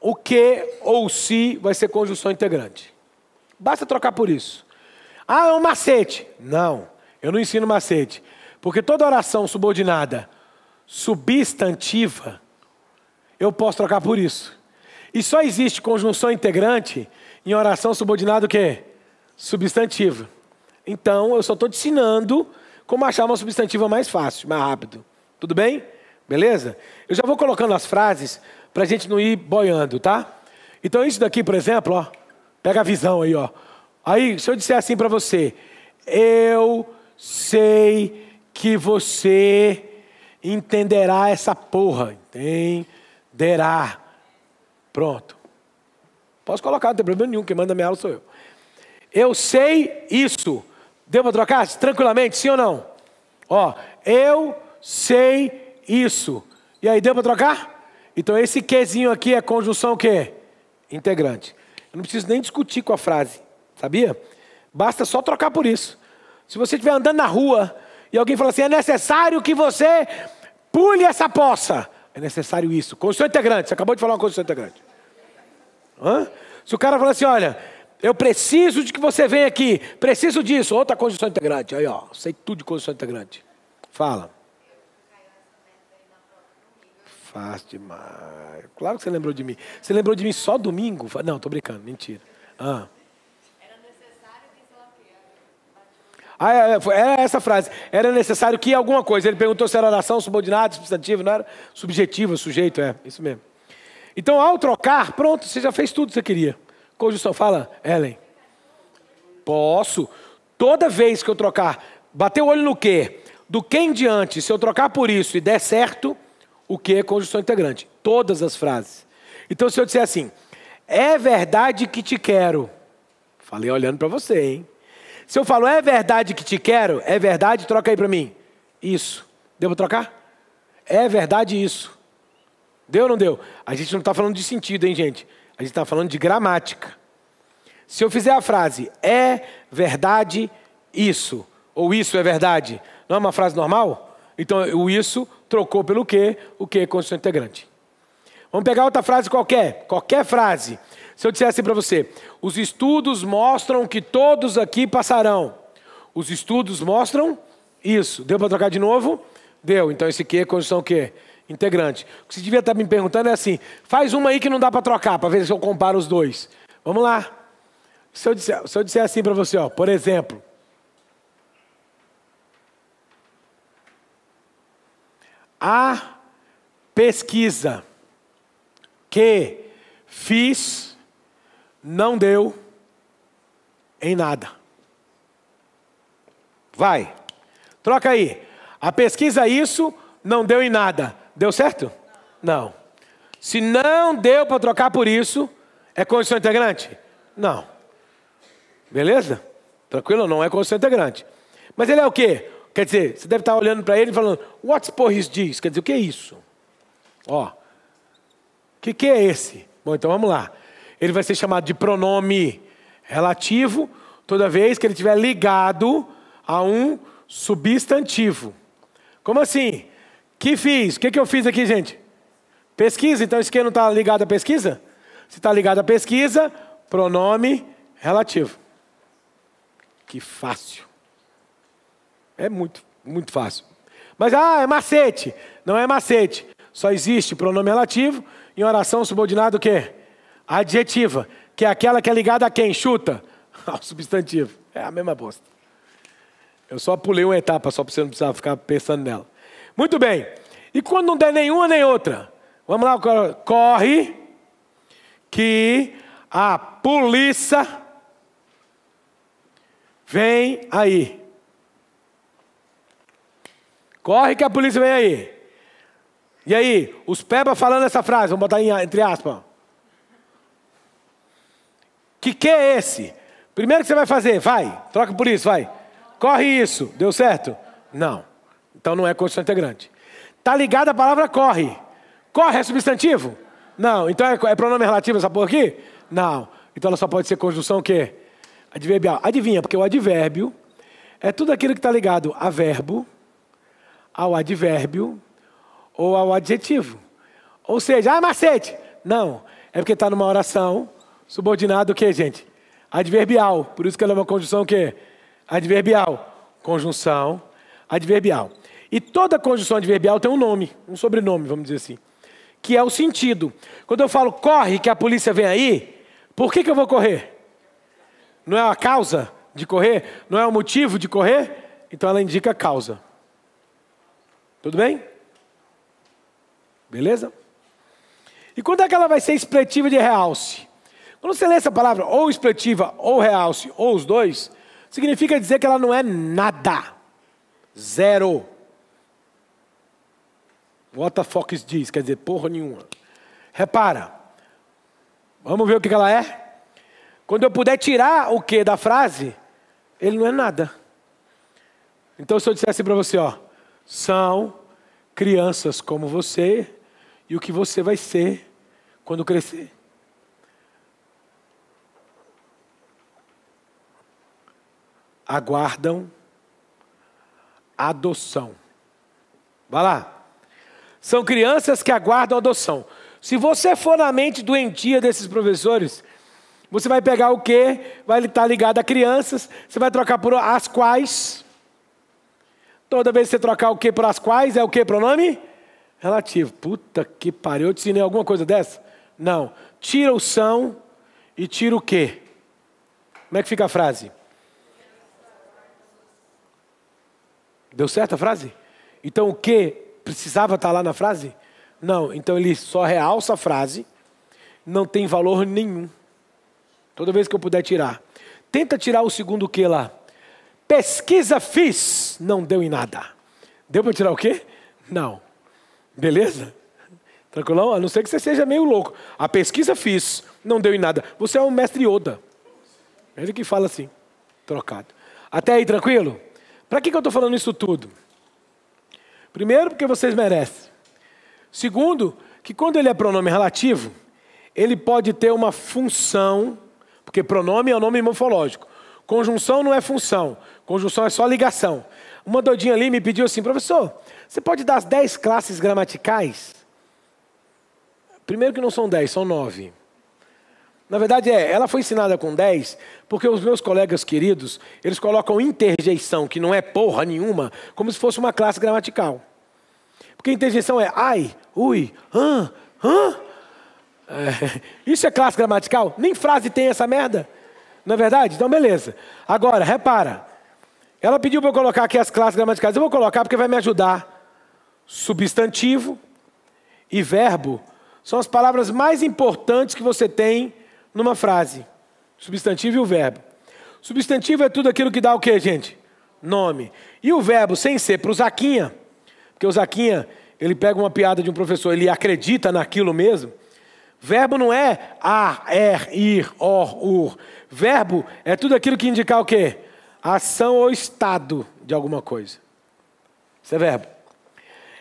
o que ou se vai ser conjunção integrante. Basta trocar por isso. Ah, é um macete. Não, eu não ensino macete. Porque toda oração subordinada, substantiva, eu posso trocar por isso. E só existe conjunção integrante em oração subordinada o quê? Substantiva. Então, eu só estou te ensinando como achar uma substantiva mais fácil, mais rápido. Tudo bem? Beleza? Eu já vou colocando as frases para a gente não ir boiando, tá? Então isso daqui, por exemplo, ó, pega a visão aí, ó. Aí, se eu disser assim para você, eu sei que você entenderá essa porra, entenderá. Pronto. Posso colocar, não tem problema nenhum, quem manda minha aula sou eu. Eu sei isso. Deu para trocar? Tranquilamente, sim ou não? Ó, eu sei isso. E aí, deu para trocar? Então esse quezinho aqui é conjunção o quê? Integrante. Eu não preciso nem discutir com a frase, sabia? Basta só trocar por isso. Se você estiver andando na rua e alguém falar assim, é necessário que você pule essa poça. É necessário isso. Conjunção integrante. Você acabou de falar uma conjunção integrante. Hã? Se o cara falar assim, olha, eu preciso de que você venha aqui, preciso disso, outra conjunção integrante. Aí, ó, sei tudo de conjunção integrante. Fala. Fácil demais. Claro que você lembrou de mim. Você lembrou de mim só domingo? Não, tô brincando, mentira. Ah. Ah, é, é, era essa frase. Era necessário que alguma coisa. Ele perguntou se era oração, subordinado, substantivo, não era subjetivo, sujeito, é, isso mesmo. Então, ao trocar, pronto, você já fez tudo que você queria. Conjunção, fala, Ellen. Posso. Toda vez que eu trocar, bater o olho no quê? Do que em diante, se eu trocar por isso e der certo, o que é conjunção integrante? Todas as frases. Então, se eu disser assim, é verdade que te quero. Falei olhando para você, hein? Se eu falo, é verdade que te quero, é verdade, troca aí para mim. Isso. Deu para trocar? É verdade isso. Deu ou não deu? A gente não está falando de sentido, hein, gente? A gente está falando de gramática. Se eu fizer a frase, é verdade isso, ou isso é verdade, não é uma frase normal? Então o isso trocou pelo que, o que é integrante. Vamos pegar outra frase qualquer, qualquer frase. Se eu disser assim para você, os estudos mostram que todos aqui passarão. Os estudos mostram isso. Deu para trocar de novo? Deu. Então esse que é condição quê? Integrante. O que você devia estar me perguntando é assim: faz uma aí que não dá para trocar, para ver se eu comparo os dois. Vamos lá. Se eu disser, se eu disser assim para você, ó, por exemplo, a pesquisa que fiz não deu em nada. Vai, troca aí. A pesquisa isso não deu em nada. Deu certo? Não. Se não deu para trocar por isso, é condição integrante? Não. Beleza? Tranquilo? Não é condição integrante. Mas ele é o quê? Quer dizer, você deve estar olhando para ele e falando, what's por his diz? Quer dizer, o que é isso? Ó, o que, que é esse? Bom, então vamos lá. Ele vai ser chamado de pronome relativo toda vez que ele estiver ligado a um substantivo. Como assim? Que fiz? O que, que eu fiz aqui, gente? Pesquisa, então isso aqui não está ligado à pesquisa? Se está ligado à pesquisa, pronome relativo. Que fácil. É muito, muito fácil. Mas, ah, é macete. Não é macete. Só existe pronome relativo em oração subordinada o quê? Adjetiva, que é aquela que é ligada a quem? Chuta? Ao substantivo. É a mesma bosta. Eu só pulei uma etapa, só para você não precisar ficar pensando nela. Muito bem. E quando não der nenhuma nem outra? Vamos lá, corre que a polícia vem aí. Corre que a polícia vem aí. E aí, os peba falando essa frase, vamos botar entre aspas. Que que é esse? Primeiro que você vai fazer, vai, troca por isso, vai. Corre isso, deu certo? Não. Então não é condição integrante. Está ligada a palavra corre. Corre é substantivo? Não. Então é, é pronome relativo essa porra aqui? Não. Então ela só pode ser conjunção o quê? Adverbial. Adivinha, porque o advérbio é tudo aquilo que está ligado a verbo, ao advérbio ou ao adjetivo. Ou seja, ah, macete. Não. É porque está numa oração subordinado o quê, gente? Adverbial. Por isso que ela é uma conjunção o quê? Adverbial. Conjunção adverbial. E toda conjunção adverbial tem um nome, um sobrenome, vamos dizer assim, que é o sentido. Quando eu falo corre que a polícia vem aí, por que, que eu vou correr? Não é a causa de correr? Não é o motivo de correr? Então ela indica causa. Tudo bem? Beleza? E quando é que ela vai ser expletiva de realce? Quando você lê essa palavra, ou expletiva, ou realce, ou os dois, significa dizer que ela não é nada. Zero. What the fuck is this? Quer dizer, porra nenhuma. Repara. Vamos ver o que ela é? Quando eu puder tirar o que da frase, ele não é nada. Então, se eu dissesse para você, ó, são crianças como você e o que você vai ser quando crescer. Aguardam adoção. Vai lá. São crianças que aguardam adoção. Se você for na mente doentia desses professores, você vai pegar o que? Vai estar ligado a crianças, você vai trocar por as quais. Toda vez que você trocar o que por as quais, é o que pronome? Relativo. Puta que pariu, eu te ensinei alguma coisa dessa? Não. Tira o são e tira o que. Como é que fica a frase? Deu certo a frase? Então o que precisava estar lá na frase? Não, então ele só realça a frase, não tem valor nenhum. Toda vez que eu puder tirar. Tenta tirar o segundo que lá. Pesquisa fiz, não deu em nada. Deu para tirar o quê? Não. Beleza? Tranquilão? A não ser que você seja meio louco. A pesquisa fiz, não deu em nada. Você é um mestre Yoda. Ele que fala assim, trocado. Até aí, tranquilo? Para que, que eu estou falando isso tudo? Primeiro, porque vocês merecem. Segundo, que quando ele é pronome relativo, ele pode ter uma função, porque pronome é o um nome morfológico. Conjunção não é função, conjunção é só ligação. Uma doidinha ali me pediu assim, professor, você pode dar as 10 classes gramaticais? Primeiro que não são 10, são 9. Na verdade é, ela foi ensinada com 10, porque os meus colegas queridos, eles colocam interjeição, que não é porra nenhuma, como se fosse uma classe gramatical. Porque interjeição é ai, ui, hã, hã. É, isso é classe gramatical? Nem frase tem essa merda. Não é verdade? Então, beleza. Agora, repara. Ela pediu para eu colocar aqui as classes gramaticais. Eu vou colocar porque vai me ajudar. Substantivo e verbo são as palavras mais importantes que você tem numa frase. Substantivo e o verbo. Substantivo é tudo aquilo que dá o que, gente? Nome. E o verbo, sem ser para o Zaquinha, porque o Zaquinha, ele pega uma piada de um professor, ele acredita naquilo mesmo. Verbo não é a, er, ir, or, ur. Verbo é tudo aquilo que indicar o quê? Ação ou estado de alguma coisa. Isso é verbo.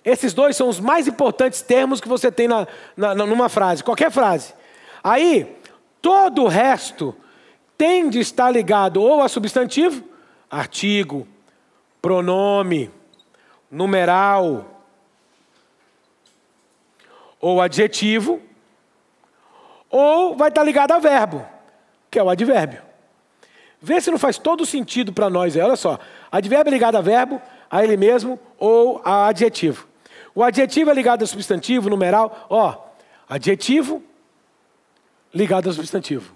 Esses dois são os mais importantes termos que você tem na, na, numa frase, qualquer frase. Aí, todo o resto tem de estar ligado ou a substantivo, artigo, pronome, numeral, ou adjetivo, ou vai estar ligado a verbo que é o advérbio. Vê se não faz todo sentido para nós. Olha só, advérbio é ligado a verbo, a ele mesmo ou a adjetivo. O adjetivo é ligado a substantivo, numeral. Ó, adjetivo ligado a substantivo.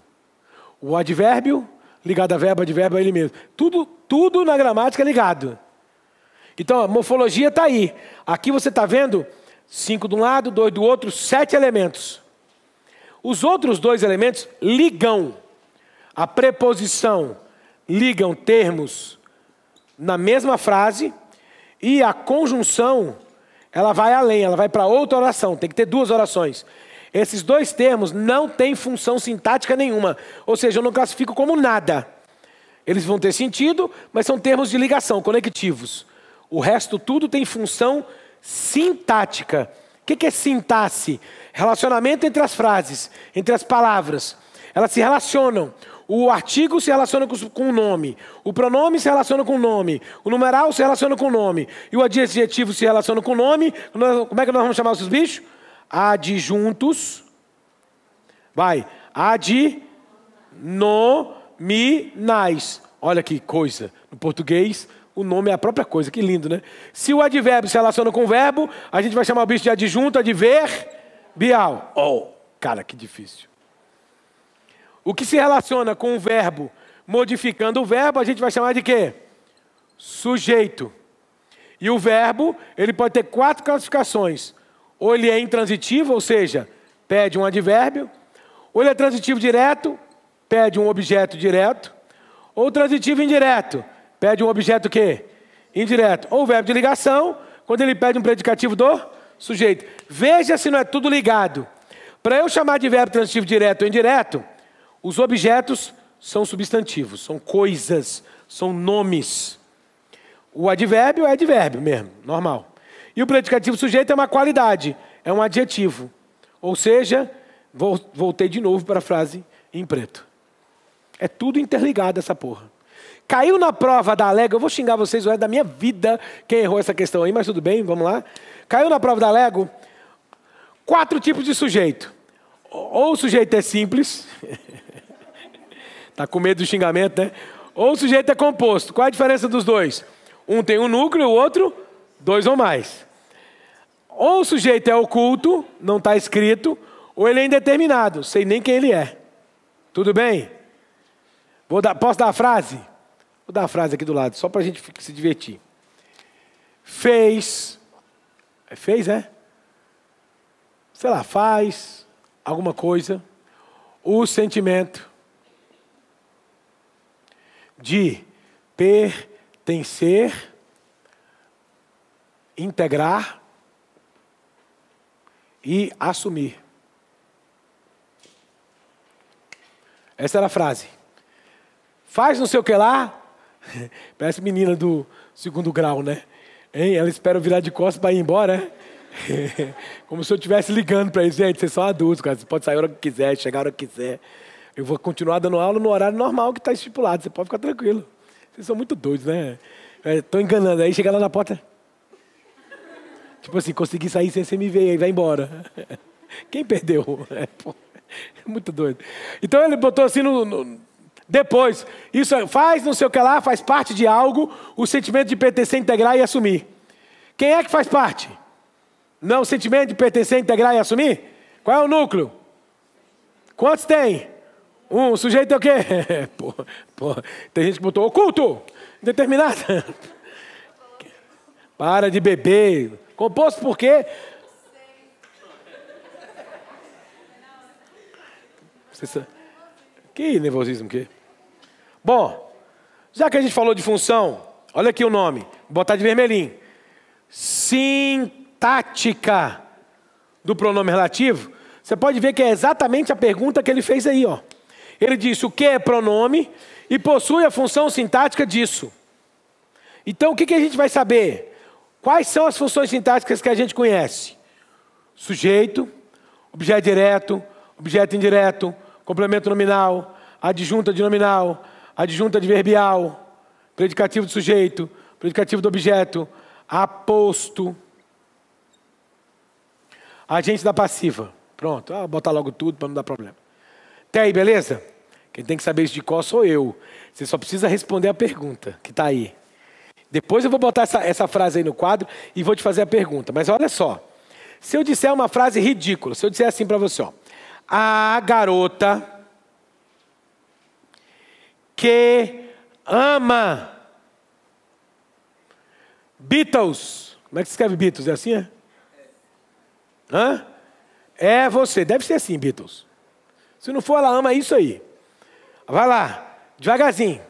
O advérbio ligado a verbo, advérbio a ele mesmo. Tudo, tudo na gramática é ligado. Então, a morfologia está aí. Aqui você está vendo cinco de um lado, dois do outro, sete elementos. Os outros dois elementos ligam a preposição ligam termos na mesma frase e a conjunção ela vai além, ela vai para outra oração. Tem que ter duas orações. Esses dois termos não têm função sintática nenhuma, ou seja, eu não classifico como nada. Eles vão ter sentido, mas são termos de ligação, conectivos. O resto tudo tem função sintática. O que é sintaxe? Relacionamento entre as frases, entre as palavras. Elas se relacionam. O artigo se relaciona com o nome, o pronome se relaciona com o nome, o numeral se relaciona com o nome, e o adjetivo se relaciona com o nome. Como é que nós vamos chamar esses bichos? Adjuntos. Vai. Adnominais. Olha que coisa. No português, o nome é a própria coisa. Que lindo, né? Se o advérbio se relaciona com o verbo, a gente vai chamar o bicho de adjunto, adverbial. Oh, cara, que difícil. O que se relaciona com o verbo modificando o verbo, a gente vai chamar de quê? Sujeito. E o verbo, ele pode ter quatro classificações. Ou ele é intransitivo, ou seja, pede um advérbio. Ou ele é transitivo direto, pede um objeto direto. Ou transitivo indireto, pede um objeto quê? Indireto. Ou verbo de ligação, quando ele pede um predicativo do sujeito. Veja se não é tudo ligado. Para eu chamar de verbo transitivo direto ou indireto, os objetos são substantivos, são coisas, são nomes. O advérbio é advérbio mesmo, normal. E o predicativo sujeito é uma qualidade, é um adjetivo. Ou seja, voltei de novo para a frase em preto. É tudo interligado essa porra. Caiu na prova da Lego, eu vou xingar vocês o resto da minha vida quem errou essa questão aí, mas tudo bem, vamos lá. Caiu na prova da Lego, quatro tipos de sujeito. Ou o sujeito é simples, Está com medo do xingamento, né? Ou o sujeito é composto. Qual a diferença dos dois? Um tem um núcleo, o outro, dois ou mais. Ou o sujeito é oculto, não está escrito, ou ele é indeterminado, sei nem quem ele é. Tudo bem? Vou dar, posso dar a frase? Vou dar a frase aqui do lado, só para a gente se divertir. fez, fez, é? Sei lá, faz alguma coisa, o sentimento de pertencer, integrar e assumir. Essa era a frase. Faz não sei o que lá. Parece menina do segundo grau, né? Hein? Ela espera virar de costas para ir embora, né? Como se eu estivesse ligando para eles, gente, vocês são adultos, cara. Você pode sair a hora que quiser, chegar a hora que quiser. Eu vou continuar dando aula no horário normal que está estipulado. Você pode ficar tranquilo. Vocês são muito doidos, né? Estou é, enganando. Aí chega lá na porta. Tipo assim, consegui sair sem você me ver, aí vai embora. Quem perdeu? É, pô, é muito doido. Então ele botou assim no, no, depois. Isso faz não sei o que lá, faz parte de algo, o sentimento de pertencer, integrar e assumir. Quem é que faz parte? Não, o sentimento de pertencer, integrar e assumir? Qual é o núcleo? Quantos tem? Um, sujeito é o quê? porra, porra. Tem gente que botou oculto, determinado. Para de beber. Composto por quê? Que nervosismo que? Bom, já que a gente falou de função, olha aqui o nome, vou botar de vermelhinho. Sintática do pronome relativo. Você pode ver que é exatamente a pergunta que ele fez aí, ó. Ele disse o que é pronome e possui a função sintática disso. Então o que, que a gente vai saber? Quais são as funções sintáticas que a gente conhece? Sujeito, objeto direto, objeto indireto, complemento nominal, adjunta de nominal, adjunta adverbial, predicativo do sujeito, predicativo do objeto, aposto, agente da passiva. Pronto, ah, botar logo tudo para não dar problema. Até aí, beleza? Quem tem que saber isso de qual sou eu. Você só precisa responder a pergunta que está aí. Depois eu vou botar essa, essa frase aí no quadro e vou te fazer a pergunta. Mas olha só. Se eu disser uma frase ridícula, se eu disser assim para você, ó, a garota que ama Beatles. Como é que se escreve Beatles? É assim, é? Hã? É você. Deve ser assim, Beatles. Se não for, ela ama isso aí. Vai lá, devagarzinho.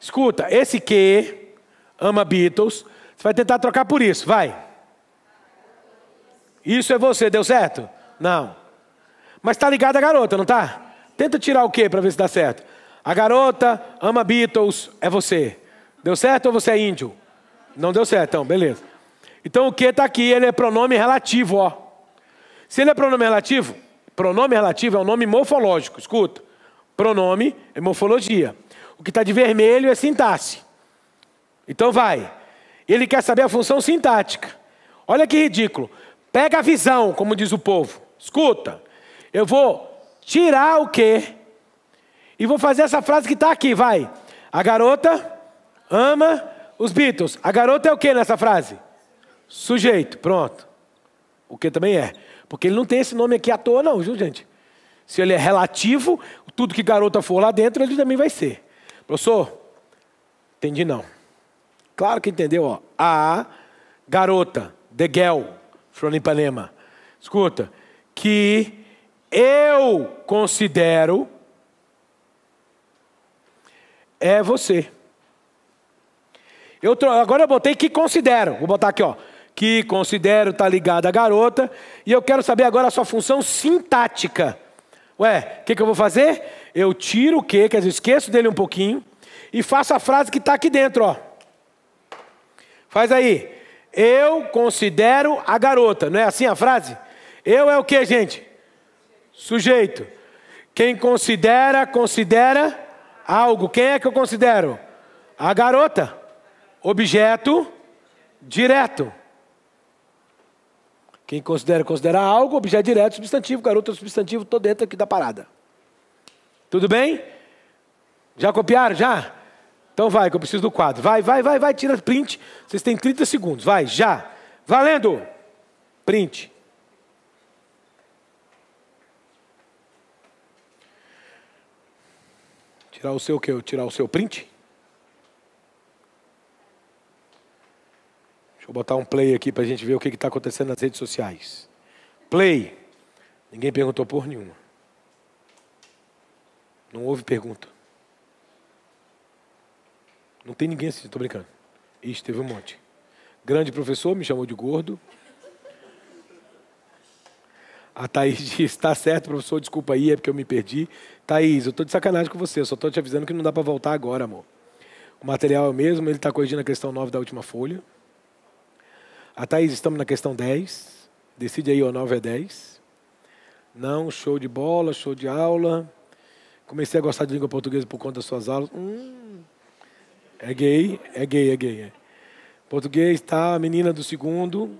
Escuta, esse que ama Beatles, você vai tentar trocar por isso, vai. Isso é você, deu certo? Não. Mas está ligado à garota, não está? Tenta tirar o que para ver se dá certo. A garota ama Beatles, é você. Deu certo ou você é índio? Não deu certo, então, beleza. Então o que está aqui, ele é pronome relativo, ó. Se ele é pronome relativo, pronome relativo é um nome morfológico, escuta. Pronome é morfologia. O que está de vermelho é sintaxe. Então vai. Ele quer saber a função sintática. Olha que ridículo. Pega a visão, como diz o povo. Escuta. Eu vou tirar o quê? E vou fazer essa frase que está aqui, vai. A garota ama os Beatles. A garota é o que nessa frase? Sujeito, pronto. O que também é. Porque ele não tem esse nome aqui à toa, não, viu, gente? Se ele é relativo, tudo que garota for lá dentro, ele também vai ser. Professor, entendi não. Claro que entendeu, ó. A garota, the girl, from Ipanema. Escuta, que eu considero é você. Eu, agora eu botei que considero. Vou botar aqui, ó. Que considero está ligado à garota. E eu quero saber agora a sua função sintática. Ué, o que, que, eu vou fazer? Eu tiro o que, quer dizer, esqueço dele um pouquinho. E faço a frase que está aqui dentro, ó. Faz aí. Eu considero a garota. Não é assim a frase? Eu é o que, gente? Sujeito. Quem considera, considera algo. Quem é que eu considero? A garota. Objeto direto. Quem considera, considera algo, objeto direto, substantivo, garota, substantivo, estou dentro aqui da parada. Tudo bem? Já copiaram? Já? Então vai, que eu preciso do quadro. Vai, vai, vai, vai, tira print. Vocês têm 30 segundos. Vai, já. Valendo! Print. Tirar o seu o quê? Tirar o seu print? Deixa eu botar um play aqui para a gente ver o que está acontecendo nas redes sociais. Play. Ninguém perguntou por nenhuma. Não houve pergunta. Não tem ninguém assim, estou brincando. Ixi, teve um monte. Grande professor me chamou de gordo. A Thaís disse, está certo, professor, desculpa aí, é porque eu me perdi. Thaís, eu estou de sacanagem com você, só estou te avisando que não dá para voltar agora, amor. O material é o mesmo, ele está corrigindo a questão 9 da última folha. A Thaís, estamos na questão 10. Decide aí, o 9 é 10. Não, show de bola, show de aula. Comecei a gostar de língua portuguesa por conta das suas aulas. Hum, é gay, é gay, é gay. É. Português, tá, a menina do segundo.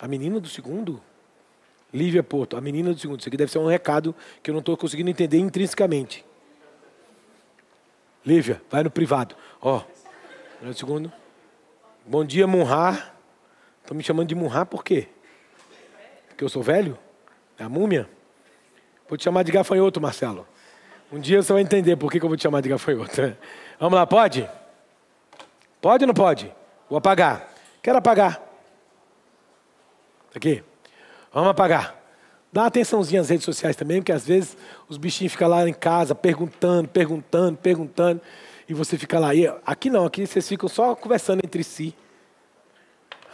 A menina do segundo? Lívia Porto, a menina do segundo. Isso aqui deve ser um recado que eu não estou conseguindo entender intrinsecamente. Lívia, vai no privado. Ó, oh, segundo. Bom dia, Munhar. Estão me chamando de Munhar por quê? Porque eu sou velho? É a múmia? Vou te chamar de gafanhoto, Marcelo. Um dia você vai entender por que, eu vou te chamar de gafanhoto. Vamos lá, pode? Pode ou não pode? Vou apagar. Quero apagar. Aqui. Vamos apagar. Dá uma atençãozinha às redes sociais também, porque às vezes os bichinhos ficam lá em casa perguntando, perguntando, perguntando, e você fica lá. E aqui não, aqui vocês ficam só conversando entre si.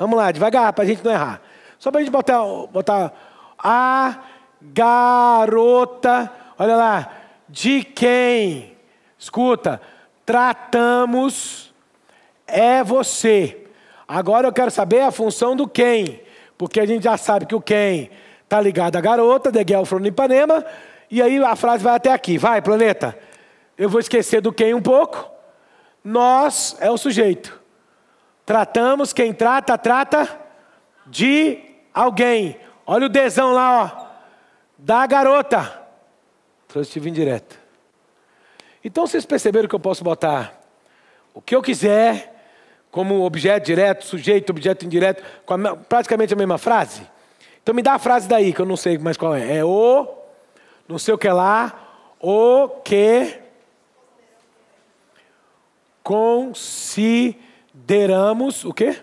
Vamos lá, devagar, para a gente não errar. Só para a gente botar, botar a garota, olha lá, de quem? Escuta, tratamos é você. Agora eu quero saber a função do quem, porque a gente já sabe que o quem está ligado à garota, de Gelfron Ipanema, e aí a frase vai até aqui. Vai, planeta. Eu vou esquecer do quem um pouco. Nós é o sujeito. Tratamos, quem trata, trata de alguém. Olha o desão lá, ó. Da garota. Transitivo indireto. Então vocês perceberam que eu posso botar o que eu quiser como objeto direto, sujeito, objeto indireto, com a, praticamente a mesma frase? Então me dá a frase daí, que eu não sei mais qual é. É o, não sei o que lá, o que consideramos o quê?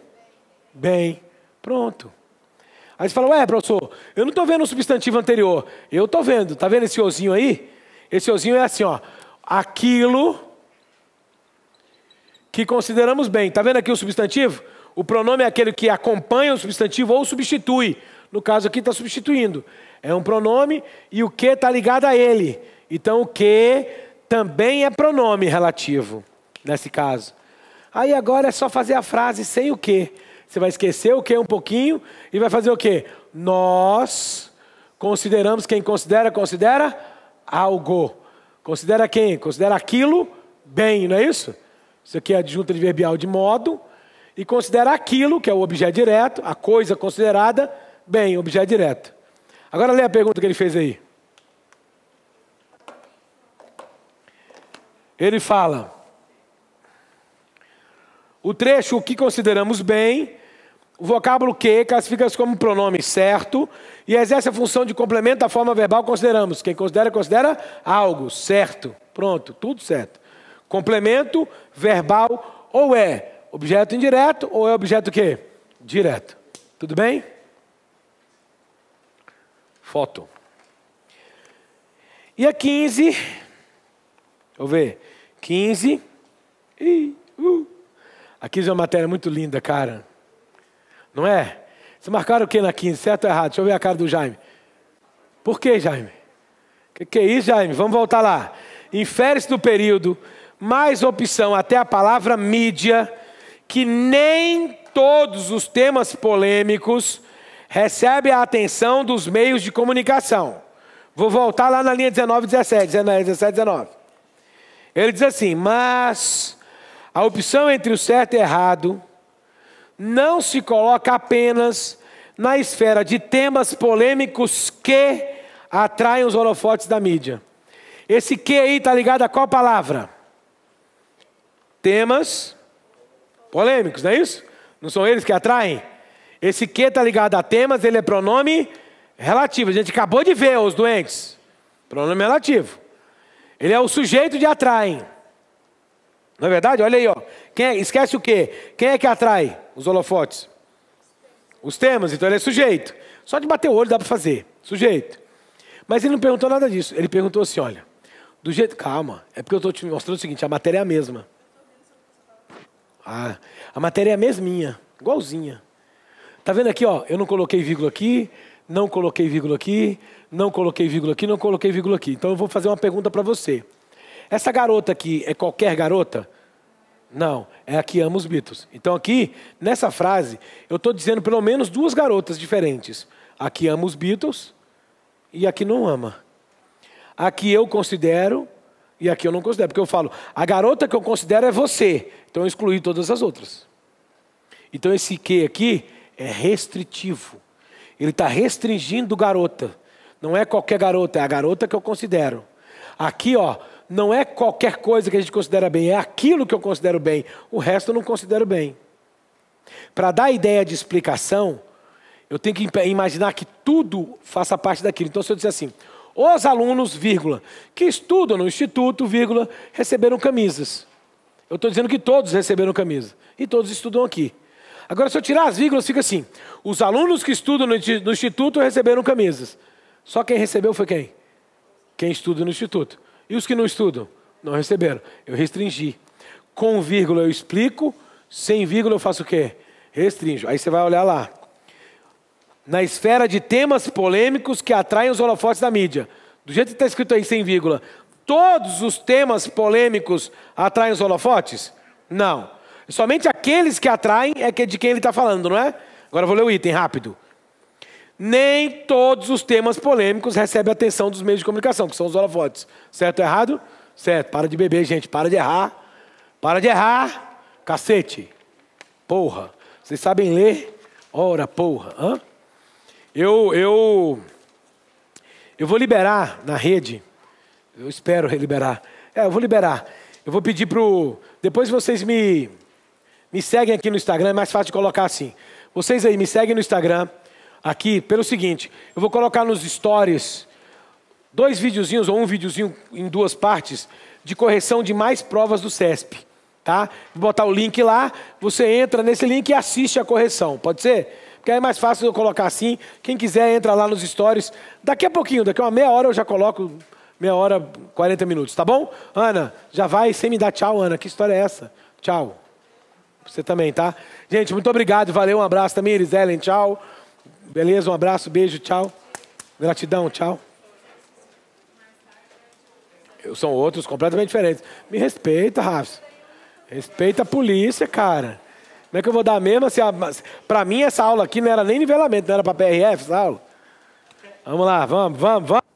Bem. Pronto. Aí você fala, ué, professor, eu não estou vendo o substantivo anterior. Eu estou vendo. Está vendo esse ozinho aí? Esse ozinho é assim, ó. Aquilo que consideramos bem. Está vendo aqui o substantivo? O pronome é aquele que acompanha o substantivo ou substitui. No caso aqui está substituindo. É um pronome e o que está ligado a ele. Então o que também é pronome relativo, nesse caso. Aí agora é só fazer a frase sem o que. Você vai esquecer o que um pouquinho e vai fazer o que? Nós consideramos, quem considera, considera algo. Considera quem? Considera aquilo bem, não é isso? Isso aqui é a adjunta adverbial de modo. E considera aquilo, que é o objeto direto, a coisa considerada, bem, objeto direto. Agora lê a pergunta que ele fez aí. Ele fala: o trecho o que consideramos bem, o vocábulo que classifica-se como pronome certo e exerce a função de complemento da forma verbal consideramos. Quem considera, considera algo certo. Pronto, tudo certo. Complemento verbal ou é objeto indireto ou é objeto quê? Direto. Tudo bem? Foto. E a 15, vou ver, 15, e, uh, Aqui é uma matéria muito linda, cara. Não é? Vocês marcaram o que na 15? Certo ou errado? Deixa eu ver a cara do Jaime. Por que, Jaime? Que, que é isso, Jaime? Vamos voltar lá. Infere-se do período, mais opção até a palavra mídia, que nem todos os temas polêmicos recebem a atenção dos meios de comunicação. Vou voltar lá na linha 19, 17, 17, 19. Ele diz assim: Mas a opção entre o certo e errado não se coloca apenas na esfera de temas polêmicos que atraem os holofotes da mídia. Esse que aí está ligado a qual palavra? Temas polêmicos, não é isso? Não são eles que atraem? Esse que está ligado a temas, ele é pronome relativo. A gente acabou de ver os doentes. Pronome relativo. Ele é o sujeito de atraem. Não é verdade? Olha aí, ó. É, esquece o quê? Quem é que atrai os holofotes? Os temas, então ele é sujeito. Só de bater o olho dá para fazer. Sujeito. Mas ele não perguntou nada disso. Ele perguntou assim: olha, do jeito. Calma, é porque eu estou te mostrando o seguinte: a matéria é a mesma. Ah, a matéria é a mesminha, igualzinha. Tá vendo aqui, ó? Eu não coloquei vírgula aqui, não coloquei vírgula aqui, não coloquei vírgula aqui, não coloquei vírgula aqui. Então eu vou fazer uma pergunta para você. Essa garota aqui é qualquer garota? Não, é a que ama os Beatles. Então aqui, nessa frase, eu estou dizendo pelo menos duas garotas diferentes. A que ama os Beatles e a que não ama. A que eu considero e a que eu não considero. Porque eu falo, a garota que eu considero é você. Então eu excluí todas as outras. Então esse que aqui é restritivo. Ele está restringindo garota. Não é qualquer garota, é a garota que eu considero. Aqui, ó, não é qualquer coisa que a gente considera bem, é aquilo que eu considero bem. O resto eu não considero bem. Para dar ideia de explicação, eu tenho que imaginar que tudo faça parte daquilo. Então, se eu disser assim, os alunos, vírgula, que estudam no instituto, vírgula, receberam camisas. Eu estou dizendo que todos receberam camisa. E todos estudam aqui. Agora, se eu tirar as vírgulas, fica assim: os alunos que estudam no instituto receberam camisas. Só quem recebeu foi quem? Quem estuda no instituto. E os que não estudam? Não receberam. Eu restringi. Com vírgula eu explico, sem vírgula eu faço o quê? Restringo. Aí você vai olhar lá. Na esfera de temas polêmicos que atraem os holofotes da mídia. Do jeito que está escrito aí, sem vírgula. Todos os temas polêmicos atraem os holofotes? Não. Somente aqueles que atraem é de quem ele está falando, não é? Agora eu vou ler o item rápido. Nem todos os temas polêmicos recebem a atenção dos meios de comunicação, que são os holofotes. Certo ou errado? Certo. Para de beber, gente. Para de errar. Para de errar. Cacete. Porra. Vocês sabem ler? Ora, porra. Hã? Eu, eu, eu vou liberar na rede. Eu espero liberar. É, eu vou liberar. Eu vou pedir para o. Depois vocês me, me seguem aqui no Instagram. É mais fácil de colocar assim. Vocês aí me seguem no Instagram aqui pelo seguinte: eu vou colocar nos stories dois videozinhos ou um videozinho em duas partes de correção de mais provas do CESP. Tá? Vou botar o link lá, você entra nesse link e assiste a correção. Pode ser? Porque é mais fácil eu colocar assim. Quem quiser entra lá nos stories. Daqui a pouquinho, daqui a uma meia hora eu já coloco meia hora, 40 minutos, tá bom? Ana, já vai sem me dar tchau, Ana. Que história é essa? Tchau. Você também, tá? Gente, muito obrigado. Valeu, um abraço também, Eliselen. Tchau. Beleza? Um abraço, beijo, tchau. Gratidão, tchau. São outros completamente diferentes. Me respeita, Rafa. Respeita a polícia, cara. Como é que eu vou dar mesmo? Se para mim, essa aula aqui não era nem nivelamento, não era para PRF essa aula. Vamos lá, vamos, vamos, vamos.